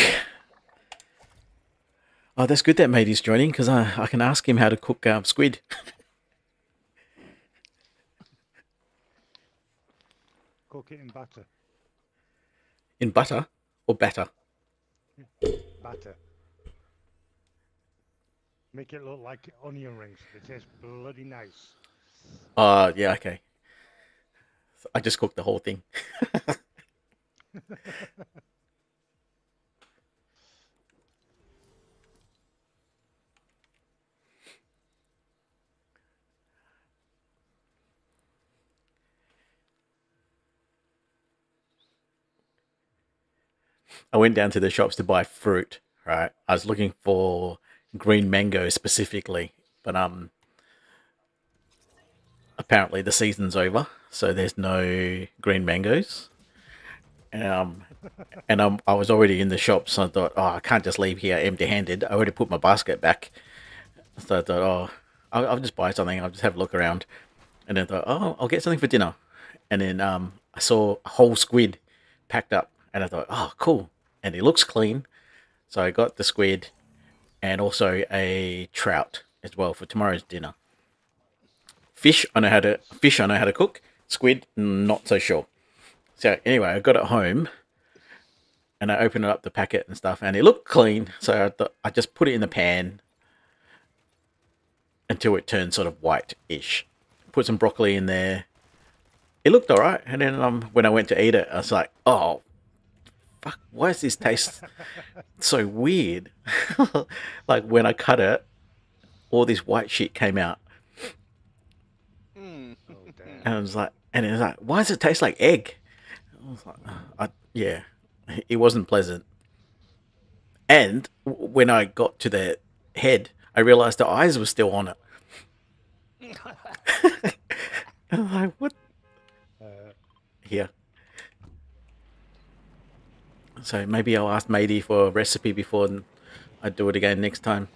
Oh, that's good that matey's joining because I, I can ask him how to cook um, squid. Cook it in batter. In butter or batter? Batter. Make it look like onion rings. It tastes bloody nice. Uh, yeah, okay. So I just cooked the whole thing. I went down to the shops to buy fruit, right? I was looking for green mango specifically, but um apparently the season's over, so there's no green mangoes. Um and um, I was already in the shop, so I thought, oh, I can't just leave here empty-handed. I already put my basket back, so I thought, oh, I'll, I'll just buy something. I'll just have a look around, and then I thought, oh, I'll get something for dinner. And then um, I saw a whole squid packed up, and I thought, oh, cool, and it looks clean. So I got the squid, and also a trout as well for tomorrow's dinner. Fish, I know how to fish. I know how to cook. Squid, not so sure. So anyway, I got it home, and I opened up the packet and stuff, and it looked clean. So I I just put it in the pan until it turned sort of white-ish. Put some broccoli in there. It looked all right, and then um, when I went to eat it, I was like, "Oh, fuck! Why does this taste so weird?" like when I cut it, all this white shit came out, Mm. Oh damn. and I was like, and it was like, "Why does it taste like egg?" I was like, I, "Yeah, it wasn't pleasant." And when I got to the head, I realized the eyes were still on it. I'm like, what? Uh, Here. So maybe I'll ask Matey for a recipe before I do it again next time.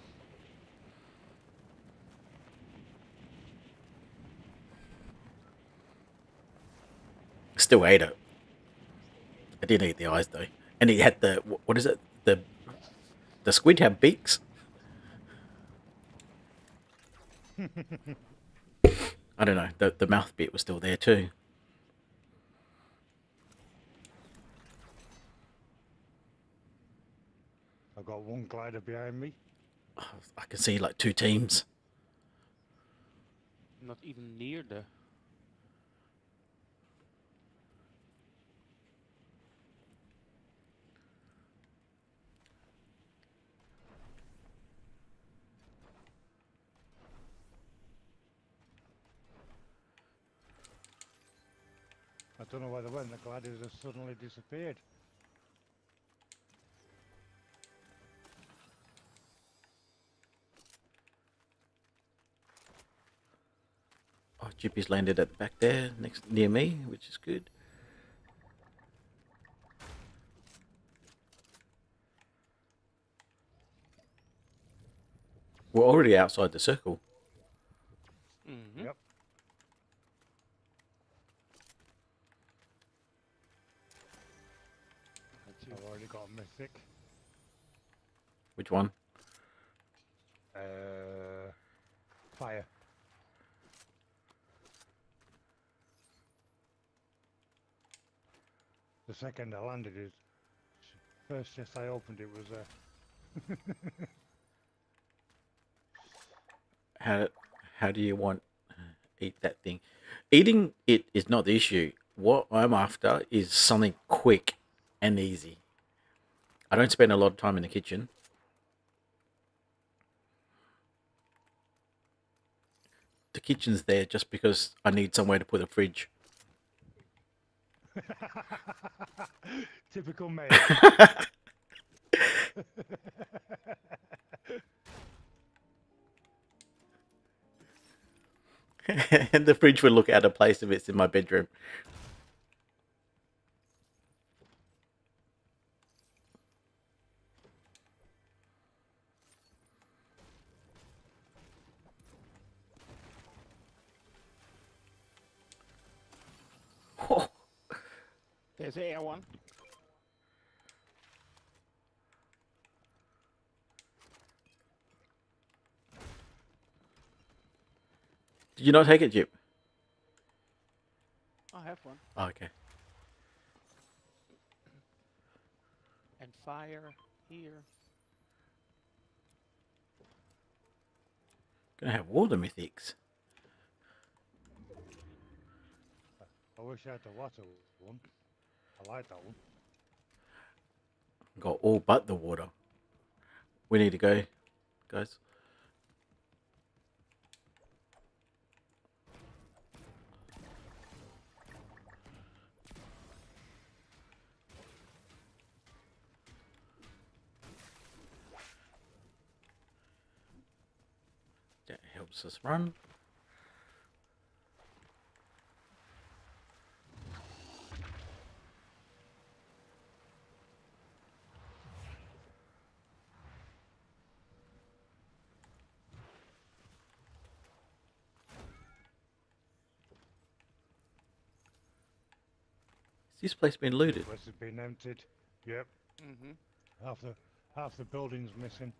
Still ate it. I didn't eat the eyes though, and he had the what is it? The the squid have beaks. I don't know. The the mouth bit was still there too. Got one glider behind me. I can see like two teams. Not even near the. I don't know where they went. The gliders have suddenly disappeared. Oh, Jippy's landed at back there, next near me, which is good. We're already outside the circle. Mm-hmm. Yep. I've already got a mythic. Which one? Uh, fire. The second I landed it, first chest I opened it was uh, How how do you want eat that thing? Eating it is not the issue. What I'm after is something quick and easy. I don't spend a lot of time in the kitchen. The kitchen's there just because I need somewhere to put a fridge. typical male. and the fridge would look out of place if it's in my bedroom. There's the air one. did you not take it, Jip? I have one. Oh, okay. And fire here. Gonna have water mythics. I wish I had the water one. I like that one. Got all but the water. We need to go, guys. That helps us run. This place been looted? Place has been emptied. Yep. Mm-hmm. Half the half the building's missing.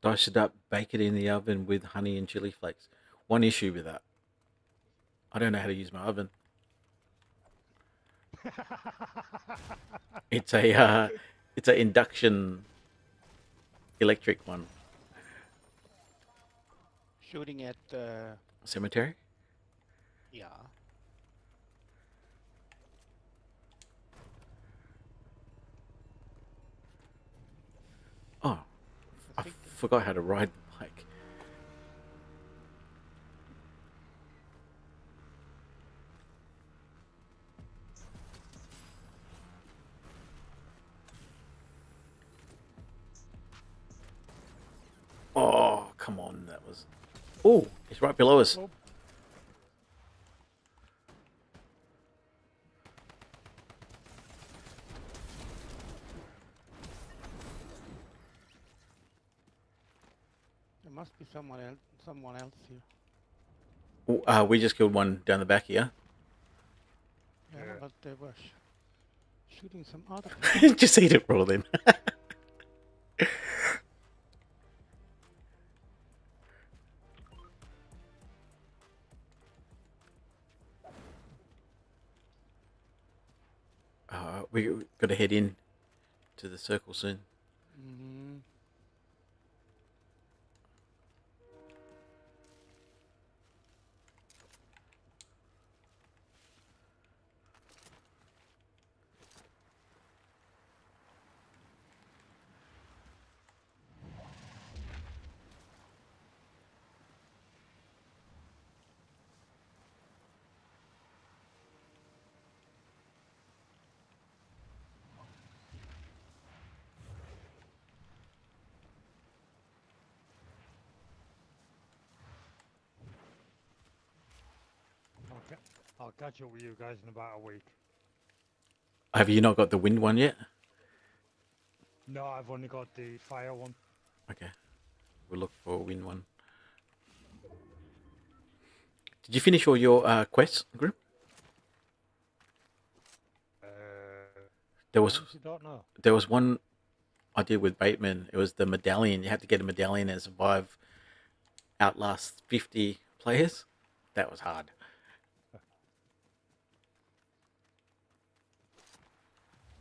Dice it up, bake it in the oven with honey and chili flakes. One issue with that. I don't know how to use my oven. It's a uh, it's an induction electric one. Shooting at uh, Cemetery? yeah. Oh, I I forgot how to ride the bike. Oh, come on. Oh, it's right below us. Oh. there must be someone else. Someone else here. Oh, Uh, we just killed one down the back here. Yeah, Yeah. but they were sh- shooting some other. just eat it raw then. we got to head in to the circle soon. mm-hmm. I'll, ca- I'll catch up with you guys in about a week. Have you not got the wind one yet? No, I've only got the fire one. Okay. We'll look for a wind one. Did you finish all your uh, quests, Grim? Uh, There was honestly don't know. there was one I did with Bateman. It was the medallion. You had to get a medallion and survive outlast fifty players. That was hard.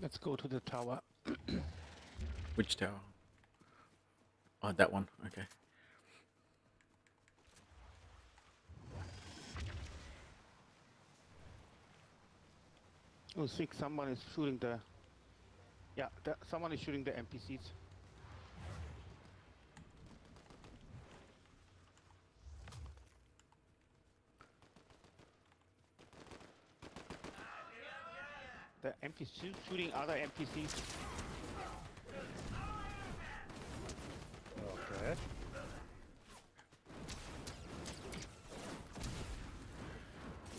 Let's go to the tower. Which tower? Oh, that one. Okay. Oh, sick! Someone is shooting the. Yeah, the, someone is shooting the NPCs. The NPC shooting other NPCs. Okay.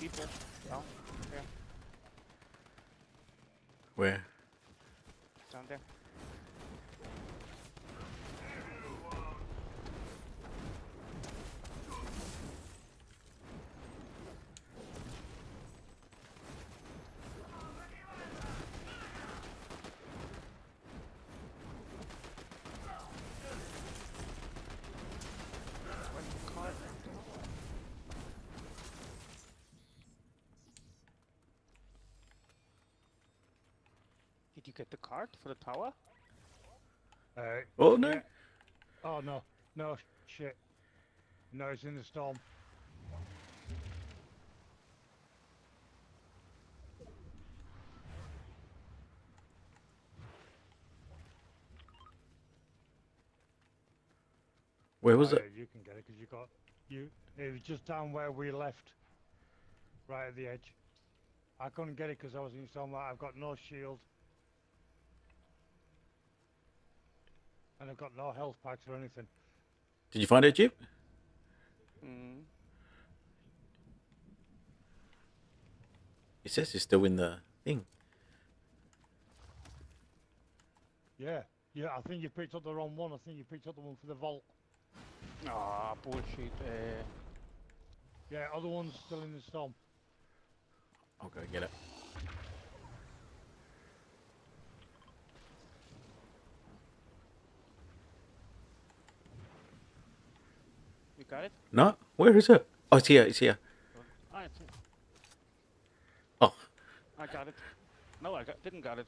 People down there, Where? down there. You get the card for the tower? Uh, Oh no! yeah. Oh no, no shit. No, it's in the storm. Where was Oh, it? yeah, you can get it because you got you. It was just down where we left, right at the edge. I couldn't get it because I was in the storm. I've got no shield, and I've got no health packs or anything. Did you find it, Jeep? Mm. It says it's still in the thing. Yeah, yeah. I think you picked up the wrong one. I think you picked up the one for the vault. Ah, bullshit. Uh, Yeah, other one's still in the storm. I'll go get it. Got it? No, where is it? Oh, it's here. It's here. Oh, I got it. No, I got, didn't got it.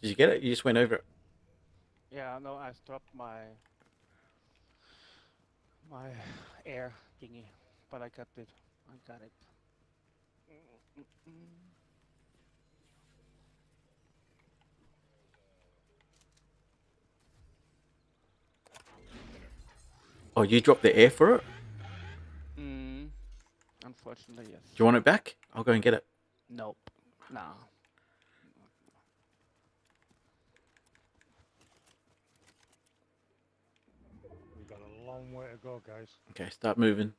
did you get it? You just went over it. Yeah, no, I stopped my my air thingy, but I got it. I got it. Oh, you dropped the air for it. Mm, unfortunately, yes. Do you want it back? I'll go and get it. Nope. No. We've got a long way to go, guys. Okay, start moving.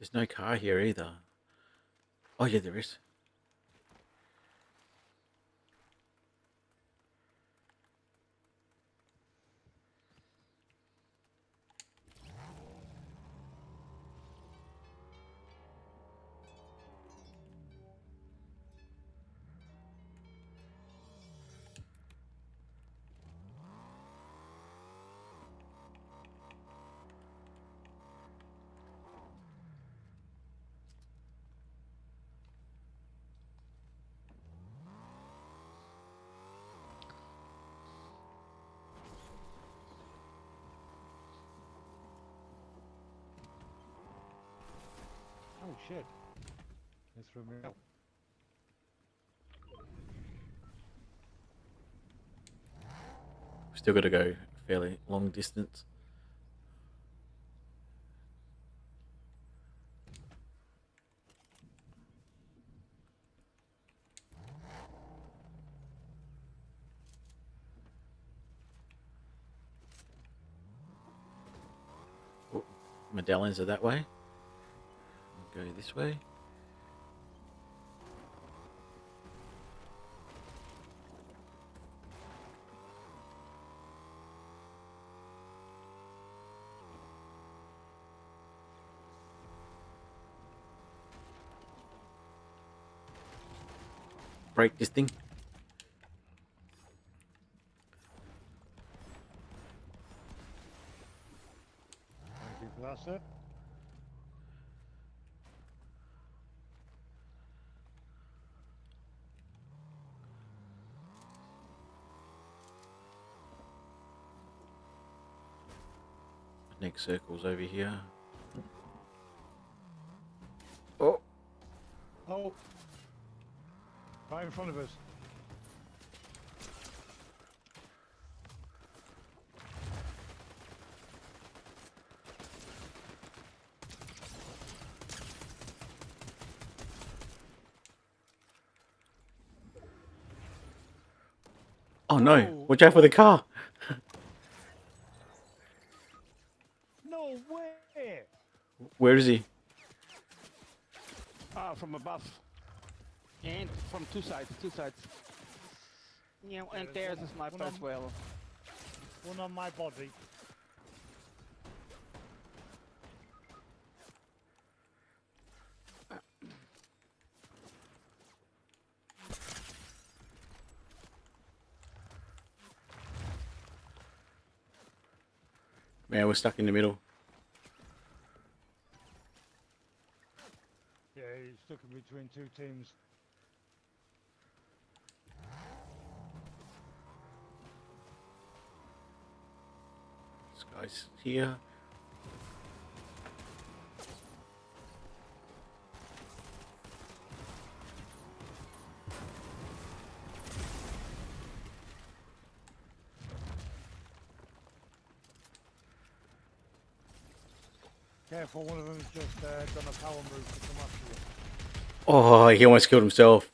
There's no car here either. Oh yeah, there is. Still got to go fairly long distance. Oh, Medallions are that way. Go this way. Break this thing. Next circle's over here. In front of us. oh no! Oh. Watch out for the car. No way! Where is he? Ah, from above. And from two sides, two sides. Yeah, and there's there's one- a sniper one as well. One on my body. Man, we're stuck in the middle. Yeah, he's stuck in between two teams. This guy's here. Careful, one of them's just uh, done a power move to come after you. Oh, he almost killed himself.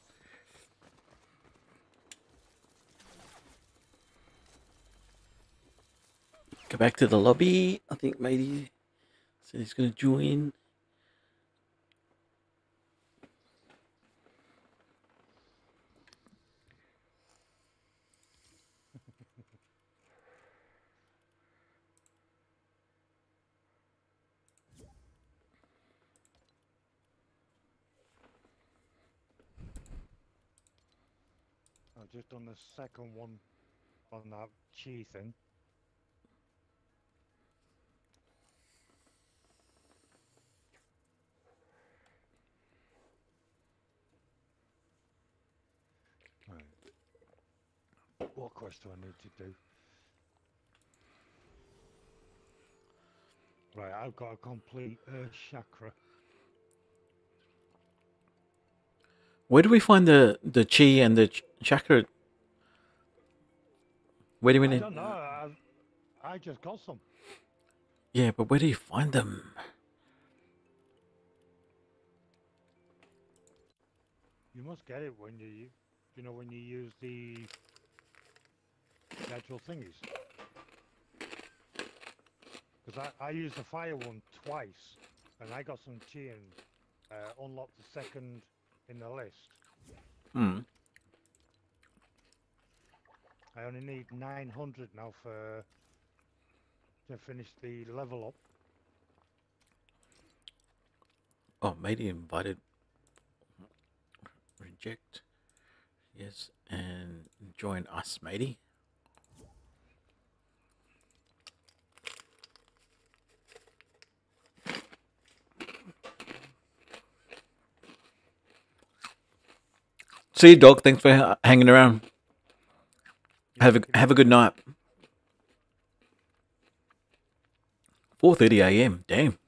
Go back to the lobby. I think maybe said he's going to join. I've just done the second one on that chi thing. Right. What quest do I need to do? Right, I've got a complete Earth chakra. Where do we find the the chi and the ch- chakra? Where do we I need? don't know. I, I just got some. Yeah, but where do you find them? You must get it when you, you know, when you use the, actual thingies. Because I, I used the fire one twice, and I got some chi and uh, unlocked the second in the list. Hmm. I only need 900 now for to finish the level up. Oh, matey invited. Reject. Yes, and join us, matey. See you, dog. Thanks for hanging around. Have a have a good night. 4:30 a.m. Damn.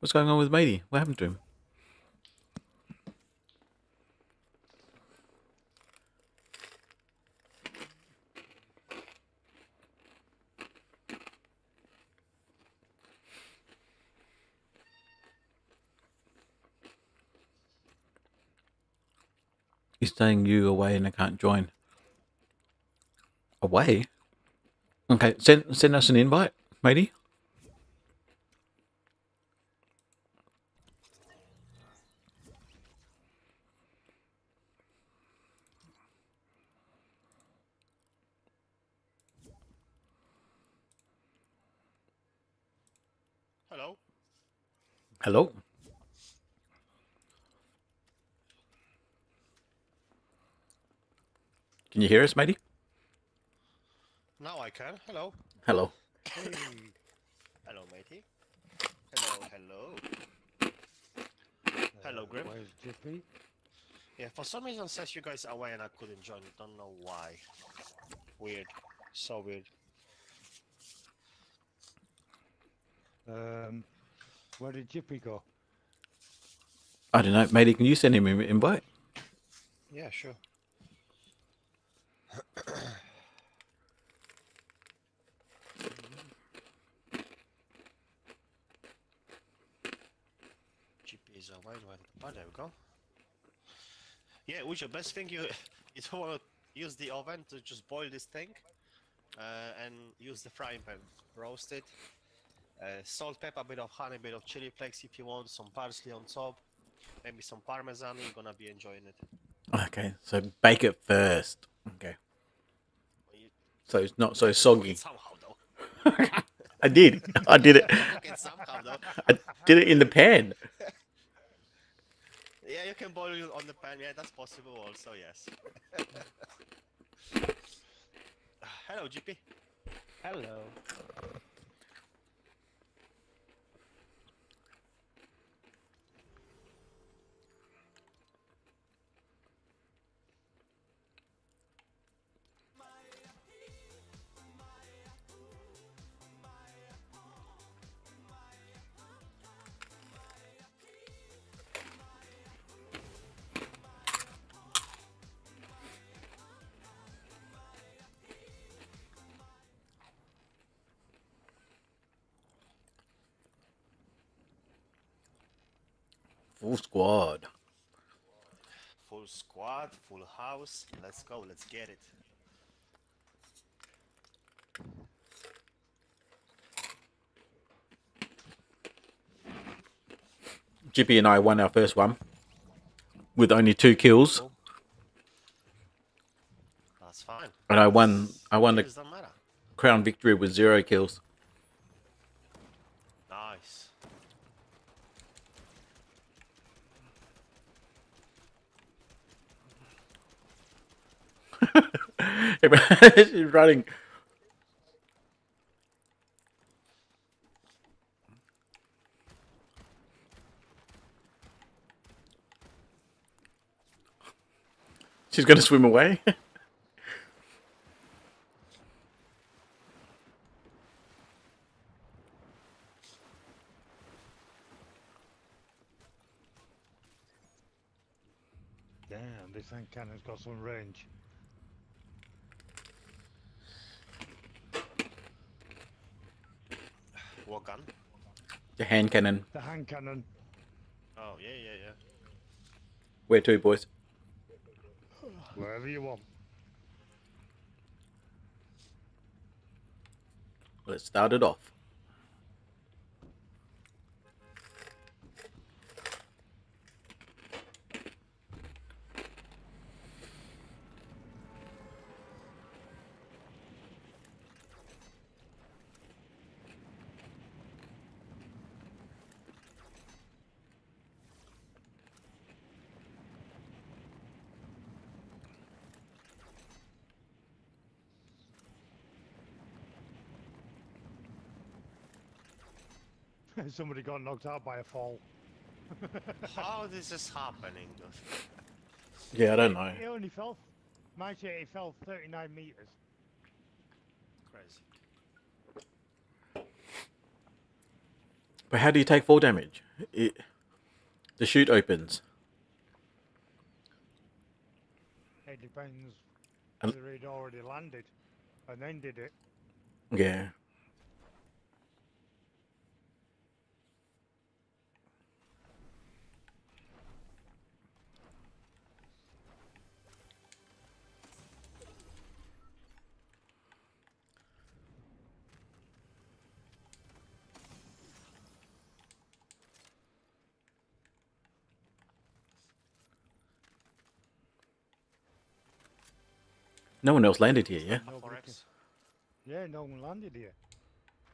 What's going on with Matey? What happened to him? He's you away and I can't join. Away? Okay, send send us an invite, matey. Hello. Hello. Can you hear us, matey? Now I can. Hello. Hello. Hey, Hello, matey. Hello, hello. Hello, uh, Grim. Where's Jippy? Yeah, for some reason says you guys are away and I couldn't join. Don't know why. Weird. So weird. Um, where did Jippy go? I don't know, matey. Can you send him an invite? Yeah, sure. GP is. Oh, there we go. Yeah, which the best thing you you don't want to use the oven to just boil this thing, uh, and use the frying pan, roast it. Uh, salt, pepper, a bit of honey, a bit of chili flakes if you want, some parsley on top, maybe some parmesan. You're gonna be enjoying it. Okay, so bake it first. Okay, so it's not so soggy. it somehow though. I did. I did it. Cook it somehow though. I did it in the pan. Yeah, you can boil it on the pan. Yeah, that's possible also. Yes. Hello, GP. Hello. Full squad. Full squad, full house. Let's go. Let's get it. Jippy and I won our first one with only two kills, That's fine. and I won. I won the Kills don't matter. crown victory with zero kills. Nice. She's running. She's gonna swim away. Damn, this hand cannon's got some range. What gun? the hand cannon. The hand cannon. Oh yeah, yeah, yeah. Where to, boys? Wherever you want. Let's start it off. Somebody got knocked out by a fall. How is this happening? Yeah, I don't know. He only fell. My shit, he fell 39 meters. Crazy. But how do you take fall damage? It, the chute opens. It depends And- whether he'd already landed and then did it. Yeah. No one else landed here, yeah? Nobody. Yeah, no one landed here.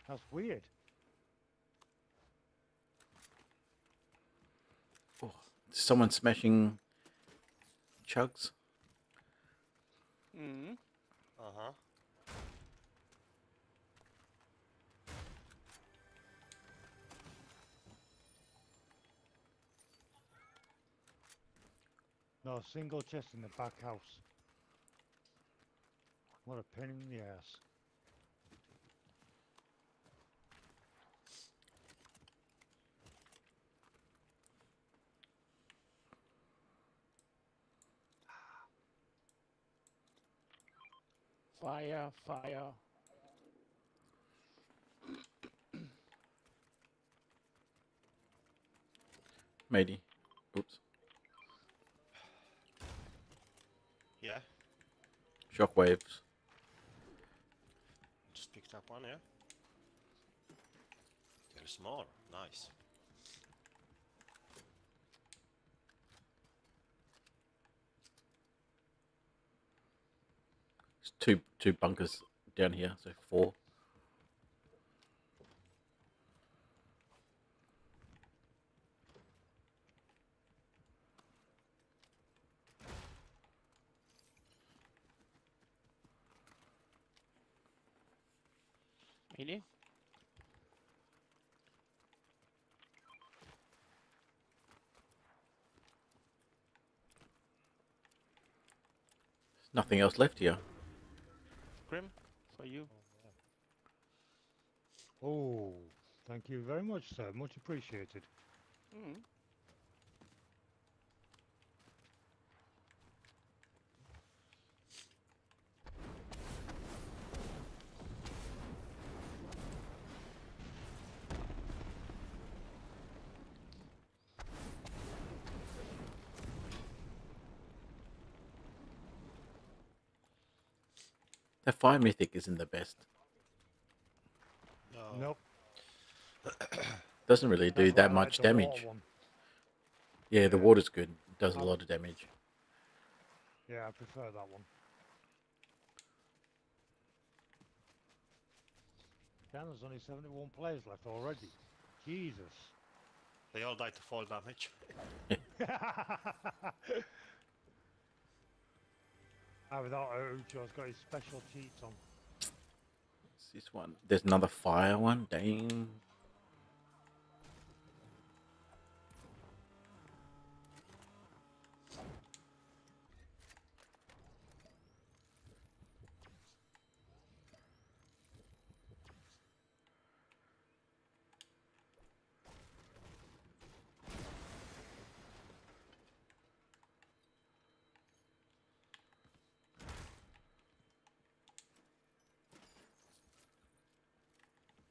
That's weird. Oh, someone smashing chugs. Mm. Uh huh. No, single chest in the back house. What a pain in the ass. Fire, fire. Matey. Oops. Yeah. Shockwaves. Picked up one, yeah. There's more. Nice. There's two two bunkers down here, so four. Meaning? There's nothing else left here. Grim, for you. Oh, thank you very much, sir. Much appreciated. Mm. That fire mythic isn't the best. No. Nope. Doesn't really do that's that much like damage. Yeah, the water's good. It does a lot of damage. Yeah, I prefer that one. Damn, there's only 71 players left already. Jesus. They all died to fall damage. I without Ucho's got his special cheats on. This one? There's another fire one. Dang.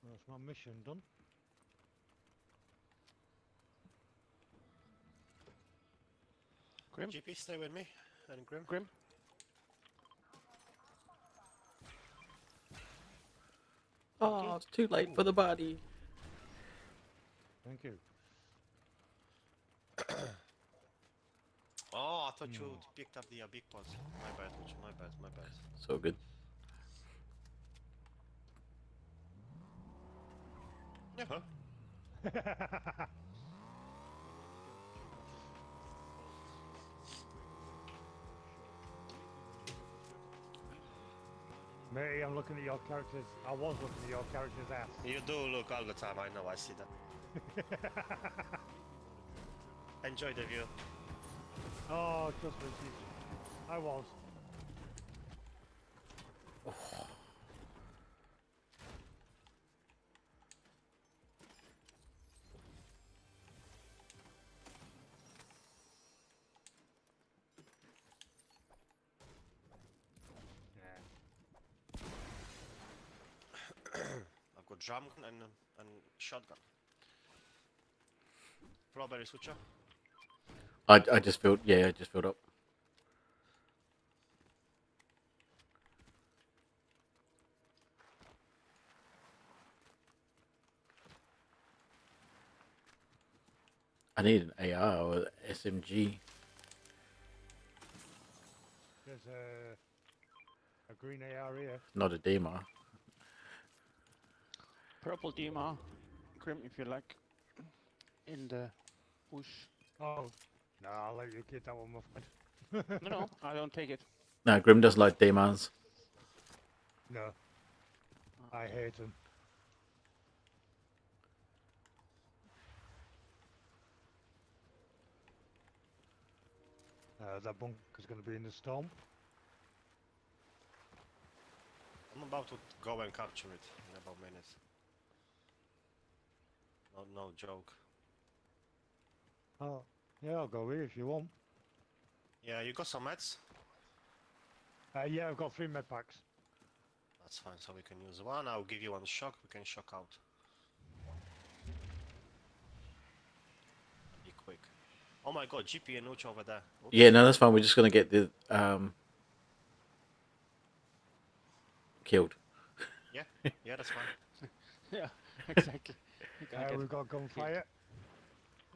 That's my mission done. Grim? GP, stay with me. And Grim. Grim? Oh, it's too late for the body. Thank you. Oh, I thought you Hmm. picked up the uh, big pots. My bad, Ucho, my bad, my bad. So good. Yeah. Matey, I'm looking at your character's. I was looking at your character's ass. You do look all the time, I know, I see that. Enjoy the view. oh, just Richie. I was. Drum and and shotgun. Strawberry switcher. I, I just filled, yeah, I just filled up. I need an AR or SMG. There's a, a green AR here. Not a DMR. Purple DMR. Grim, if you like. In the bush. Oh, no, I'll let you get that one, my friend. No, no, I don't take it. No, Grim doesn't like DMRs. No, I hate them. Uh, that bunker's going to be in the storm. I'm about to go and capture it in about a minute. No, no joke. Oh, yeah, I'll go here if you want. Yeah, you got some meds? Uh, yeah, I've got three med packs. That's fine, so we can use one. I'll give you one shock, we can shock out. Be quick. Oh my god, GP and Uch over there. Oops. Yeah, no, that's fine. We're just gonna get the um killed. Yeah, yeah, that's fine. Yeah, exactly. You gotta Uh, we've got gunfire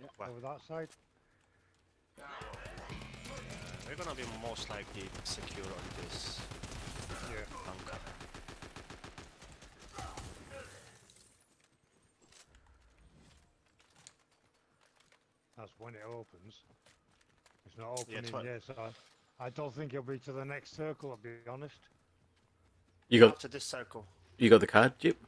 Yeah. Wow. over that side. We're gonna be most likely secure on this Yeah. bunker. That's when it opens. It's not opening twi- yet, so I, I don't think it'll be to the next circle, I'll be honest. You got After this circle. you got the card, Jip? Mm.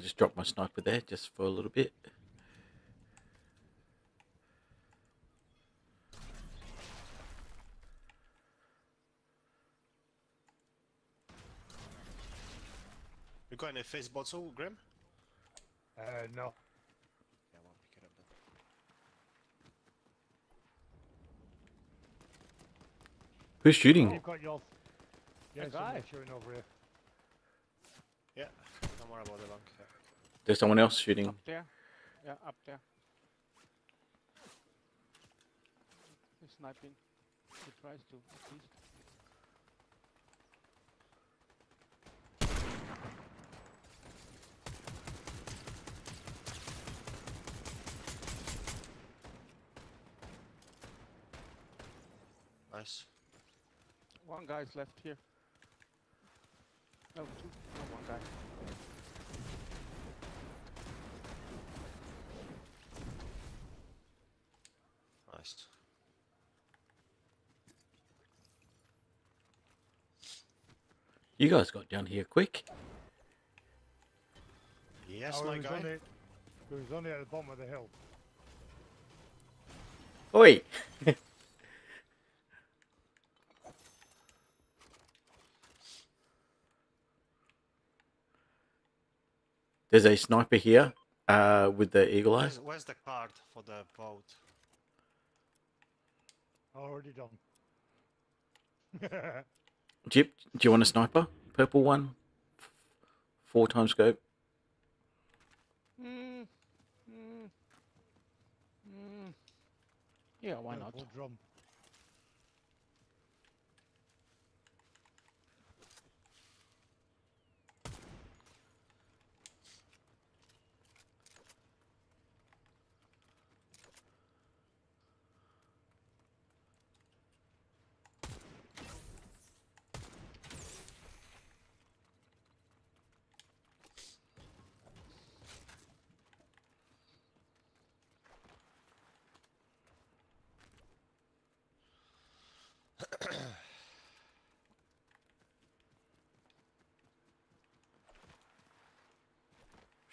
I just dropped my sniper there just for a little bit. You got any face bottle, Grim? Uh, no. Yeah, I won't pick it up then. Who's shooting? You've got your... Yeah, guy. shooting over here. Yeah, don't about the bank. Yeah. There's someone else shooting. Up there. Yeah, up there. He's sniping. He tries to, at least. Nice. One guy's left here. No, two. No, one guy. Nice. You guys got down here quick. Yes, oh, my guy. Only, he was only at the bottom of the hill. Oi! There's a sniper here uh, with the eagle eye. Where's, where's the card for the boat? Already done. Jip, do you want a sniper? Purple one? Four times scope. Mm, mm, mm. Yeah, why not? Drum.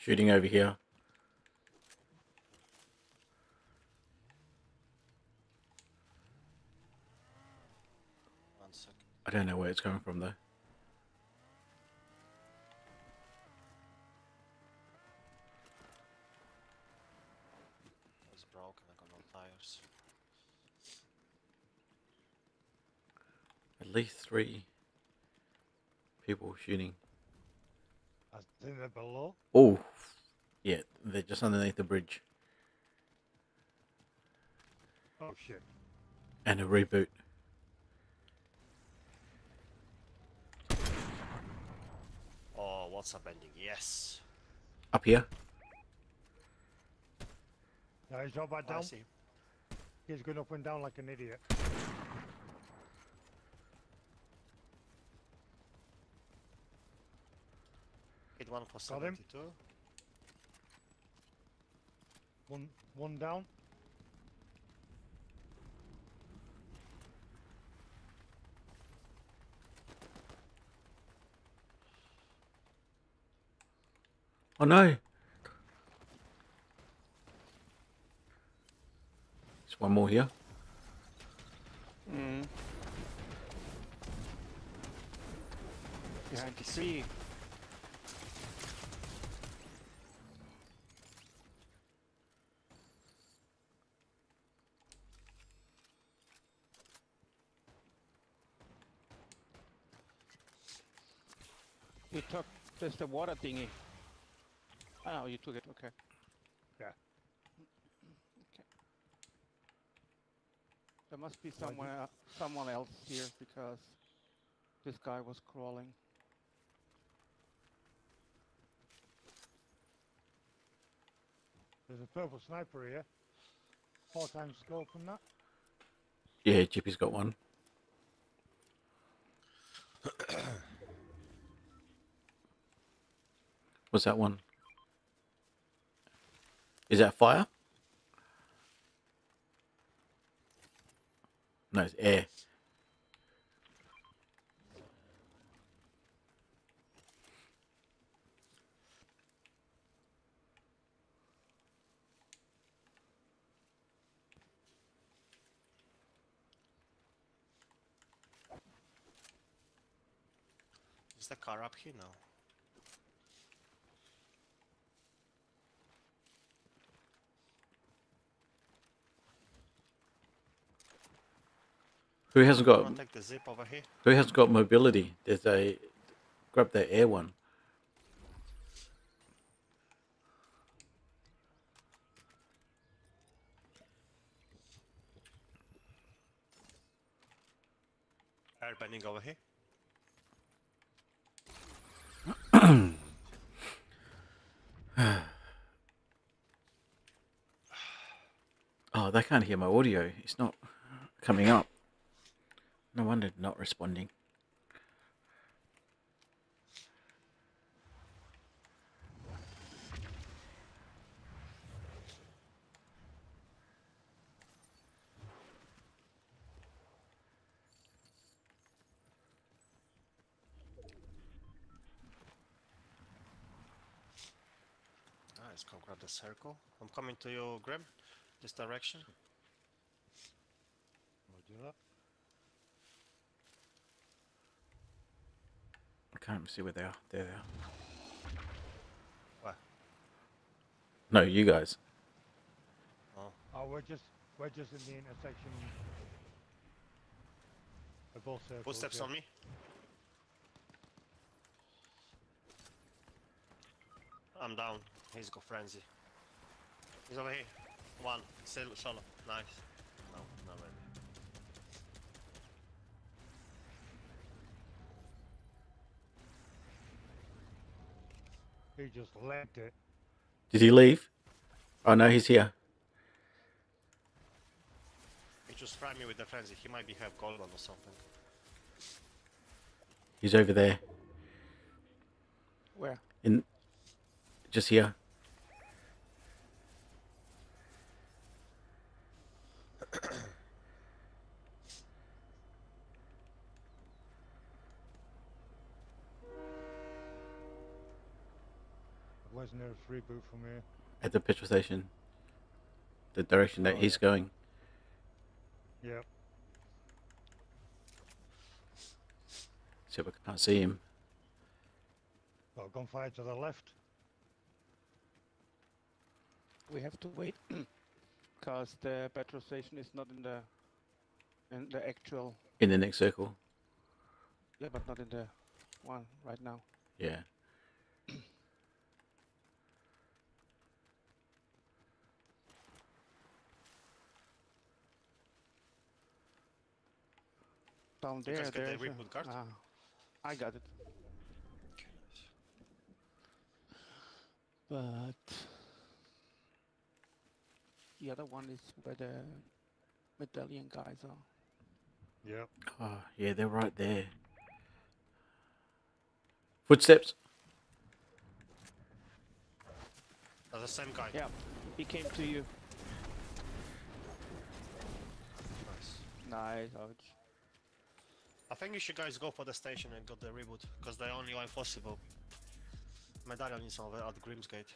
Shooting over here. I don't know where it's coming from though. It's broken, I got no tires. At least three people shooting. I think they're below. Oh, yeah, they're just underneath the bridge. Oh shit. And a reboot. Oh, what's up ending? Yes. Up here. Now he's not back I down. see. He's going up and down like an idiot. Hit one for Got him. 72. One one down. Oh no. There's one more here. Mm. Behind the tree. You took just the water thingy. Oh, you took it. Okay. Yeah. Okay. There must be somewhere, uh, someone else here because this guy was crawling. There's a purple sniper here. Four times scope from that. Yeah, Chippy's got one. What's that one? Is that fire? No, it's air. Is the car up here now? Who hasn't got take the zip over here? who hasn't got mobility? There's a grab that air one. Airbending over here. Oh, they can't hear my audio. It's not coming up. No wonder not responding. Ah, let's go grab the circle. I'm coming to you, Grim. This direction. Roger that. I can't see where they are. There they are. Where? No, you guys. Oh, Oh, we're just we're just in the intersection of both circles. footsteps yeah. on me. I'm down. He's got frenzy. He's over here. One. Still solo. Nice. No, not really. He just legged it. Did he leave? Oh no, he's here. He just fried me with the frenzy. He might be have gold on or something. He's over there. Where? In just here. Wasn't there a free boot from here? At the petrol station. The direction that Oh, he's going. Yep. Except I can't see him. Got gunfire to the left. We have to wait because the petrol station is not in the in the actual In the next circle. yeah, but not in the one right now. Yeah. Down You there, guys get the reboot card? ah, I got it. But the other one is where the medallion guys are. Yep. Oh, yeah, they're right there. Footsteps. That's the same guy. Yeah, he came to you. Nice. Nice, ouch. I think you should guys go for the station and got the reboot, because the only one possible. Medallion is over at Grim's Gate.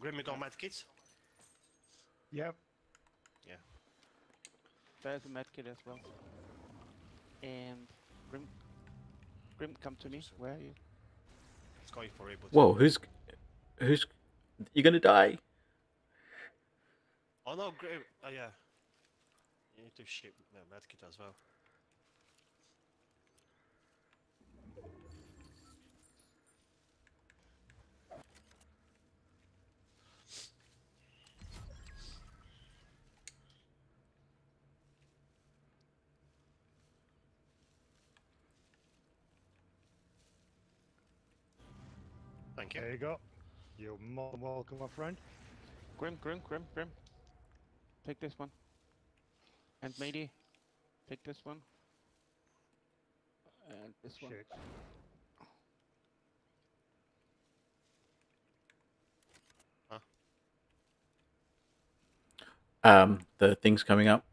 Grim, you got medkits? Yep. Yeah. There's a medkit as well. And Grim, Grim, come to me. Where are you? It's going for reboot. Whoa, who's who's you're gonna die? Oh no, Grim. Oh yeah. You need to ship the medkit as well. You. There you go. You're more than welcome, my friend. Grim, Grim, Grim, Grim. Take this one. And Matey, take this one. And this one. Shit. Um, the thing's coming up.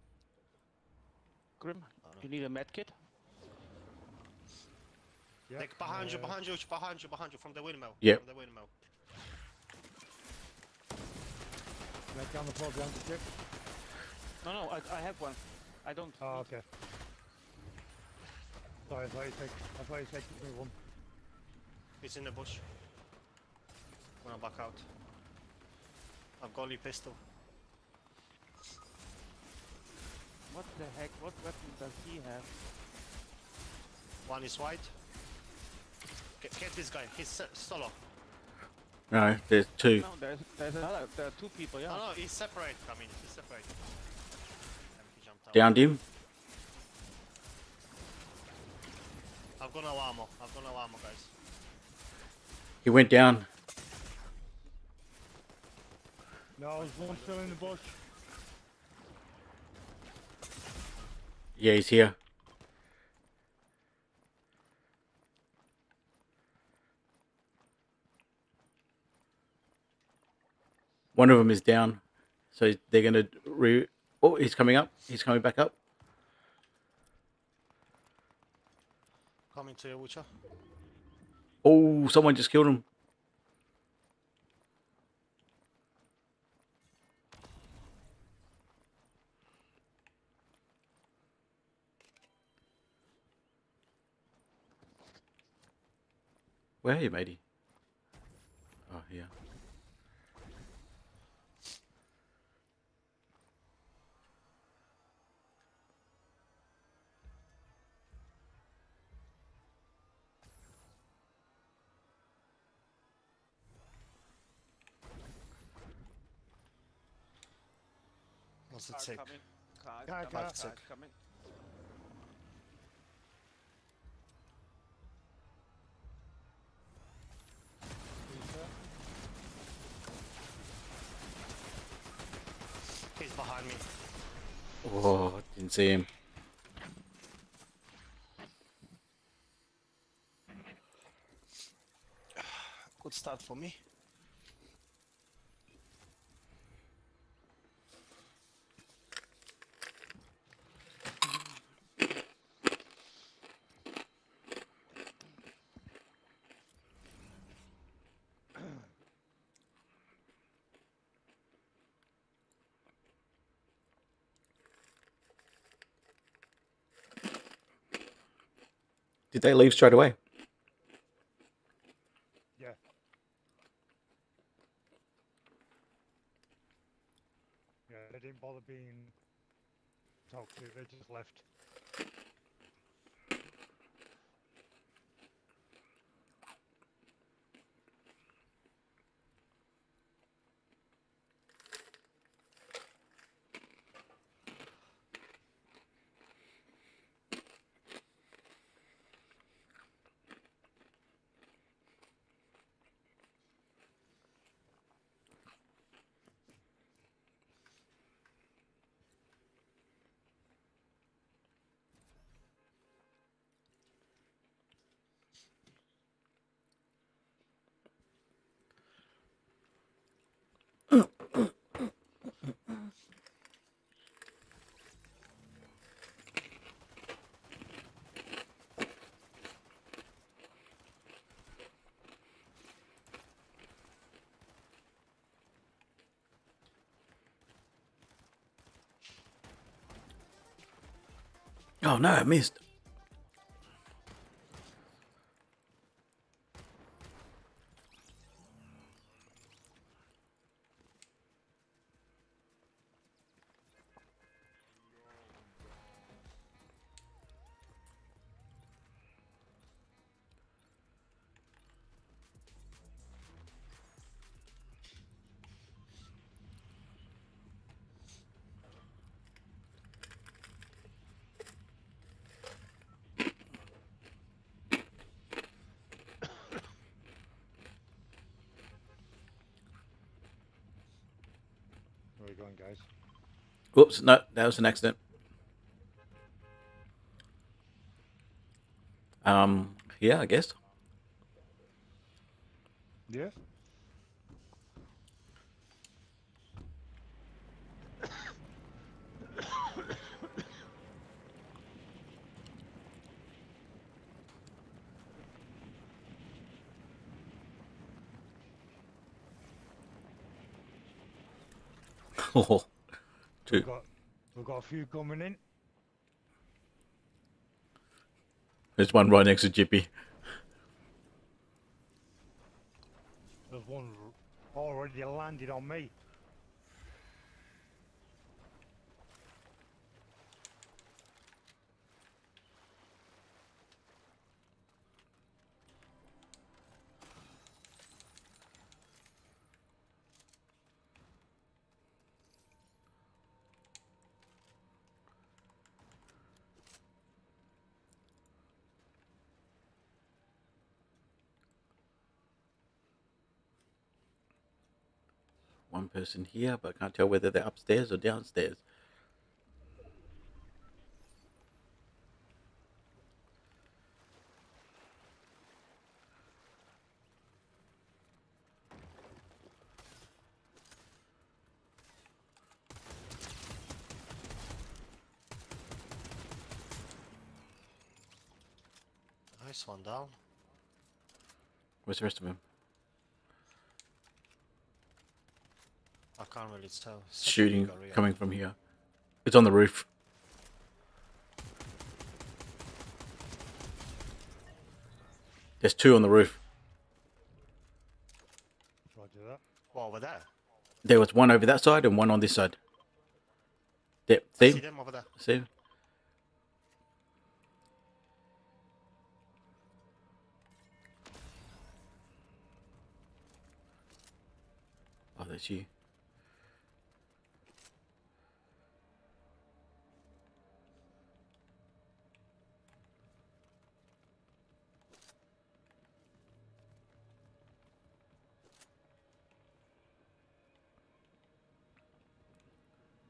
Grim, you need a medkit? Yep. Like behind you, behind you, behind you, behind you, from the windmill. Yep. From the windmill. Left down the floor behind the ship. No, no, I, I have one. I don't. Oh, okay. Sorry, I thought you said, I thought you said give me one. He's in the bush. Gonna back out. I've got only pistol. What the heck? What weapon does he have? One is white. Get, get this guy. He's se- solo. No, there's two. No, there's there's another. There are two people. Yeah. No, no, he's separate. I mean, he's separate. Damn, he. Downed him. I've got no ammo. I've got no ammo, guys. He went down. No, there's one still in the bush. Yeah, he's here. One of them is down, so they're gonna re. Oh, he's coming up. He's coming back up. Coming to you, Witcher. Oh, someone just killed him. Where are you, matey? Oh, yeah. What's it Car take? coming. Car Car, car. Car is Sick. coming. He's behind me. Oh, didn't see him. Good start for me. Did they leave straight away? Yeah. Yeah, they didn't bother being talked to, they just left. Oh no, I missed. Whoops, no, that was an accident. Um, yeah, I guess. Yeah. Oh, two. We've got, we've got a few coming in. There's one right next to Jippy. There's one already landed on me. One person here, but I can't tell whether they're upstairs or downstairs. Nice one down. Where's the rest of them? Can't really tell. Such Shooting coming from here. It's on the roof. There's two on the roof. Roger that. Well, over there. There was one over that side and one on this side. There, I see? see them over there. See? Oh, that's you.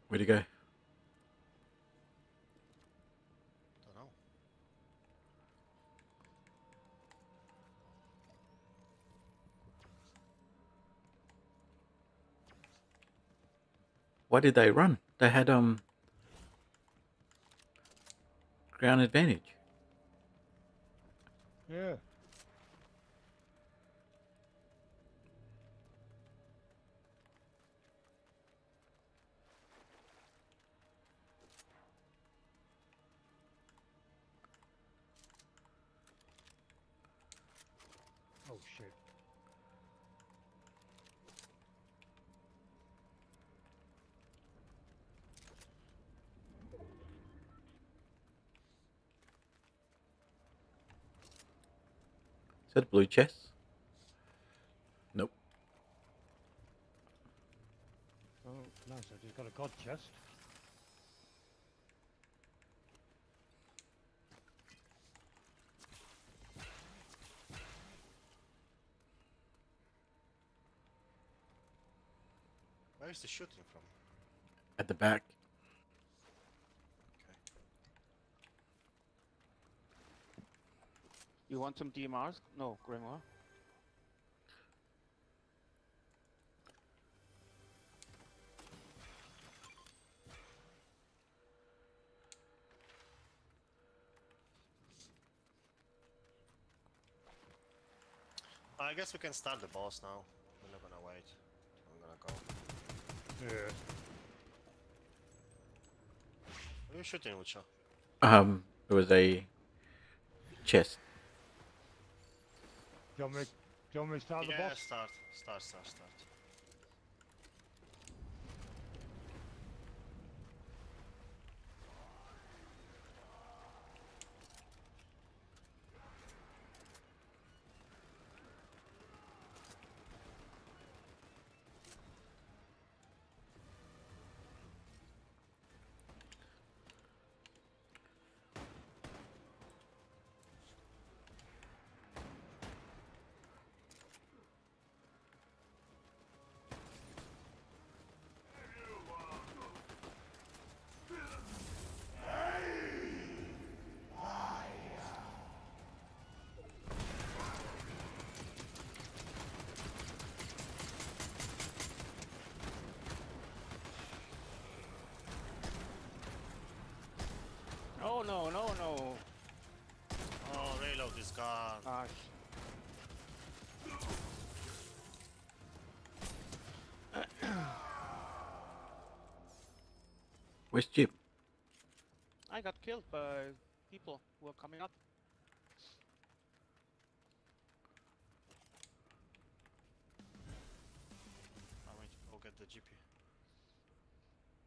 Where'd he go? Don't know. Why did they run? They had um ground advantage. Yeah. Oh shit. Is that blue chest? Nope. Oh, nice. I just got a god chest. Where is the shooting from? At the back. You want some DMRs? No, Grimoire. I guess we can start the boss now. We're not gonna wait. I'm gonna go. Yeah. What are you shooting, Lucha? Um, it was a chest. Do you want me, to start yeah, the boss? start, start, start, start. Oh no, no, no. Oh, reload is gone. Ah, Where's Jim? I got killed by people who are coming up. I'm going to go get the GP.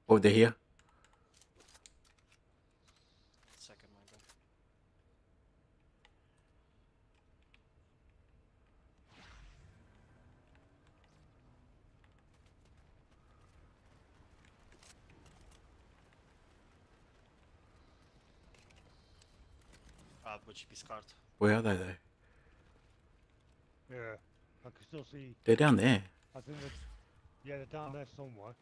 Oh, they're here. Second, my gun. But GP's card. Where are they though? Yeah. I can still see. They're down there. I think that. Yeah, they're down there somewhere.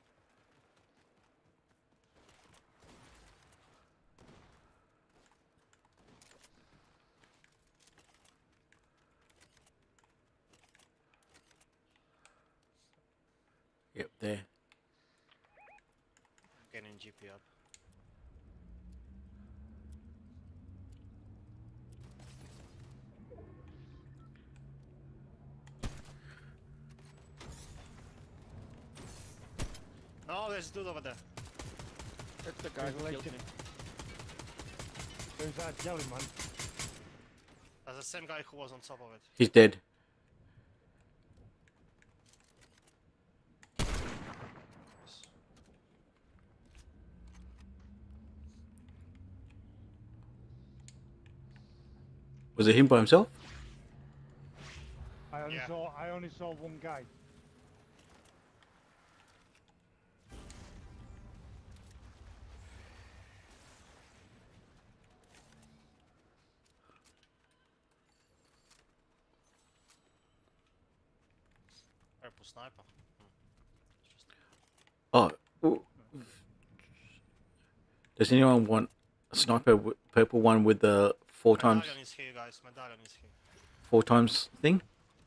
Yep, there. Getting GP up. Dude over there. That's the guy who killed Congratulations. me. Who's that jelly man? That's the same guy who was on top of it. He's dead. Was it him by himself? I only Yeah. saw. I only saw one guy. Purple sniper. Hmm. Oh. ooh. Does anyone want a sniper w- purple one with the four times Medallion is here, guys. Medallion is here. four times thing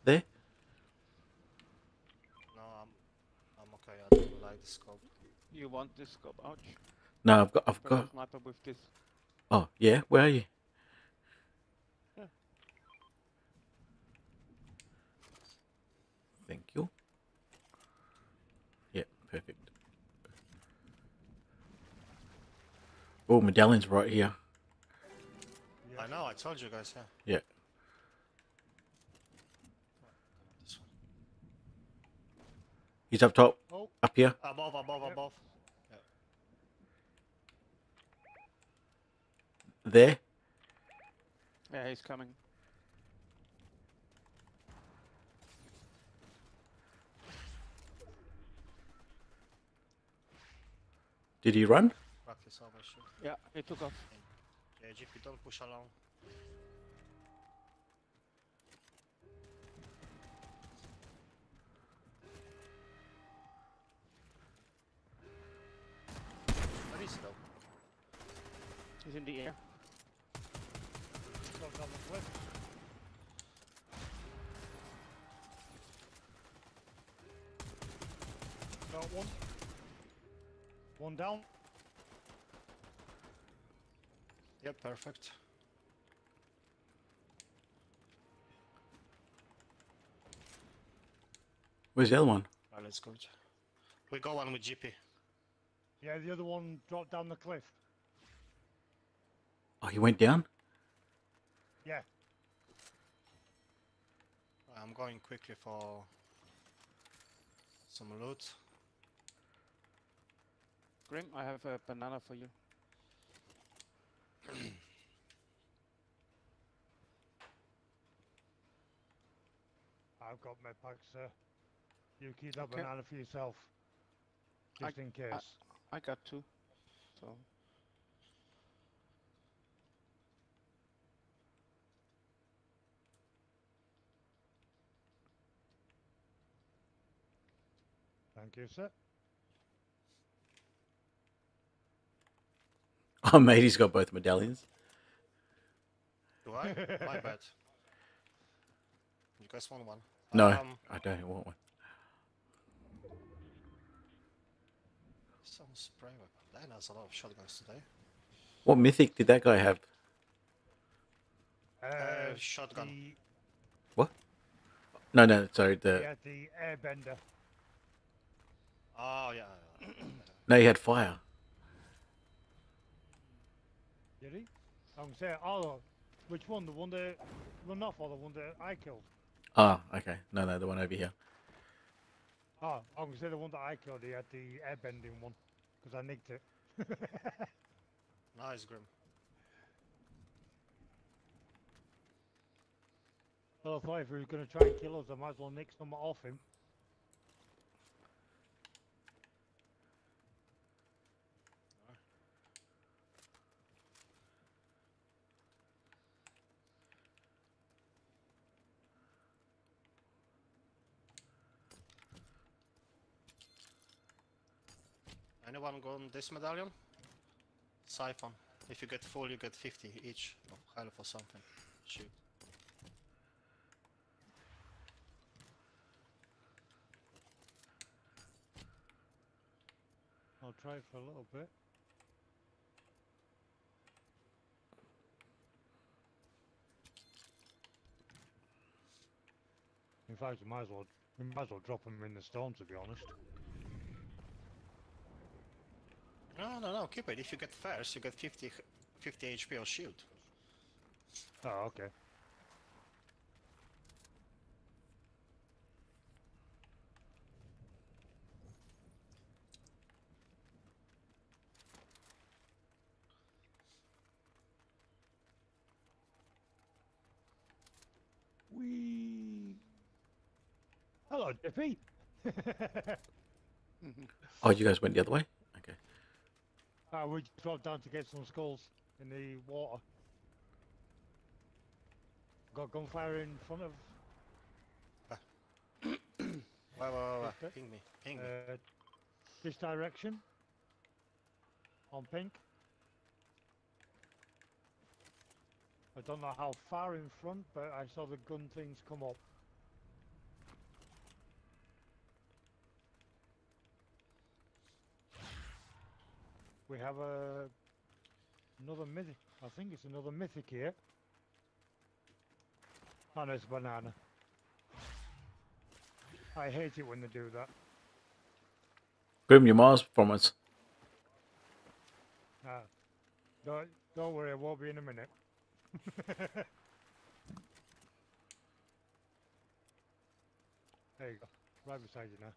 there? No, I'm, I'm okay. I don't like the scope. You want this scope? Ouch. No, I've got I've Purple got sniper with this. Oh, yeah, where are you? Oh, medallion's right here. I know, I told you guys, yeah. Yeah. He's up top. Oh. Up here. Uh, above, above, yep. above. Yep. There. Yeah, he's coming. Did he run? Practice over shoot. Yeah, he took off. Yeah, GP, don't push along. Where is he though? He's in the air. on the cliff. Got one. One down. Yep, perfect. Where's the other one? Well, that's good. We go one with GP. Yeah, the other one dropped down the cliff. Oh, he went down. Yeah. I'm going quickly for some loot. Grim, I have a banana for you. I've got my pack, sir. You keep that Okay. banana for yourself. I- Just in case. I got two. So Thank you, sir. Oh, mate, he's got both medallions. Do I? My bad. You guys want one? No, Um, I don't want one. some spray weapon. Dan has a lot of shotguns today. What mythic did that guy have? Uh, shotgun. The, What? No, no, sorry. The yeah, the airbender. Oh yeah. yeah, yeah. no, he had fire. Did he? I'm going saying, oh, which one? The one that run off or the one that I killed? Ah, okay. No, no, the one over here. Oh, I'm gonna say the one that I killed. He had the airbending one because I nicked it. nice, Grim. well, I thought if he was gonna try and kill us, I might as well nick some off him. Anyone go on this medallion? Siphon. If you get full, you get 50 each oh, of health or something. Shoot. I'll try for a little bit. In fact, we might as well we might as well drop them in the storm. To be honest. No, no, no, keep it. If you get first, you get 50, 50 HP or shield. Oh, okay. Wee. Hello, Dippy. Oh, you guys went the other way. Ah, we dropped down to get some skulls in the water. Got gunfire in front of Wait, wait, wait, wait. Ping me, ping me. uh, this direction. On pink. I don't know how far in front, but I saw the gun things come up. We have a another mythic. I think it's another mythic here. Oh, no, it's a banana. I hate it when they do that. Grim, miles from us. Ah, don't don't worry, I won't be in a minute. there you go, right beside you now.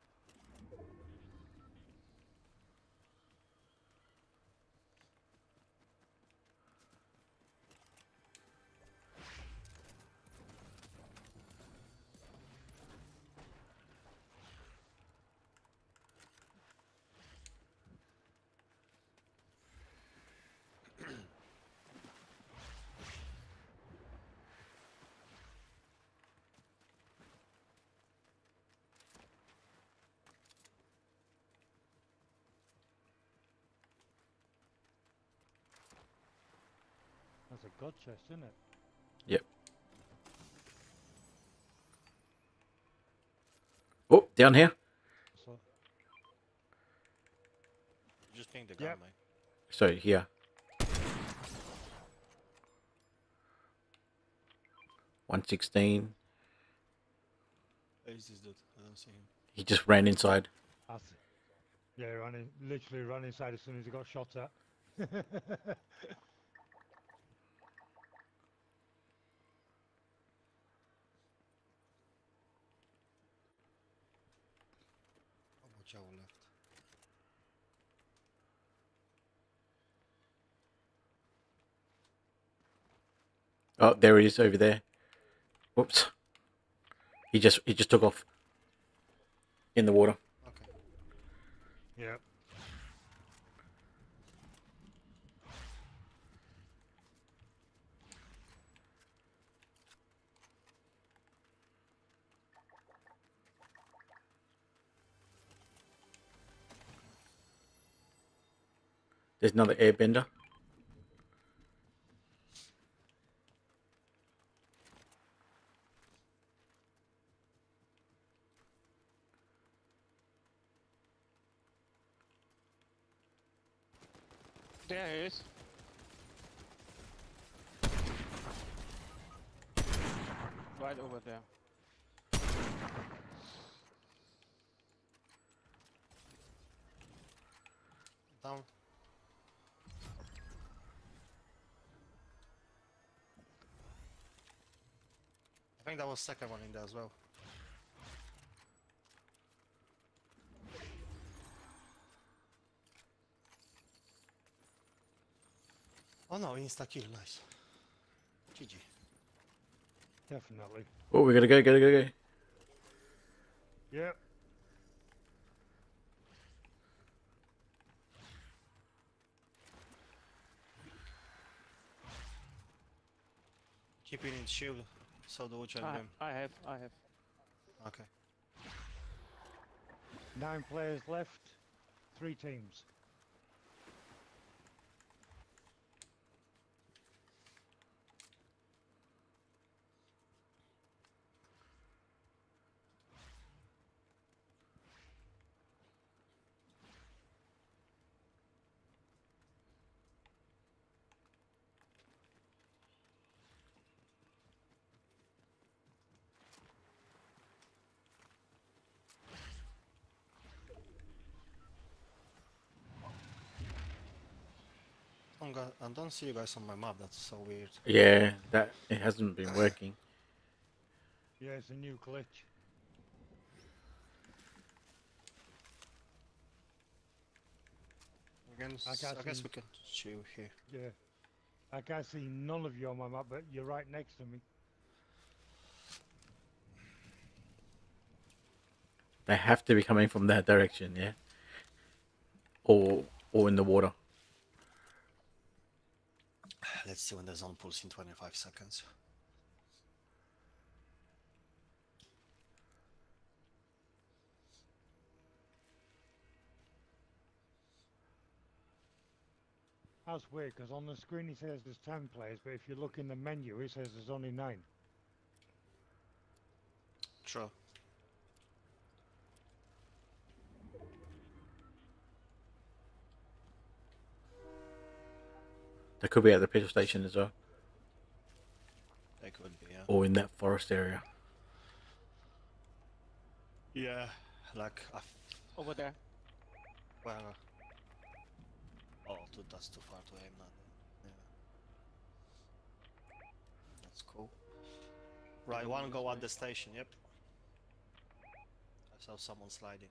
That's a god chest, isn't it? Yep. Oh, down here. So, Just ping the Yep. gun, mate. So here. One sixteen. Where is this dude? I don't see him. He just ran inside. that's yeah, ran in, literally ran inside as soon as he got shot at. Oh, watch our left. Oh, there he is over there. Whoops. He just he just took off in the water. Okay. yeah. There's another airbender. Is. Right over there. Down. I think that was second one in there as well. Oh no, insta kill, nice. GG. Definitely. Oh, we gotta go, gotta go, go. Yep. Keep it in shield, so the watch on I, them. I have, I have. Okay. Nine players left. Three teams. I don't, I don't see you guys on my map, that's so weird. Yeah, that it hasn't been working. Yeah, it's a new glitch. Again, I s- can't I guess we can chill here. Yeah. I can't see none of you on my map, but you're right next to me. They have to be coming from that direction, yeah. Or or in the water. Let's see when the zone pulls in 25 seconds. That's weird, because on the screen it says there's 10 players, but if you look in the menu, it says there's only 9. True. They could be at the petrol station as well, They could be, yeah. or in that forest area. Yeah, like, I f- Over there. well. Oh, dude, that's too far to aim now. Yeah. That's cool. Right, one go at the station, yep. I saw someone sliding.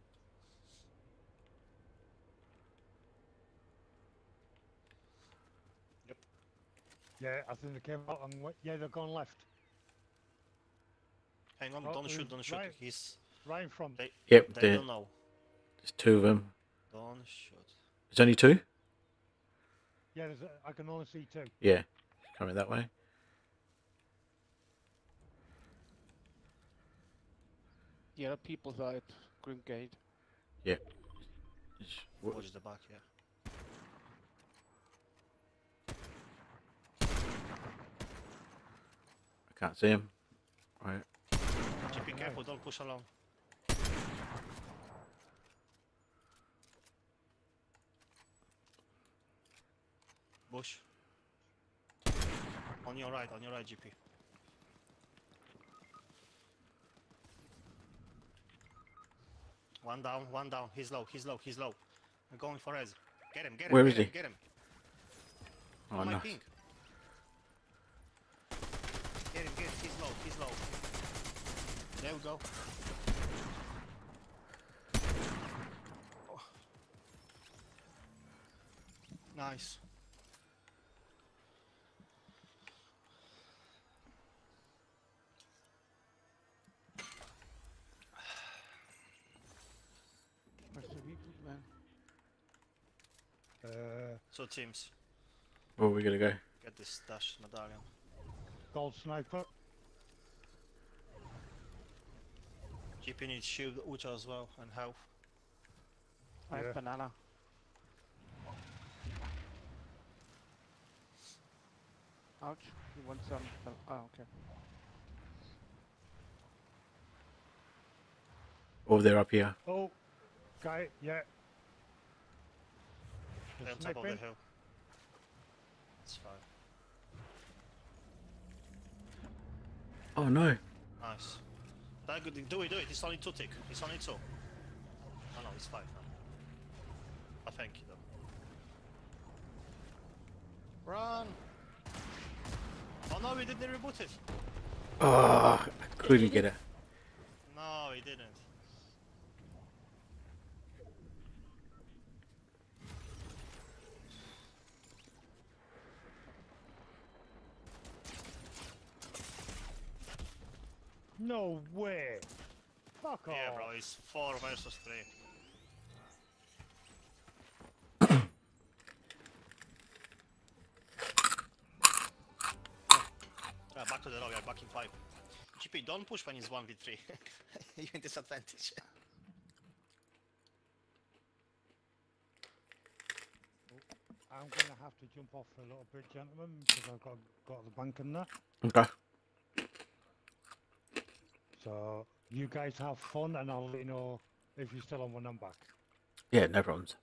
Yeah, I think they came out and went, yeah, they're gone left. Hang on, Oh, don't shoot, don't shoot. right. He's Right in front. they Yep, they there- don't know. there's two of them. Don't shoot. There's only two. Yeah, there's a, I can only see two. Yeah, coming that way. The other people are at Grim Gate. It's- wh- Watch the back, yeah. Can't see him. Right. Just be careful, don't push along. Bush. On your right, on your right, GP. One down, one down. He's low, he's low, he's low. I'm going for Res. Get him, get him, Where get is him, he? get him. Oh no. ping. Get him, get him. He's low, he's low. There we go. Oh. Nice. Where's the reboot man? Uh, So teams, Where are we gonna go? get this dash medallion. Gold sniper. GP needs shield Ucha as well and health. I Yeah. have banana. Ouch. You want some? Oh, okay. Oh, they're up here. Oh, guy, yeah. They're They're on top of the hill. It's fine. Oh no. Nice. That good. Do it, do it. It's only two tick. It's only two. Oh no, it's five now. I thank you though. Run! Oh no, we didn't reboot it. Oh, I couldn't get it. No, he didn't. No way. Fuck off. Yeah, bro, it's four versus three. Ah, back to the row, we are back in five. GP, don't push when it's 1v3. You're in disadvantage. I'm gonna have to jump off for a little bit, gentlemen, because I've got got the bank in there. Okay. So you guys have fun, and I'll let you know if you're still on when I'm back. Yeah, no problems.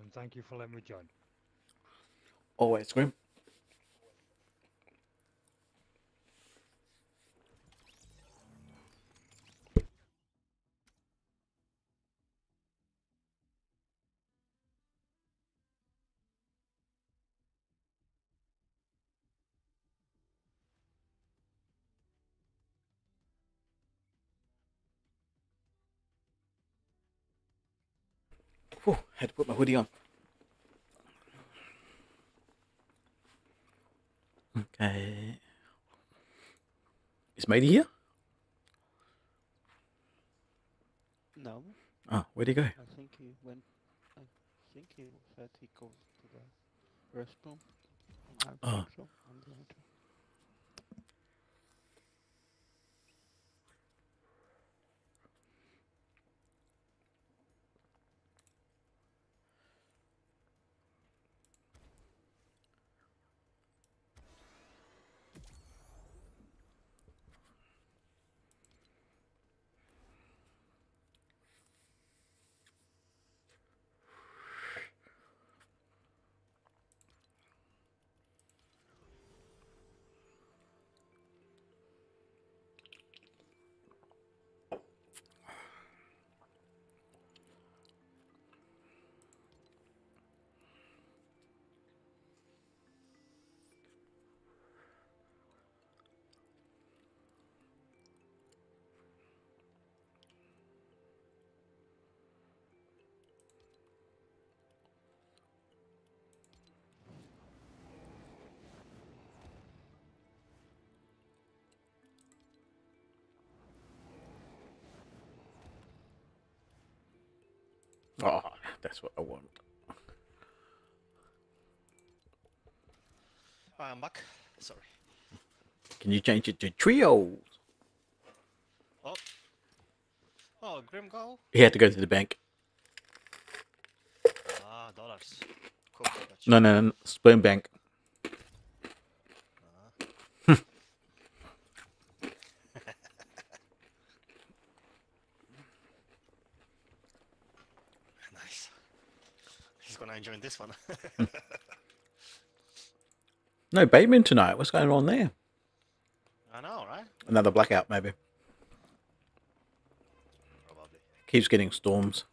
And thank you for letting me join. Always scream. Whew, had to put my hoodie on. Okay. Is Matey here? No, Oh, where'd he go? I think he went. I think he said he goes to the restroom. I think Oh. so. I'm going to. Oh, that's what I want. I'm back. Sorry. Can you change it to trios? Oh. Oh? He had to go to the bank. Ah, dollars. Cool. No, no, no, sperm bank. Nice. He's this one. No Bateman tonight. What's going on there? I know, right? Another blackout, maybe. Oh, Probably. Keeps getting storms.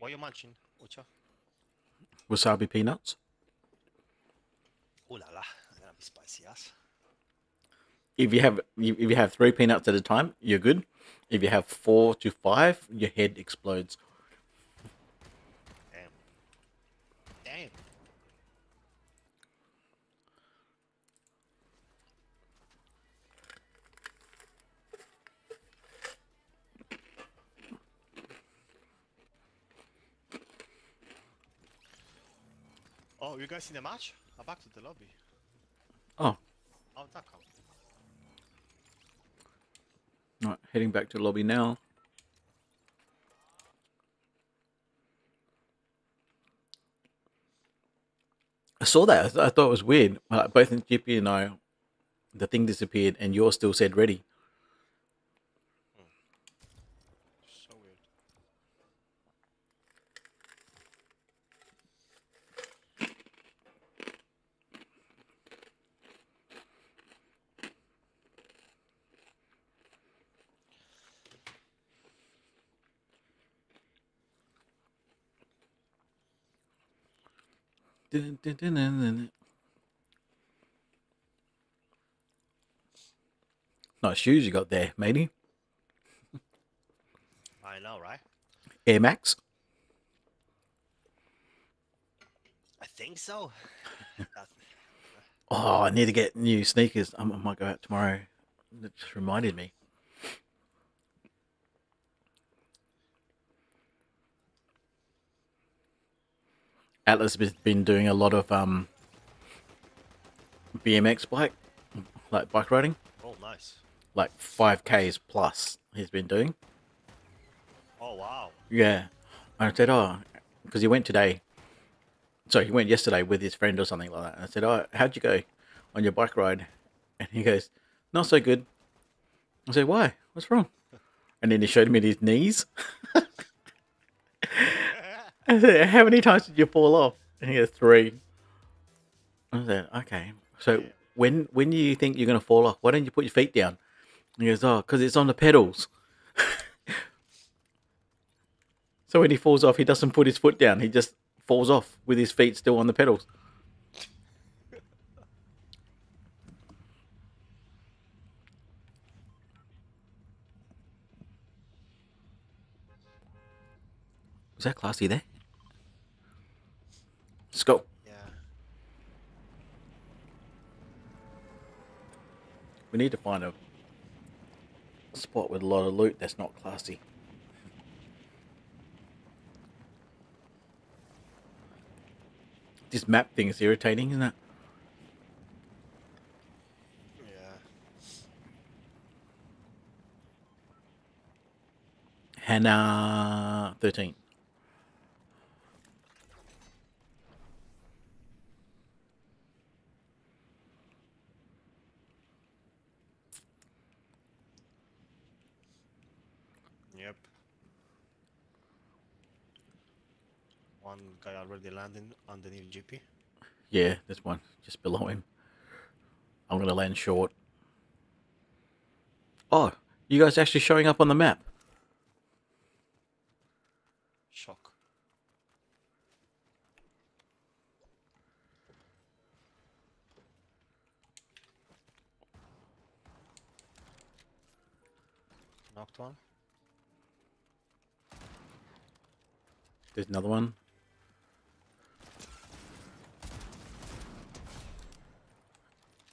What you munching, Ucha? Wasabi peanuts. Ooh la la, gonna be spicy ass. If you have if you have three peanuts at a time, you're good. If you have four to five, your head explodes. Damn. Damn. Oh, you guys seen the match? I'm back to the lobby. Oh, How'd that come? right, heading back to the lobby now. I saw that. I, th- I thought it was weird. Like, both in Jippy and I, the thing disappeared, and yours still said ready. So weird. Dun, dun, dun, dun, dun. Nice shoes you got there, matey. I know, right? Air Max. I think so. Oh, I need to get new sneakers. I, I might go out tomorrow. It just reminded me. Atlas has been doing a lot of um BMX bike, like bike riding, oh, nice. like five Ks plus. He's been doing. Oh, wow. Yeah. I said, oh, because he went today. So he went yesterday with his friend or something like that. And I said, oh, how'd you go on your bike ride? And he goes, not so good. I said, why? What's wrong? And then he showed me his knees. I said, how many times did you fall off? And he goes, three. I said, okay. So when when do you think you're going to fall off, why don't you put your feet down? And he goes, oh, because it's on the pedals. So when he falls off, he doesn't put his foot down. He just falls off with his feet still on the pedals. Is that classy there? Let's go. Yeah. We need to find a spot with a lot of loot that's not classy. This map thing is irritating, isn't it? Yeah. Hannah 13. Yep. One guy already landing underneath GP. Yeah, this one just below him. I'm going to land short. Oh, you guys actually showing up on the map? Shock. Knocked one. There's another one.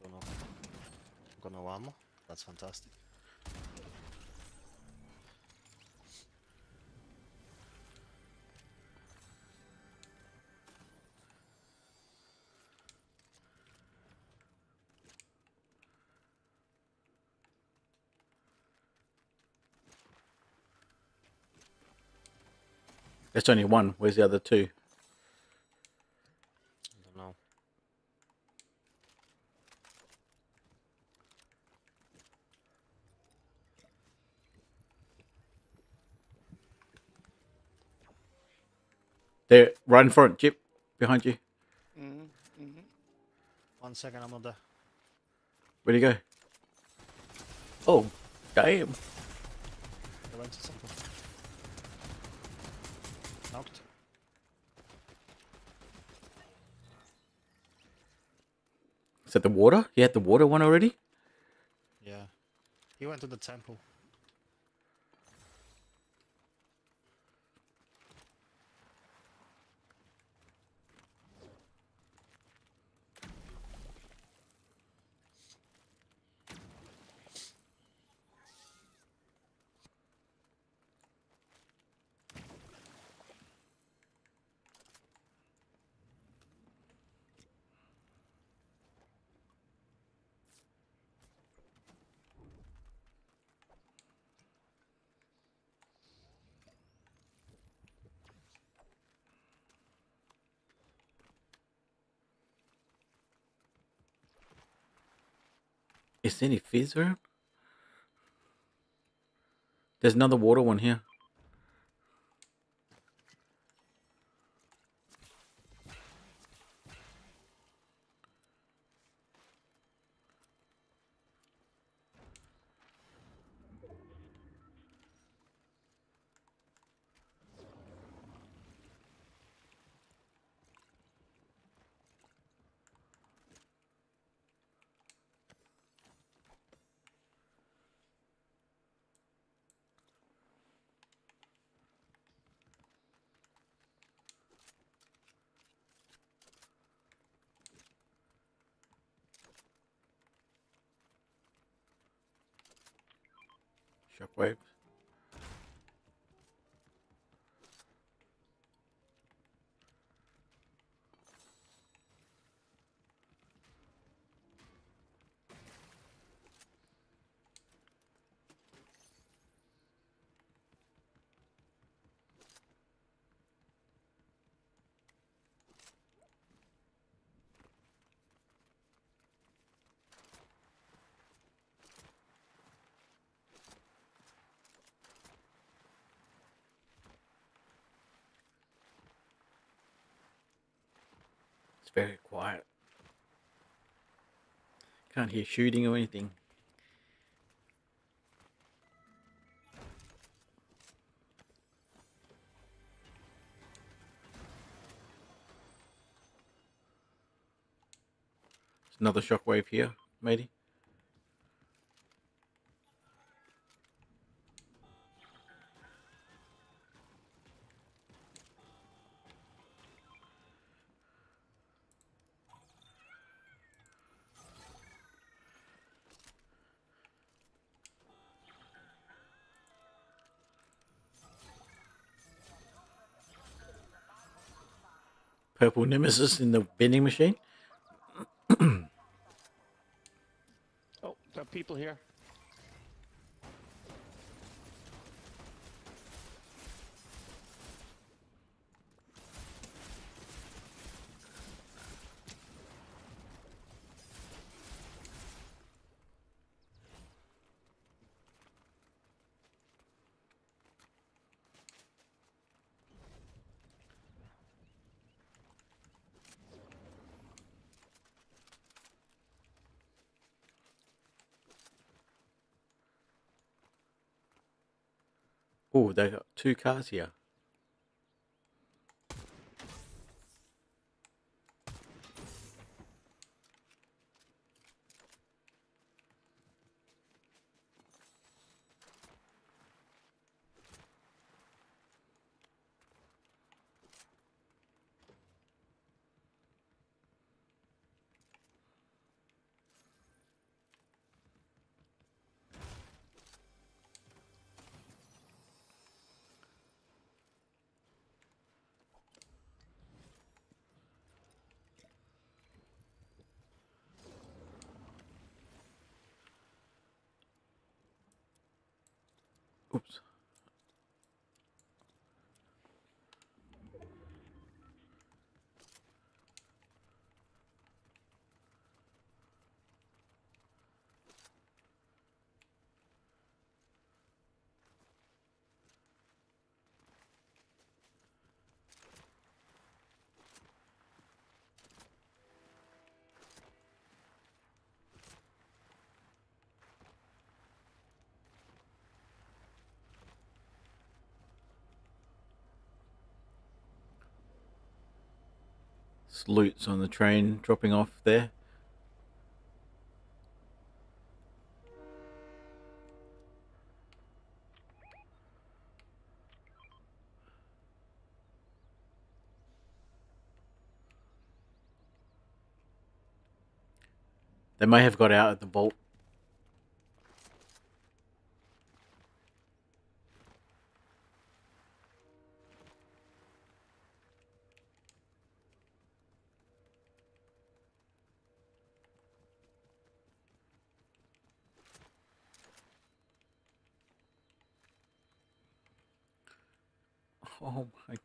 Don't know. No. That's fantastic. That's only one. Where's the other two? Don't know. They're right in front, Chip, behind you. Mm-hmm. Mm-hmm. One second, I'm not there. Where'd he go? Oh, damn. They went to something. Knocked. Is that the water? You had the water one already? Yeah. He went to the temple. Any fizz around? There's another water one here. Shockwave. It's very quiet. Can't hear shooting or anything. There's another shockwave here, matey. Purple nemesis in the vending machine. Oh, there are people here. Oh, they got two cars here. Oops. Salutes on the train dropping off there. They may have got out at the vault. Oh my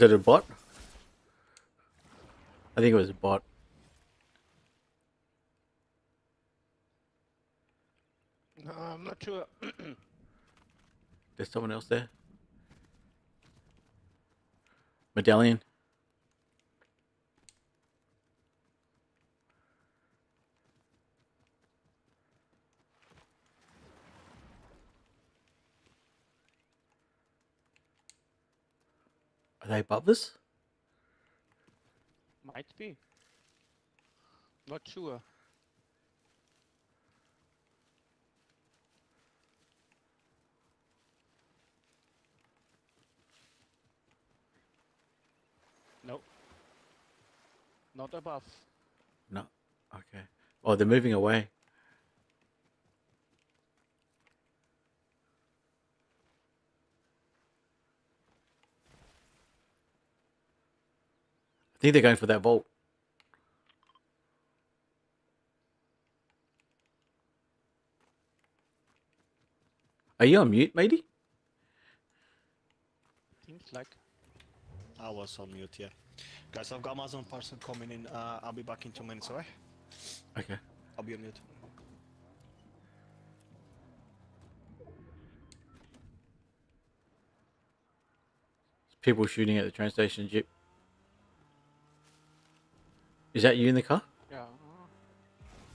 Is it a bot? I think it was a bot. No, I'm not sure. There's someone else there. Medallion. They above us? Might be. Not sure. Nope. Not above. No. Okay. Oh, they're moving away. I think they're going for that vault. Are you on mute, matey? Seems like. I was on mute, yeah. Guys, I've got Amazon parcel coming in. Uh, I'll be back in two minutes, alright? Okay. I'll be on mute. People shooting at the train station jeep. Is that you in the car? Yeah.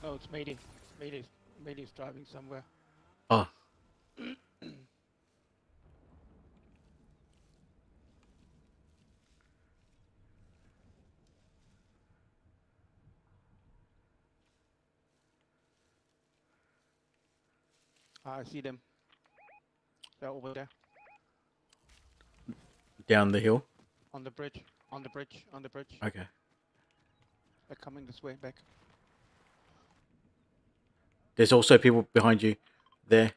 Oh, it's Mayday. Mayday's, Mayday's driving somewhere. Oh. Ah, I see them. They're over there. Down the hill. On the bridge. On the bridge. On the bridge. Okay. They're coming this way back. There's also people behind you there.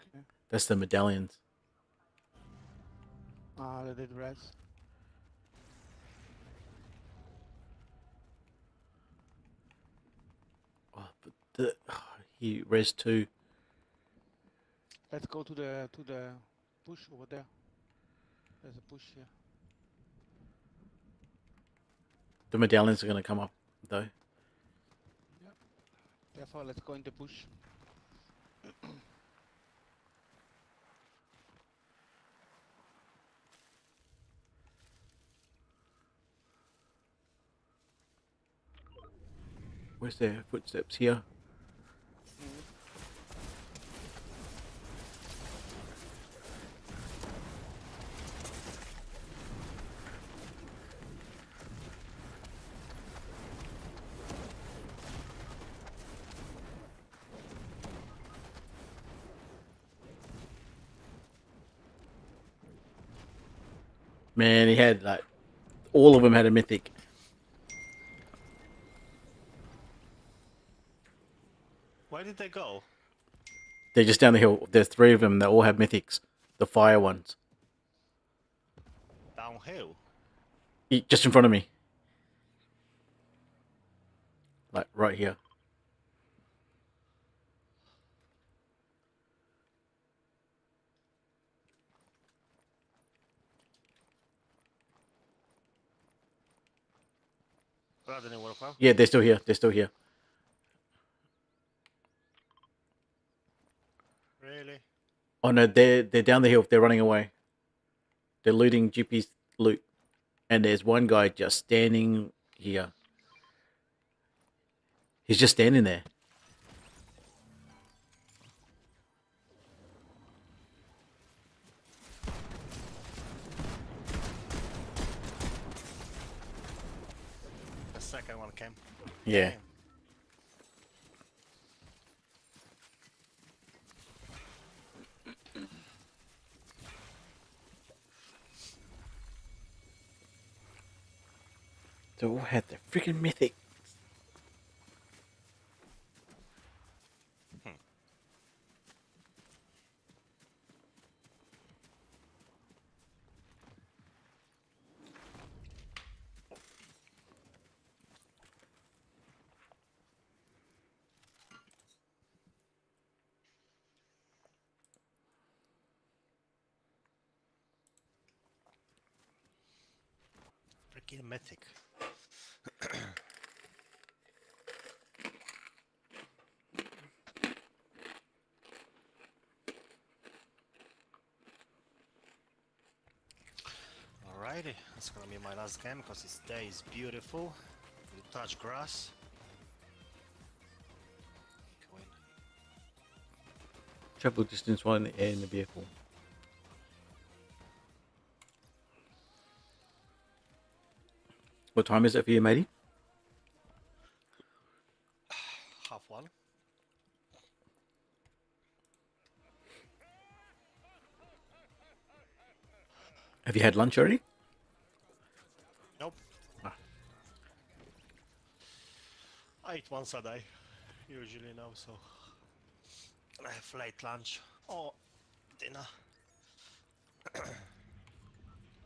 Okay. That's the medallions. Ah, they did res. Oh, but the he res two. Let's go to the to the push over there. There's a push here. The medallions are going to come up, though. Yep. Therefore, let's go into push. Where's their footsteps here? Man, he had like all of them had a mythic. Where did they go? They're just down the hill. There's three of them They all have mythics. The fire ones. Downhill. Just in front of me. Like right here. Yeah, they're still here. They're still here. Really? Oh no, they're they're down the hill. They're running away. They're looting GP's loot, and there's one guy just standing here. He's just standing there. Second one came. Yeah. Damn. They all had the freaking mythic. Mythic. Alrighty, that's gonna be my last game because this day is beautiful. You touch grass. Travel distance in in the vehicle. What time is it for you, matey? Half one. Have you had lunch already? Nope. Ah. I eat once a day, usually now, so I have late lunch or dinner.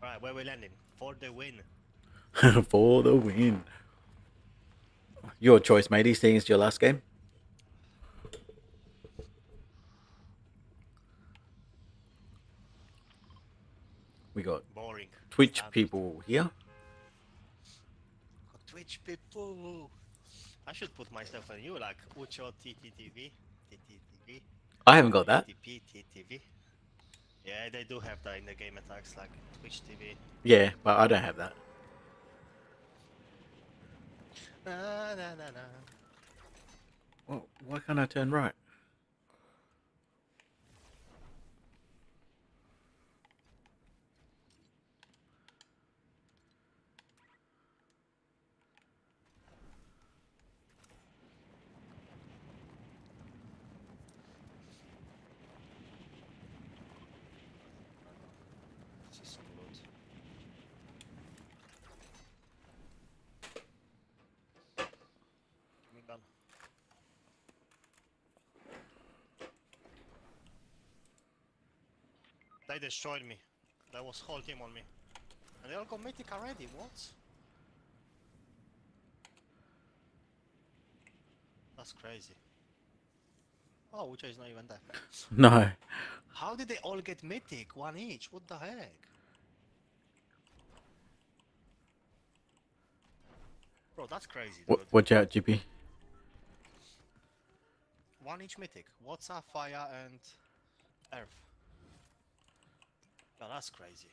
Alright, where we landing? For the win. For the win. Your choice, matey, seeing it's your last game. We got Boring. Twitch people here. Twitch people. I should put myself on you like Ucho TTTV. TTTV. I haven't got that. TTP TTV. Yeah, they do have that in the game attacks like Twitch TV. Yeah, but I don't have that. Na, na, na, na. Well, why can't I turn right? This is good. Me done. They destroyed me. That was whole team on me. And they all got mythic already, what? That's crazy. Oh, Ucha is not even that fast. No. How did they all get mythic? One each? What the heck? Bro, that's crazy, dude. W- watch out, GP. One each mythic. Water, fire, and earth. Well, that's crazy.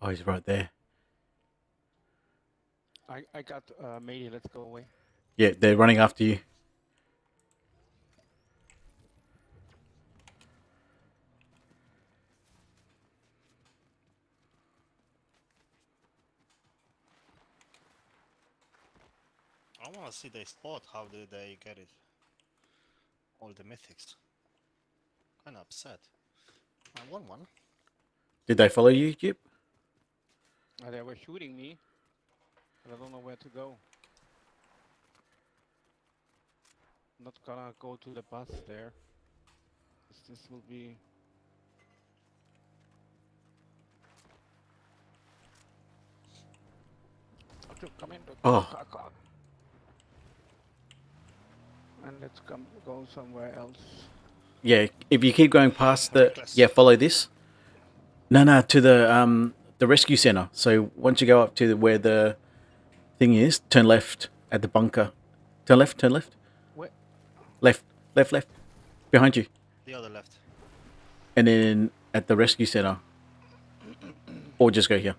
Oh, he's right there. I, I got uh, melee, let's go away. Yeah, they're running after you. Want to see the spot. How did they get it? All the mythics. Kind of upset. I won one. Did they follow you, Jip? Uh, they were shooting me, but I don't know where to go. I'm not gonna go to the bus there. This will be Okay, come in. look, Oh. Car, car. And let's come go somewhere else. Yeah, if you keep going past the yeah, follow this. No, no, to the um the rescue center. So once you go up to the, where the thing is, turn left at the bunker. Turn left, turn left, Where? left, left, left, behind you, The other left. and then at the rescue center, or just go here.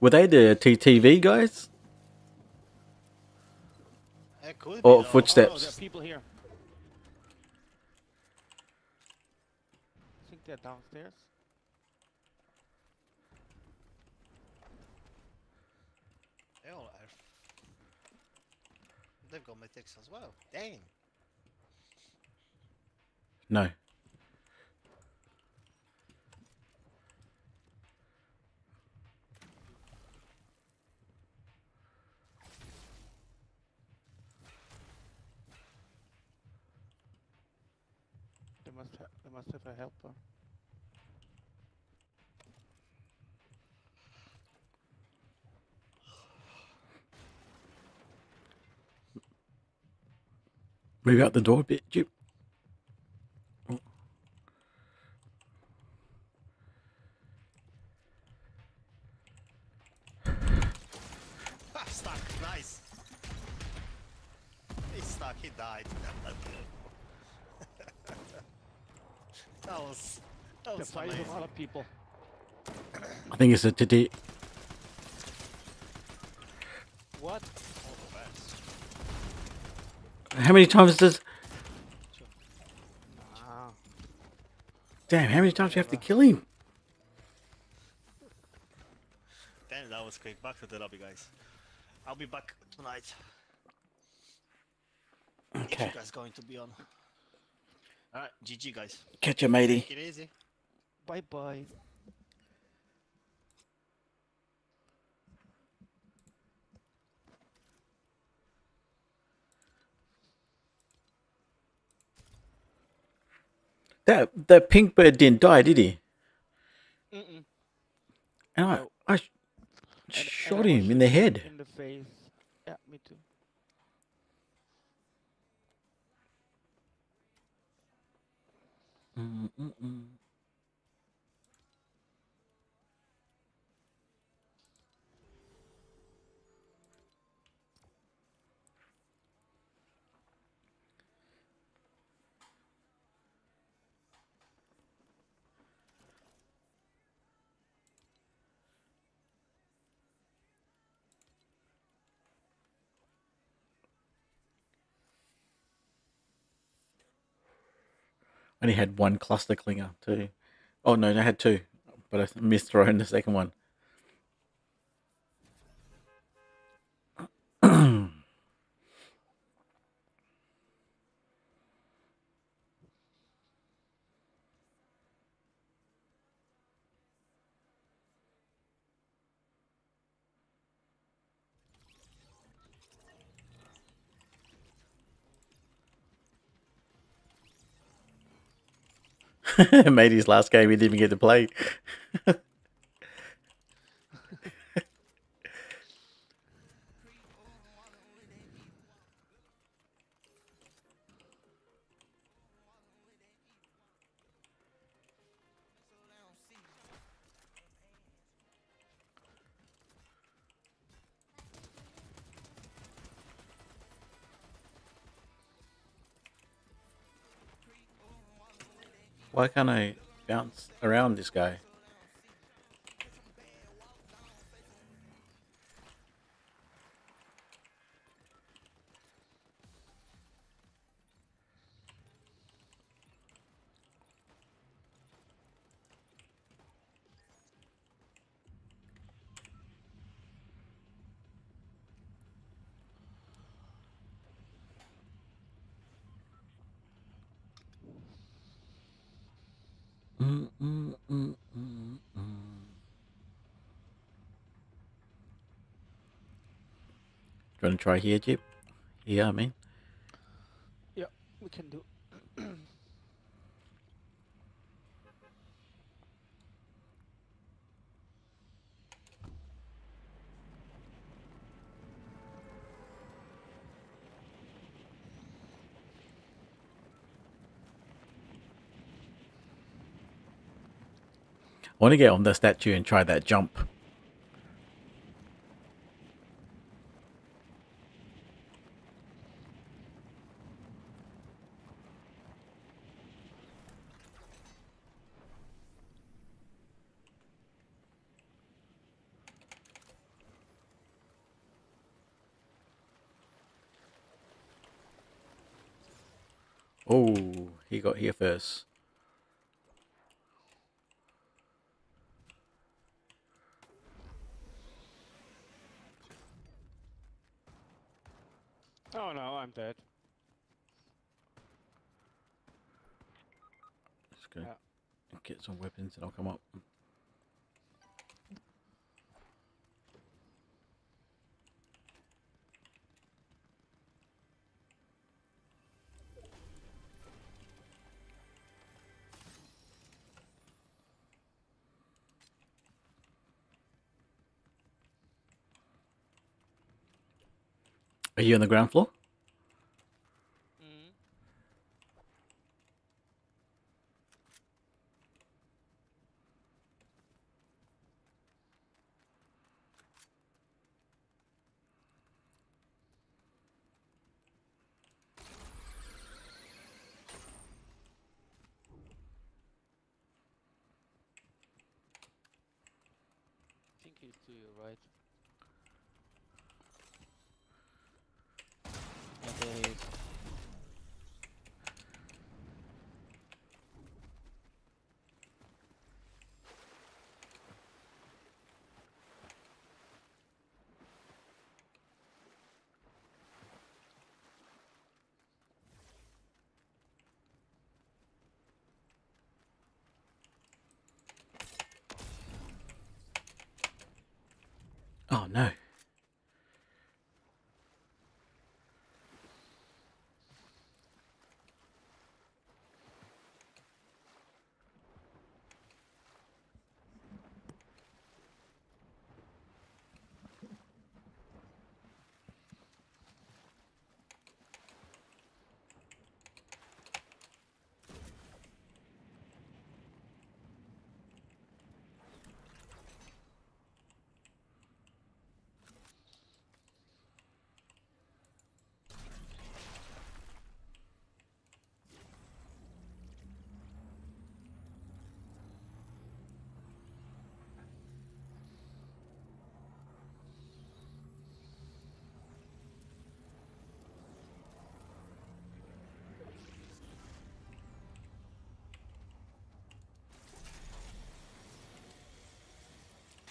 Were they the TTV guys? Or be, oh, footsteps. Oh, people here. I think they're downstairs. They all are. They've got mythics as well. Dang. No. Must have. They must have a helper. Move out the door a bit, Jip. Ah, stuck. Nice. He's stuck. He died. that was. That was fighting amazing. some other people. I think it's a titty. What? All. How many times does? Ah, Damn, how many times do you have to kill him? Damn, that was quick. Back to the lobby, guys. I'll be back tonight. If Okay. you guys going to be on. Alright, GG, guys. Catch you, matey. Take it easy. bye bye. That that pink bird didn't die, did he? Mm-mm. And I, I sh- And- and I shot him in the head. In the 嗯嗯嗯 Only had one cluster clinger too. Oh no, I had two, but I missed throwing the second one. Made his last game, he didn't even get to play. Why can't I bounce around this guy? Do you want to try here, Jeep? Yeah, I mean. Yeah, we can do. I want to get on the statue and try that jump. Oh, he got here first. You on the ground floor? Mm. I think he's to your right. Yeah, there he is. Oh no.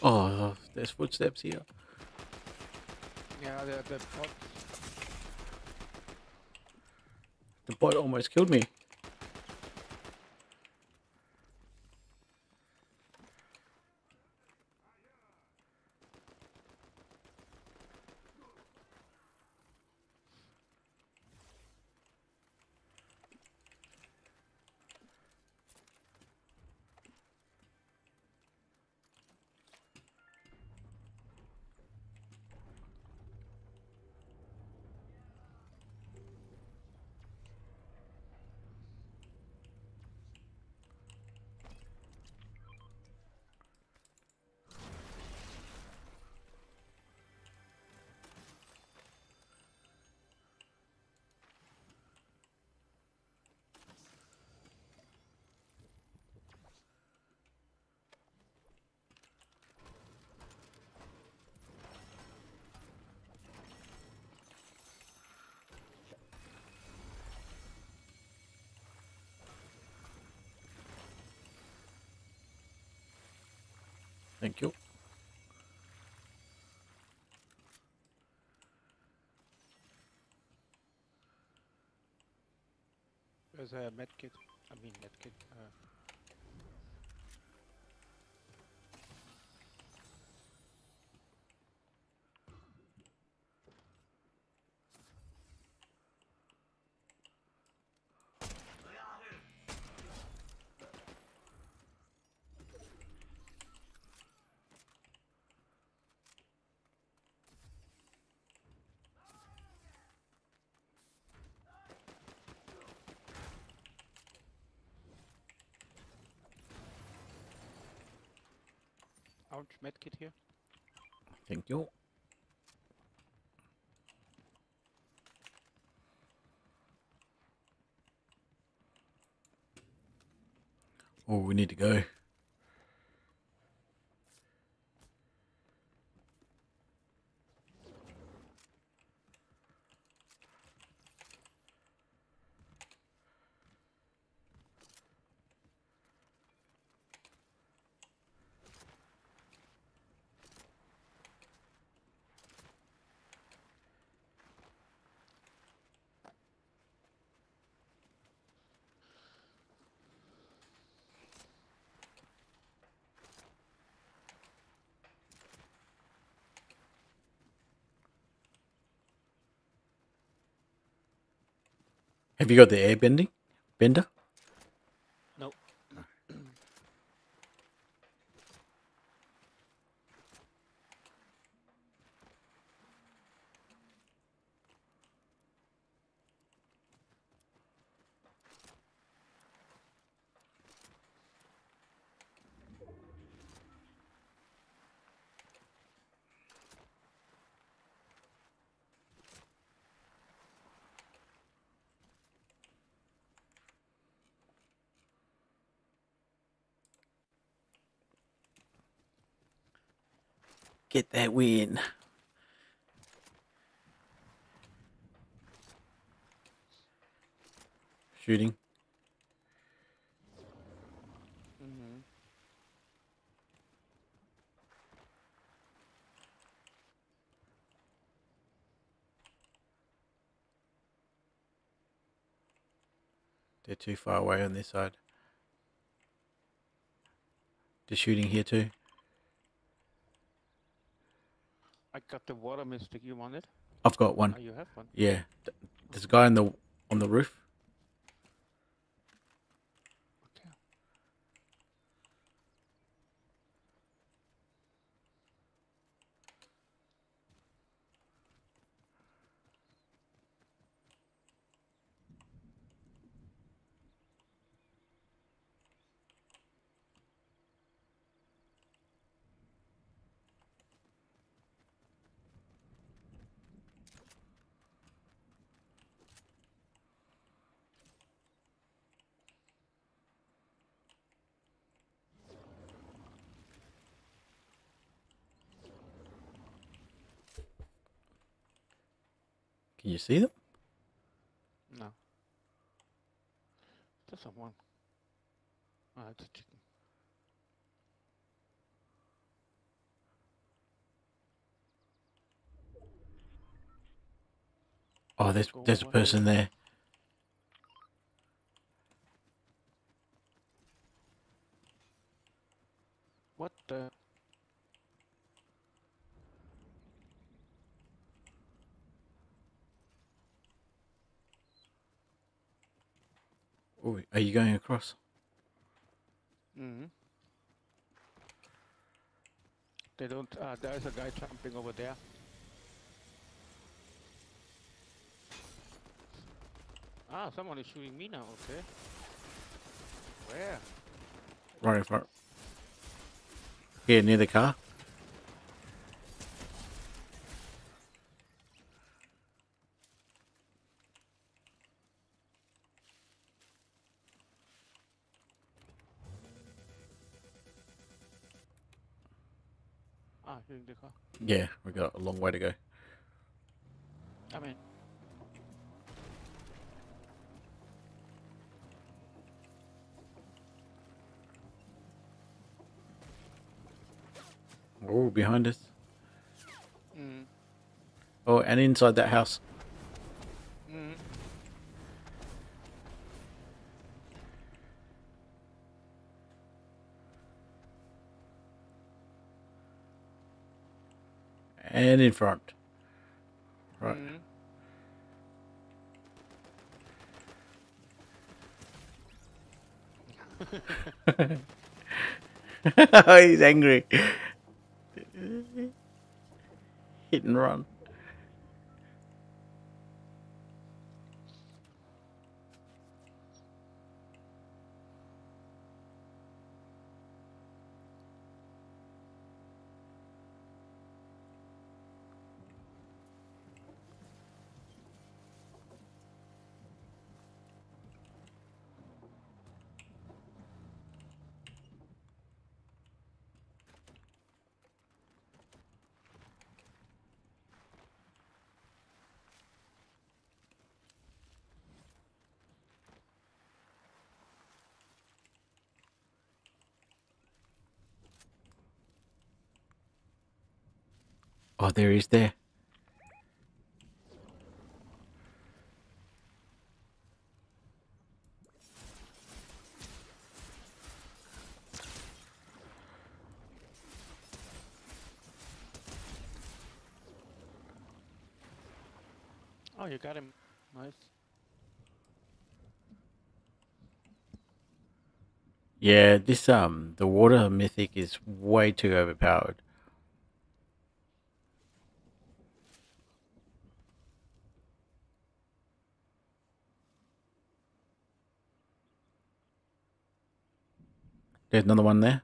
Oh, there's footsteps here. Yeah, the the bot. The bot almost killed me. There's a med kit. I mean med kit. Uh, ouch, med kit here. Thank you. Oh, we need to go. Have you got the air bending? Bender? Get that win. Shooting. Mm-hmm. They're too far away on this side. They're shooting here too. I got the water mythic. You want it? I've got one. Oh, you have one. Yeah. There's a guy on the on the roof. You see them? No. Just a one. It's a chicken. Oh, there's there's a person there. What the? Oh, are you going across? Mm-hmm. They don't. Uh, there's a guy jumping over there. Ah, someone is shooting me now. Okay. Where? Right in front. Here, near the car. Yeah, we got a long way to go. I mean. Oh, behind us. Mm. Oh, and inside that house. Mm. And in front. Right. Mm. He's angry. Hit and run. Oh, there he is there. Oh, you got him. Nice. Yeah, this um the water mythic is way too overpowered. There's another one there.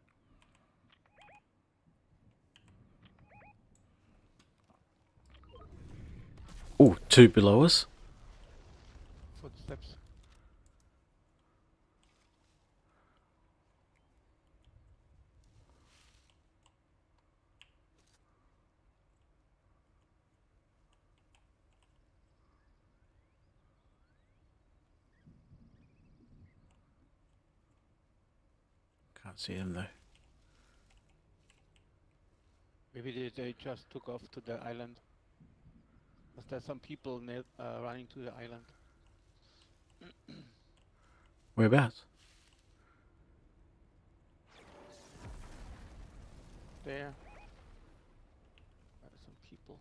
Oh, two below us. Footsteps. Can't see them though. Maybe they, they just took off to the island. But there's some people near, uh, running to the island. Whereabouts? There. There's some people.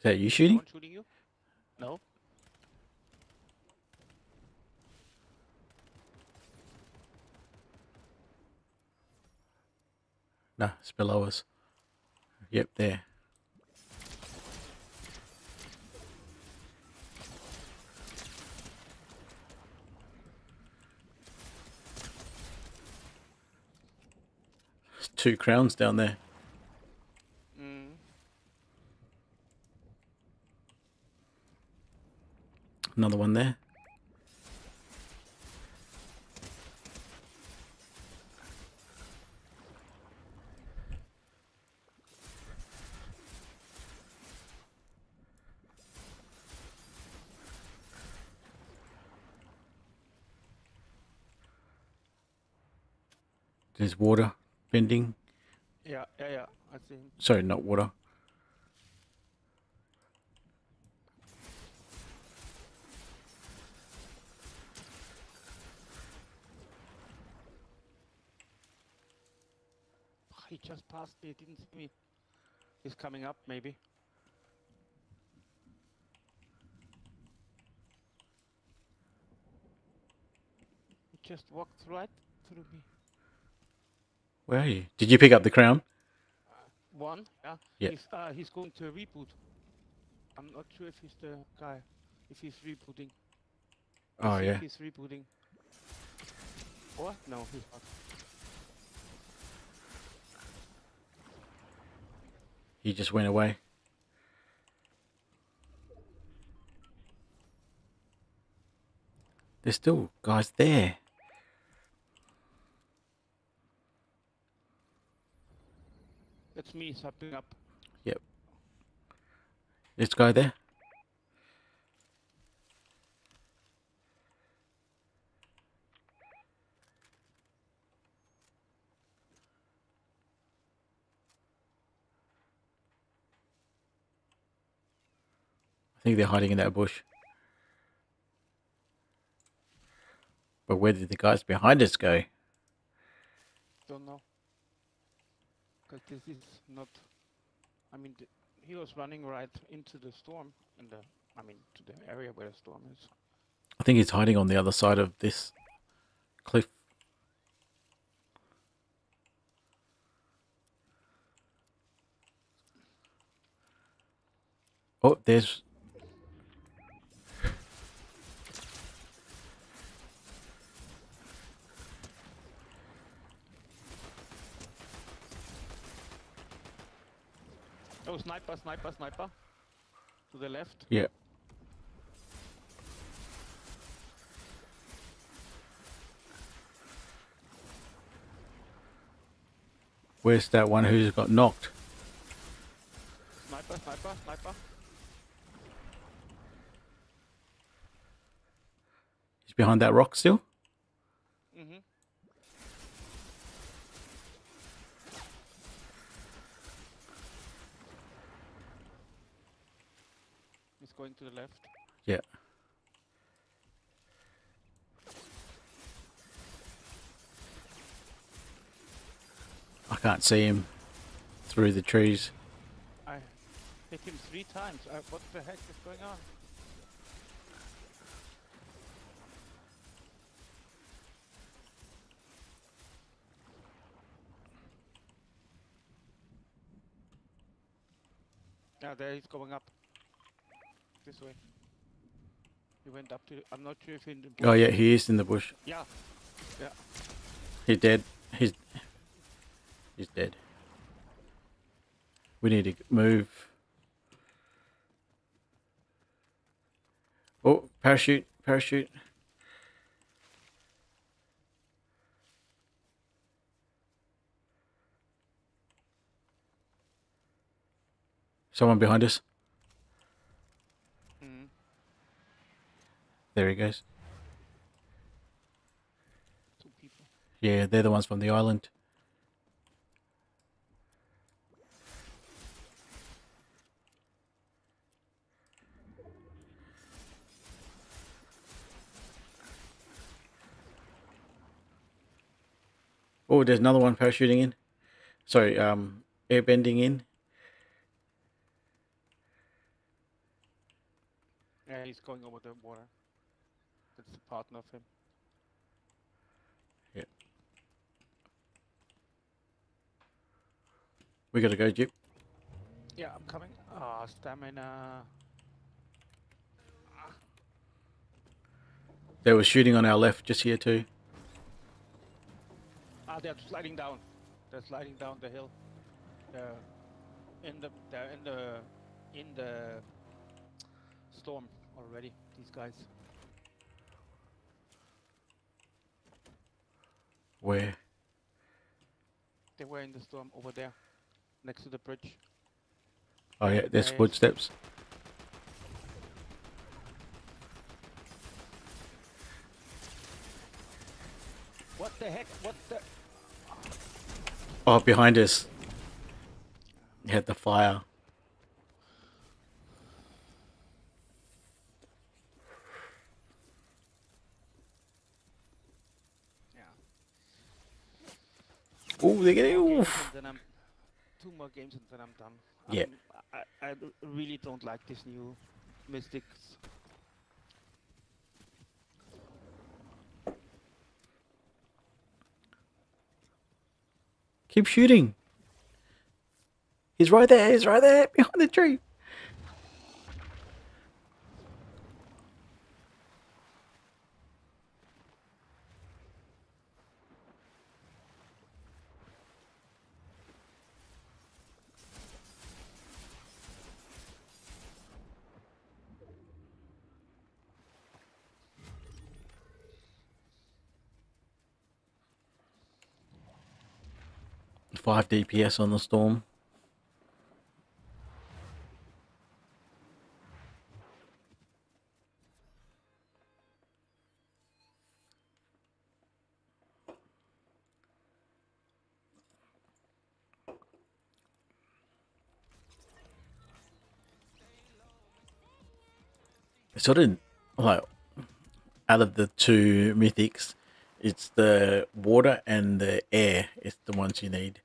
Is that you shooting? Someone shooting you? No? No, it's below us. Yep, there. There's two crowns down there. Mm. Another one there. There's water bending. Yeah, yeah, yeah. I see. Sorry, not water. He just passed me, he didn't see me. He's coming up, maybe. He just walked right through me. Where are you? Did you pick up the crown? One, yeah. Yeah. He's, uh, he's going to reboot. I'm not sure if he's the guy. If he's rebooting. I Oh yeah. He's rebooting. Or? No, he's not. He just went away. There's still guys there. That's me stepping up. Yep. This guy there. I think they're hiding in that bush. But where did the guys behind us go? Don't know. Because this is not. I mean, th- he was running right into the storm, in the. I mean, to the area where the storm is. I think he's hiding on the other side of this cliff. Oh, there's. Oh, sniper, sniper, sniper. To the left. Yeah. Where's that one who's got knocked? Sniper, sniper, sniper. He's behind that rock still? Mm-hmm. He's going to the left. Yeah. I can't see him through the trees. I hit him three times. Uh, what the heck is going on? Yeah, there he's going up. This way. He went up to. I'm not sure if in the. Oh yeah, he is in the bush. Yeah. Yeah. He's dead. He's he's dead. We need to move. Oh, parachute, parachute. Someone behind us. Mm. There he goes. Yeah, they're the ones from the island. Oh, there's another one parachuting in. Sorry, um, airbending in. Yeah, he's going over the water. That's the partner of him. Yeah. We gotta go, Jeep. Yeah, I'm coming. Ah, stamina. They were shooting on our left, just here too. Ah, they're sliding down. They're sliding down the hill. They're in the. They're in the. In the storm already. These guys. Where? They were in the storm over there, next to the bridge. Oh yeah, there's footsteps. What the heck? What the? Oh, behind us. You had the fire. Oh, they're getting. Oof. then I'm. Two more games and then I'm done. Yeah. I'm- I, I really don't like this new Mythics. Keep shooting. He's right there. He's right there behind the tree. 5 DPS on the storm. Sort of like out of the two mythics, it's the water and the air is the ones you need.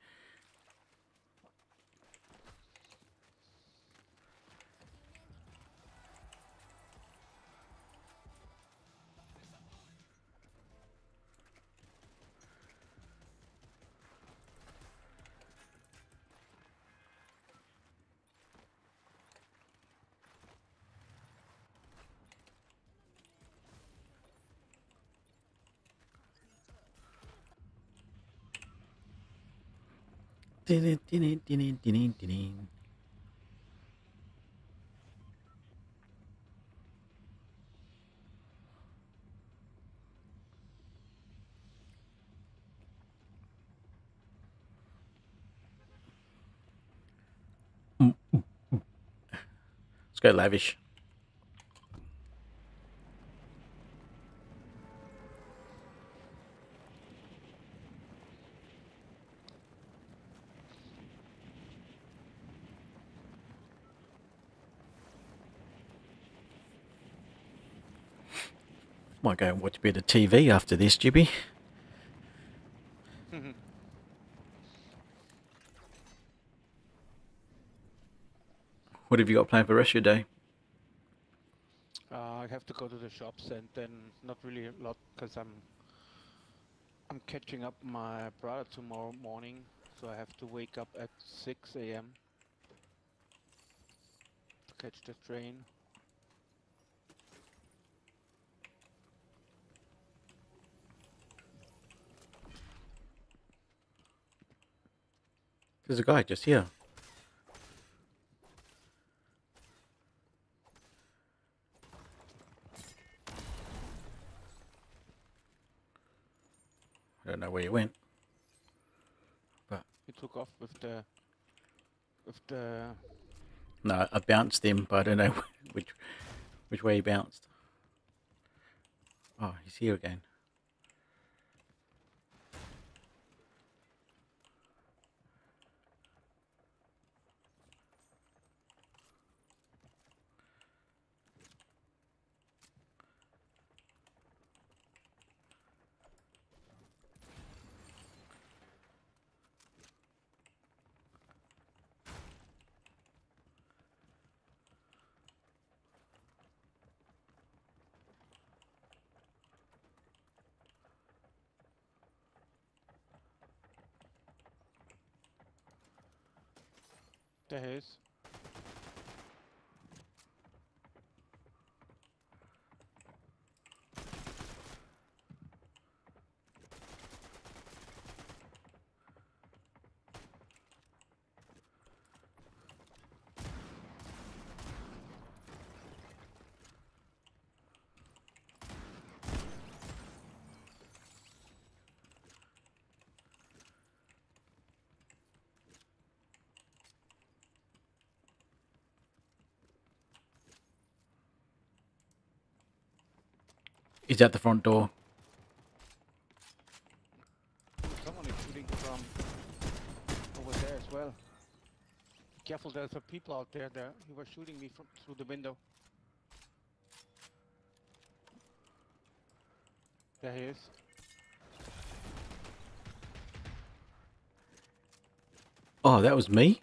Mm, mm, mm. Let's go lavish. Might go and watch a bit of TV after this, Jibby. What have you got planned for the rest of your day? Uh, I have to go to the shops and then not really a lot because I'm I'm catching up my brother tomorrow morning, so I have to wake up at 6 a.m. to catch the train. There's a guy just here. I don't know where he went. But he took off with the with the No, I bounced him, but I don't know which which way he bounced. Oh, he's here again. There he He's at the front door. Someone is shooting from over there as well. Careful, there's some people out there. There, he was shooting me from through the window. There he is. Oh, that was me?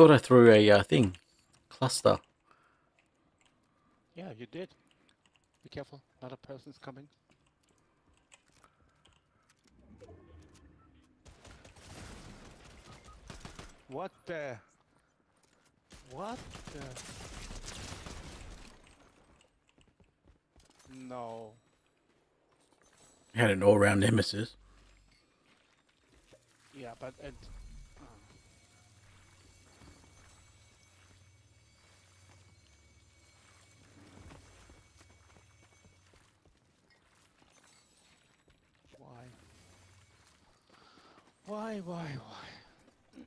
Thought I threw a uh, thing. Cluster. Yeah, you did. Be careful, another person's coming. What the? What the? No. Had an all round nemesis. Yeah, but it. uh, Why, why, why?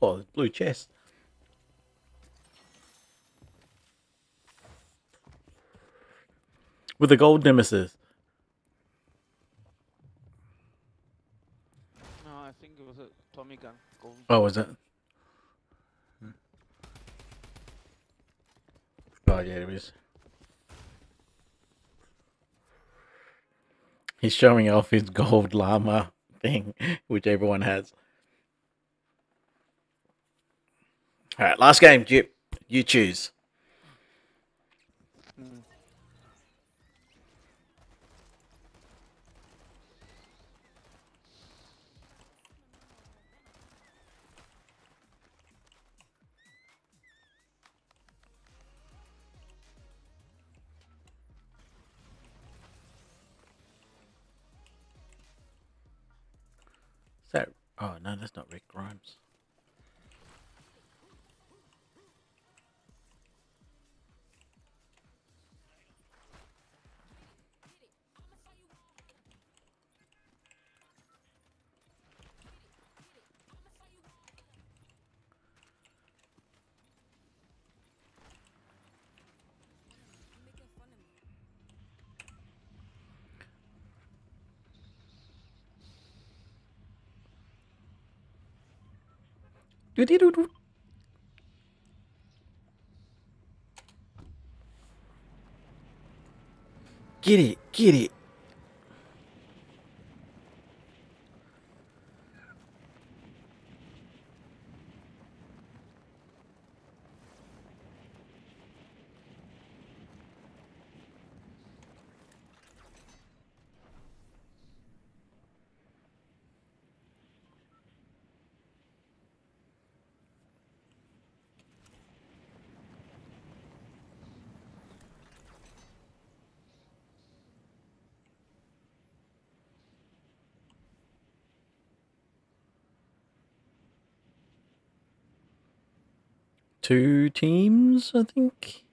Oh, blue chest. With the gold nemesis. No, I think it was a Tommy gun. Gold. Oh, was it? It is. He's showing off his gold llama thing, which everyone has. All right, last game, Jip. You choose. Oh no, that's not Rick Grimes. Doo-dee-doo-doo. Get it, get it. Two teams, I think.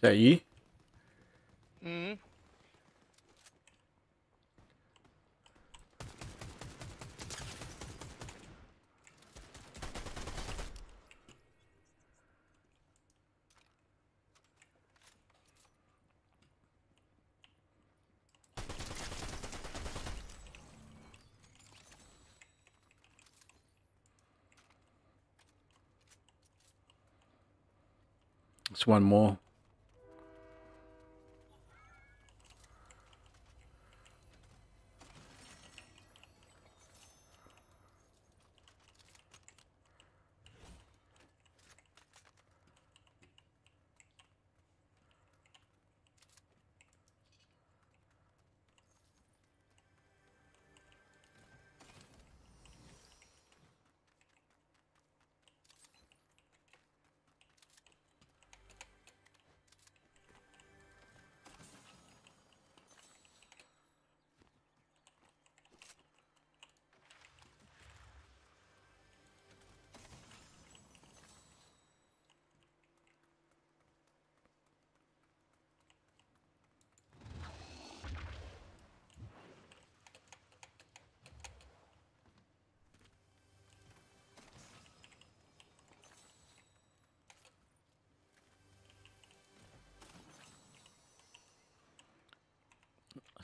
Is that you? Mm. It's one more.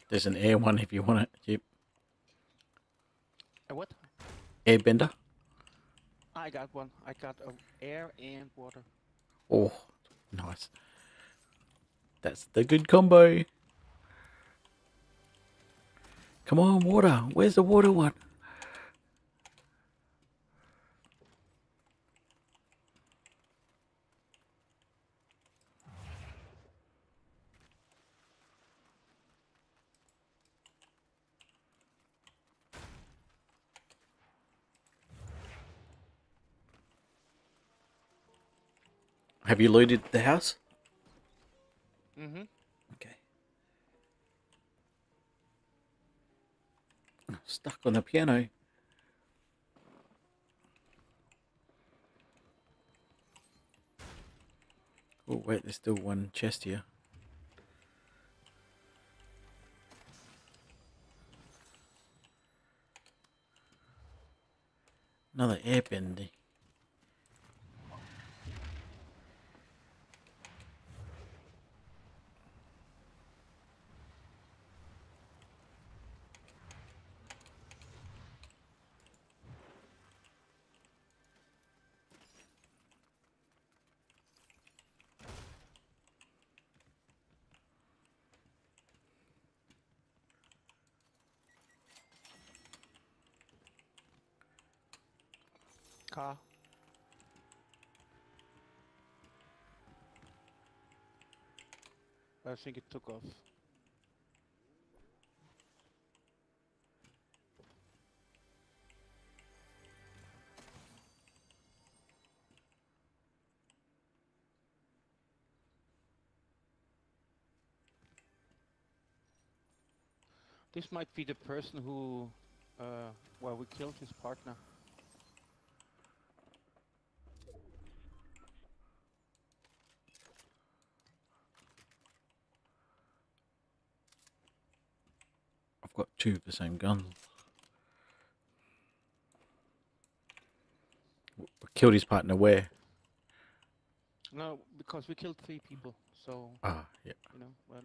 There's an air one if you want it. Yep. A what? Airbender. I got one. I got air and water. Oh, Nice. That's the good combo. Come on, water. Where's the water one? Have you looted the house? Mm-hmm. Okay. Stuck on the piano. Oh wait, there's still one chest here. Another airbender. Car. I think it took off. This might be the person who, uh, well, we killed his partner. Two of the same guns. W- Killed his partner where? No, because we killed three people, so Ah, yeah. you know. Um,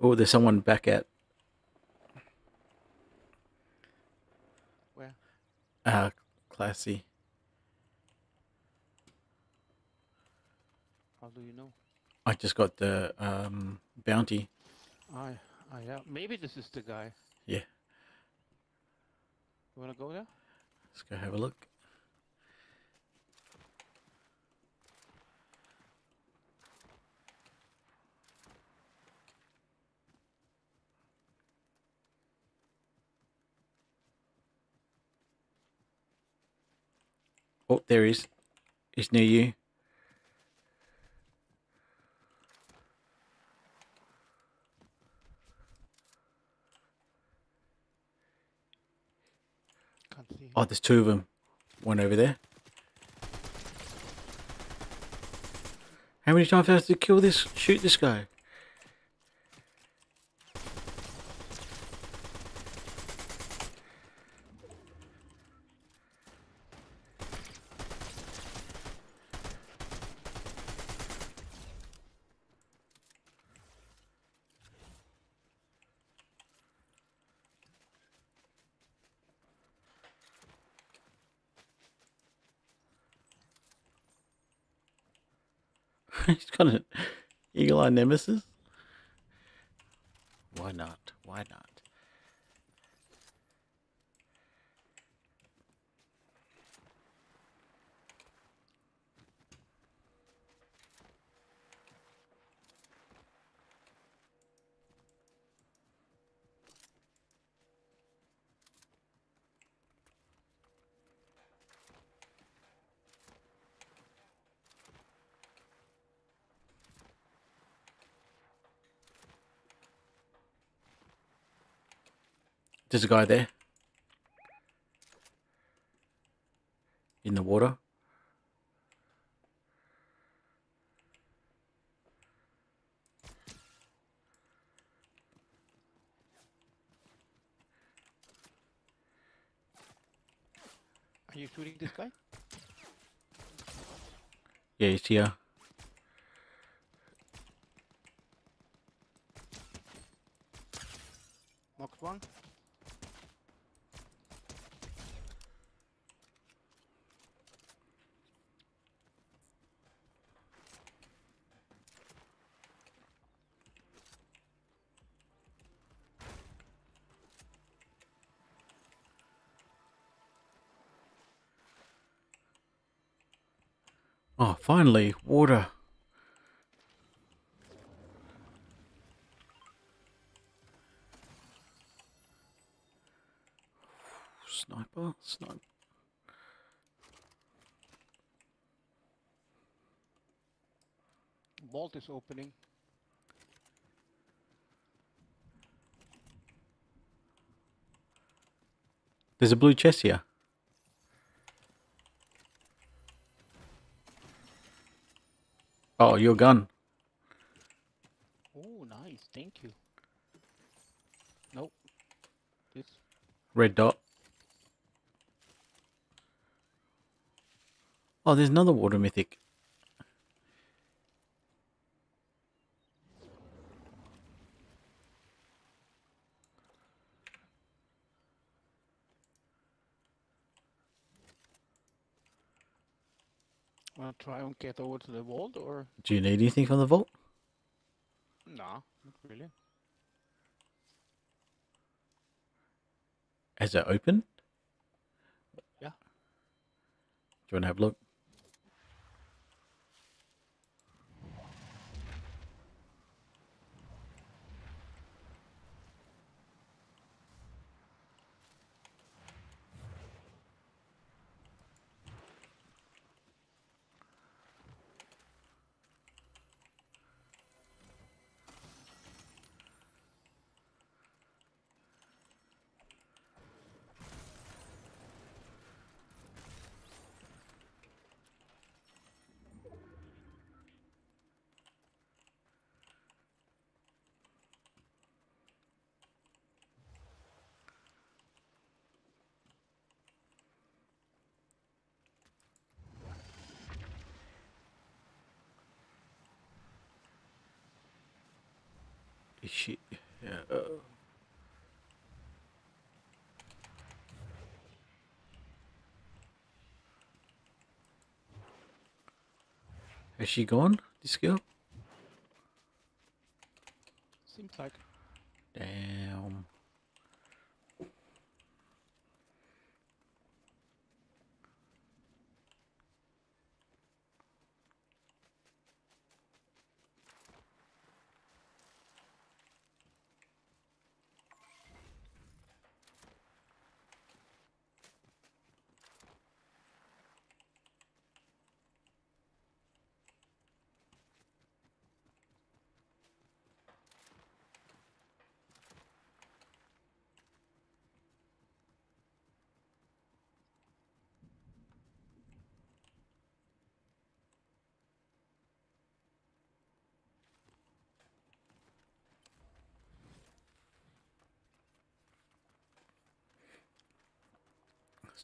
Oh, there's someone back at where? uh classy. How do you know? I just got the um bounty. I, I yeah. Maybe this is the guy. Yeah. You wanna go there? Let's go have a look. Oh, there he is. He's near you. Can't see. him. Oh, there's two of them. One over there. How many times do I have to kill this? Shoot this guy? He's got an eagle eye nemesis. Why not? Why not? There's a guy there. In the water. Are you shooting this guy? Yeah, he's here. Knocked one. Oh, finally, water. Sniper, sniper. Vault is opening. There's a blue chest here. Oh, your gun. Oh, nice. Thank you. Nope. This. Red dot. Oh, there's another water mythic. Wanna try and get over to the vault or? Do you need anything from the vault? Nah, not really. Has it opened? Yeah. Do you want to have a look? She? Yeah. uh, Has she gone? This girl? Seems like.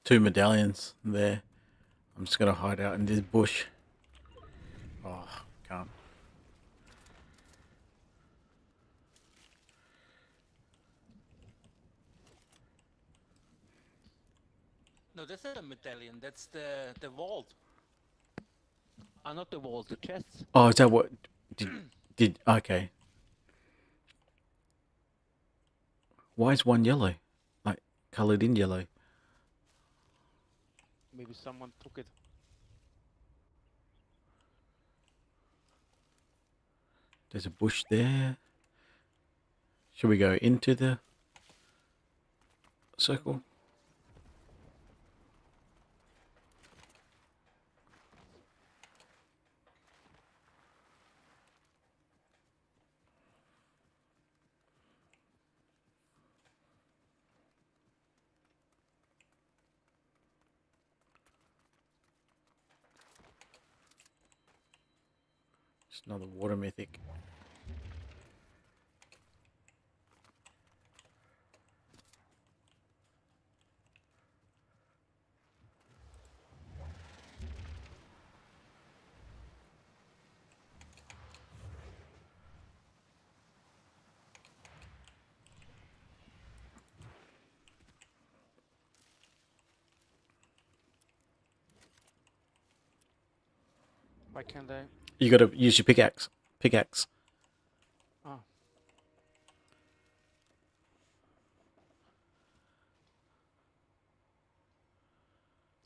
Two medallions there. I'm just gonna hide out in this bush. Oh, can't. No, that's not a medallion. That's the the vault. Ah, not the vault, the chests. Oh, is that what? Did did okay? Why is one yellow? Like colored in yellow. Maybe someone took it. There's a bush there. Should we go into the circle? Another water mythic. Why can't I? You gotta use your pickaxe. Pickaxe. Ah.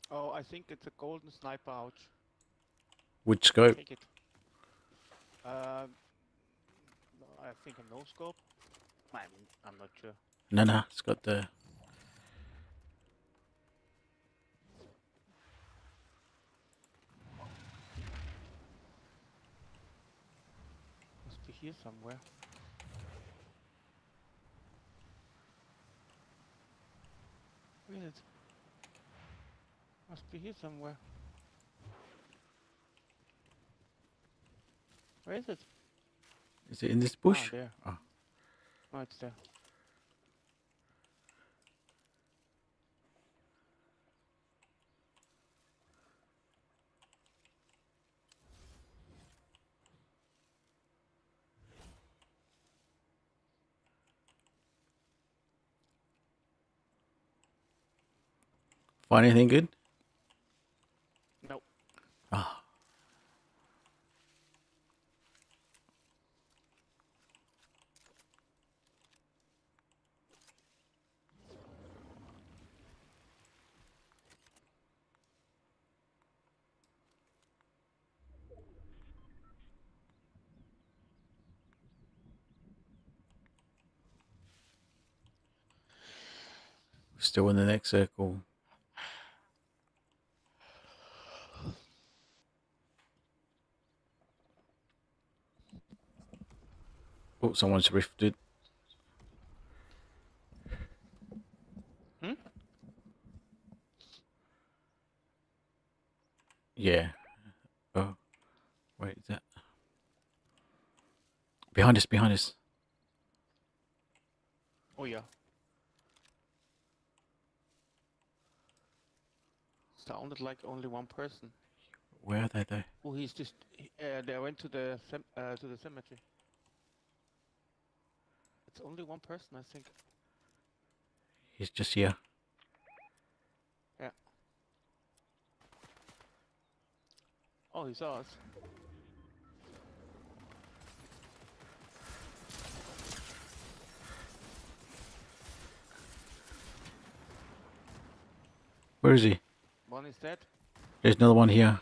Oh, I think it's a golden sniper ouch. Which scope? Take it. Uh, I think a no scope. I'm, I'm not sure. No, no, it's got the. Here somewhere. Where is it? Must be here somewhere. Where is it? Is it in this Ah, bush? there. Oh. Oh, it's there. Find anything good? Nope. Ah. Still in the next circle. Oh, someone's rifted. Hmm? Yeah. Oh. Wait, is that? Behind us, behind us. Oh yeah. Sounded like only one person. Where are they though? Oh, he's just. he- Uh, they went to the uh, to the cemetery. It's only one person, I think. He's just here. Yeah. Oh, he saw us. Where is he? One is dead. There's another one here.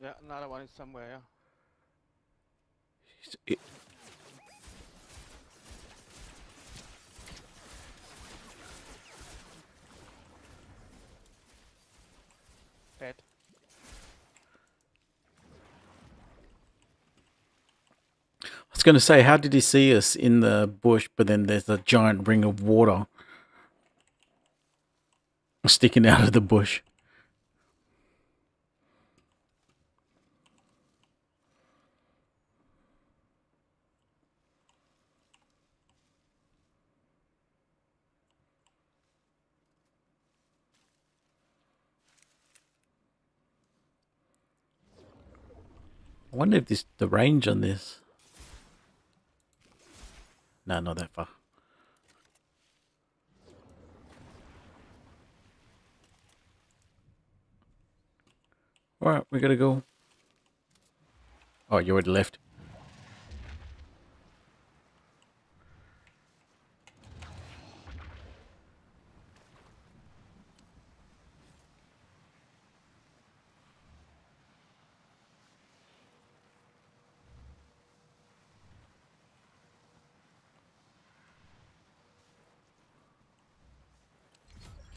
Yeah, another one is somewhere. Yeah. It- Dead. I was going to say, how did he see us in the bush, but then there's a giant ring of water sticking out of the bush? I wonder if this the range on this. No, not that far. Alright, we gotta go. Oh, you already left.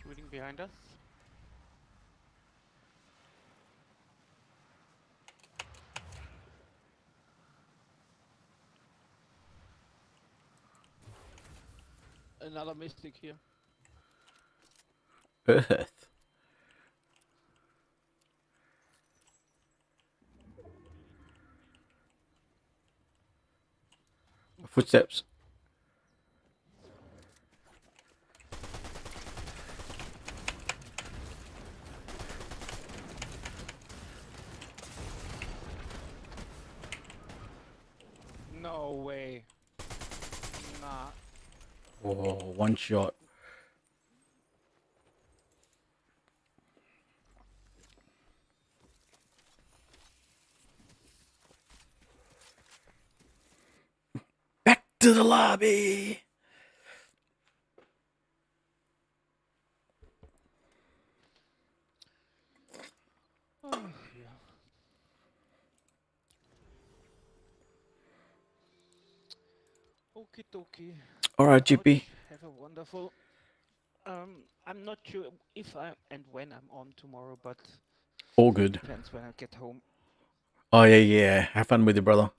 Shooting behind us. Another mythic here. Earth. Footsteps. No way. Nah. Oh, one shot. Back to the lobby. Oh, Okie dokie. All right, GP. Have a wonderful. Um, I'm not sure if I and when I'm on tomorrow, but All good. depends when I get home. Oh yeah, yeah. Have fun with your brother.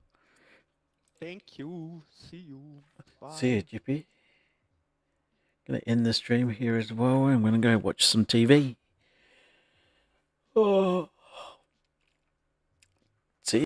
Thank you. See you. Bye. See you, GP. Gonna end the stream here as well. I'm gonna go watch some TV. Oh.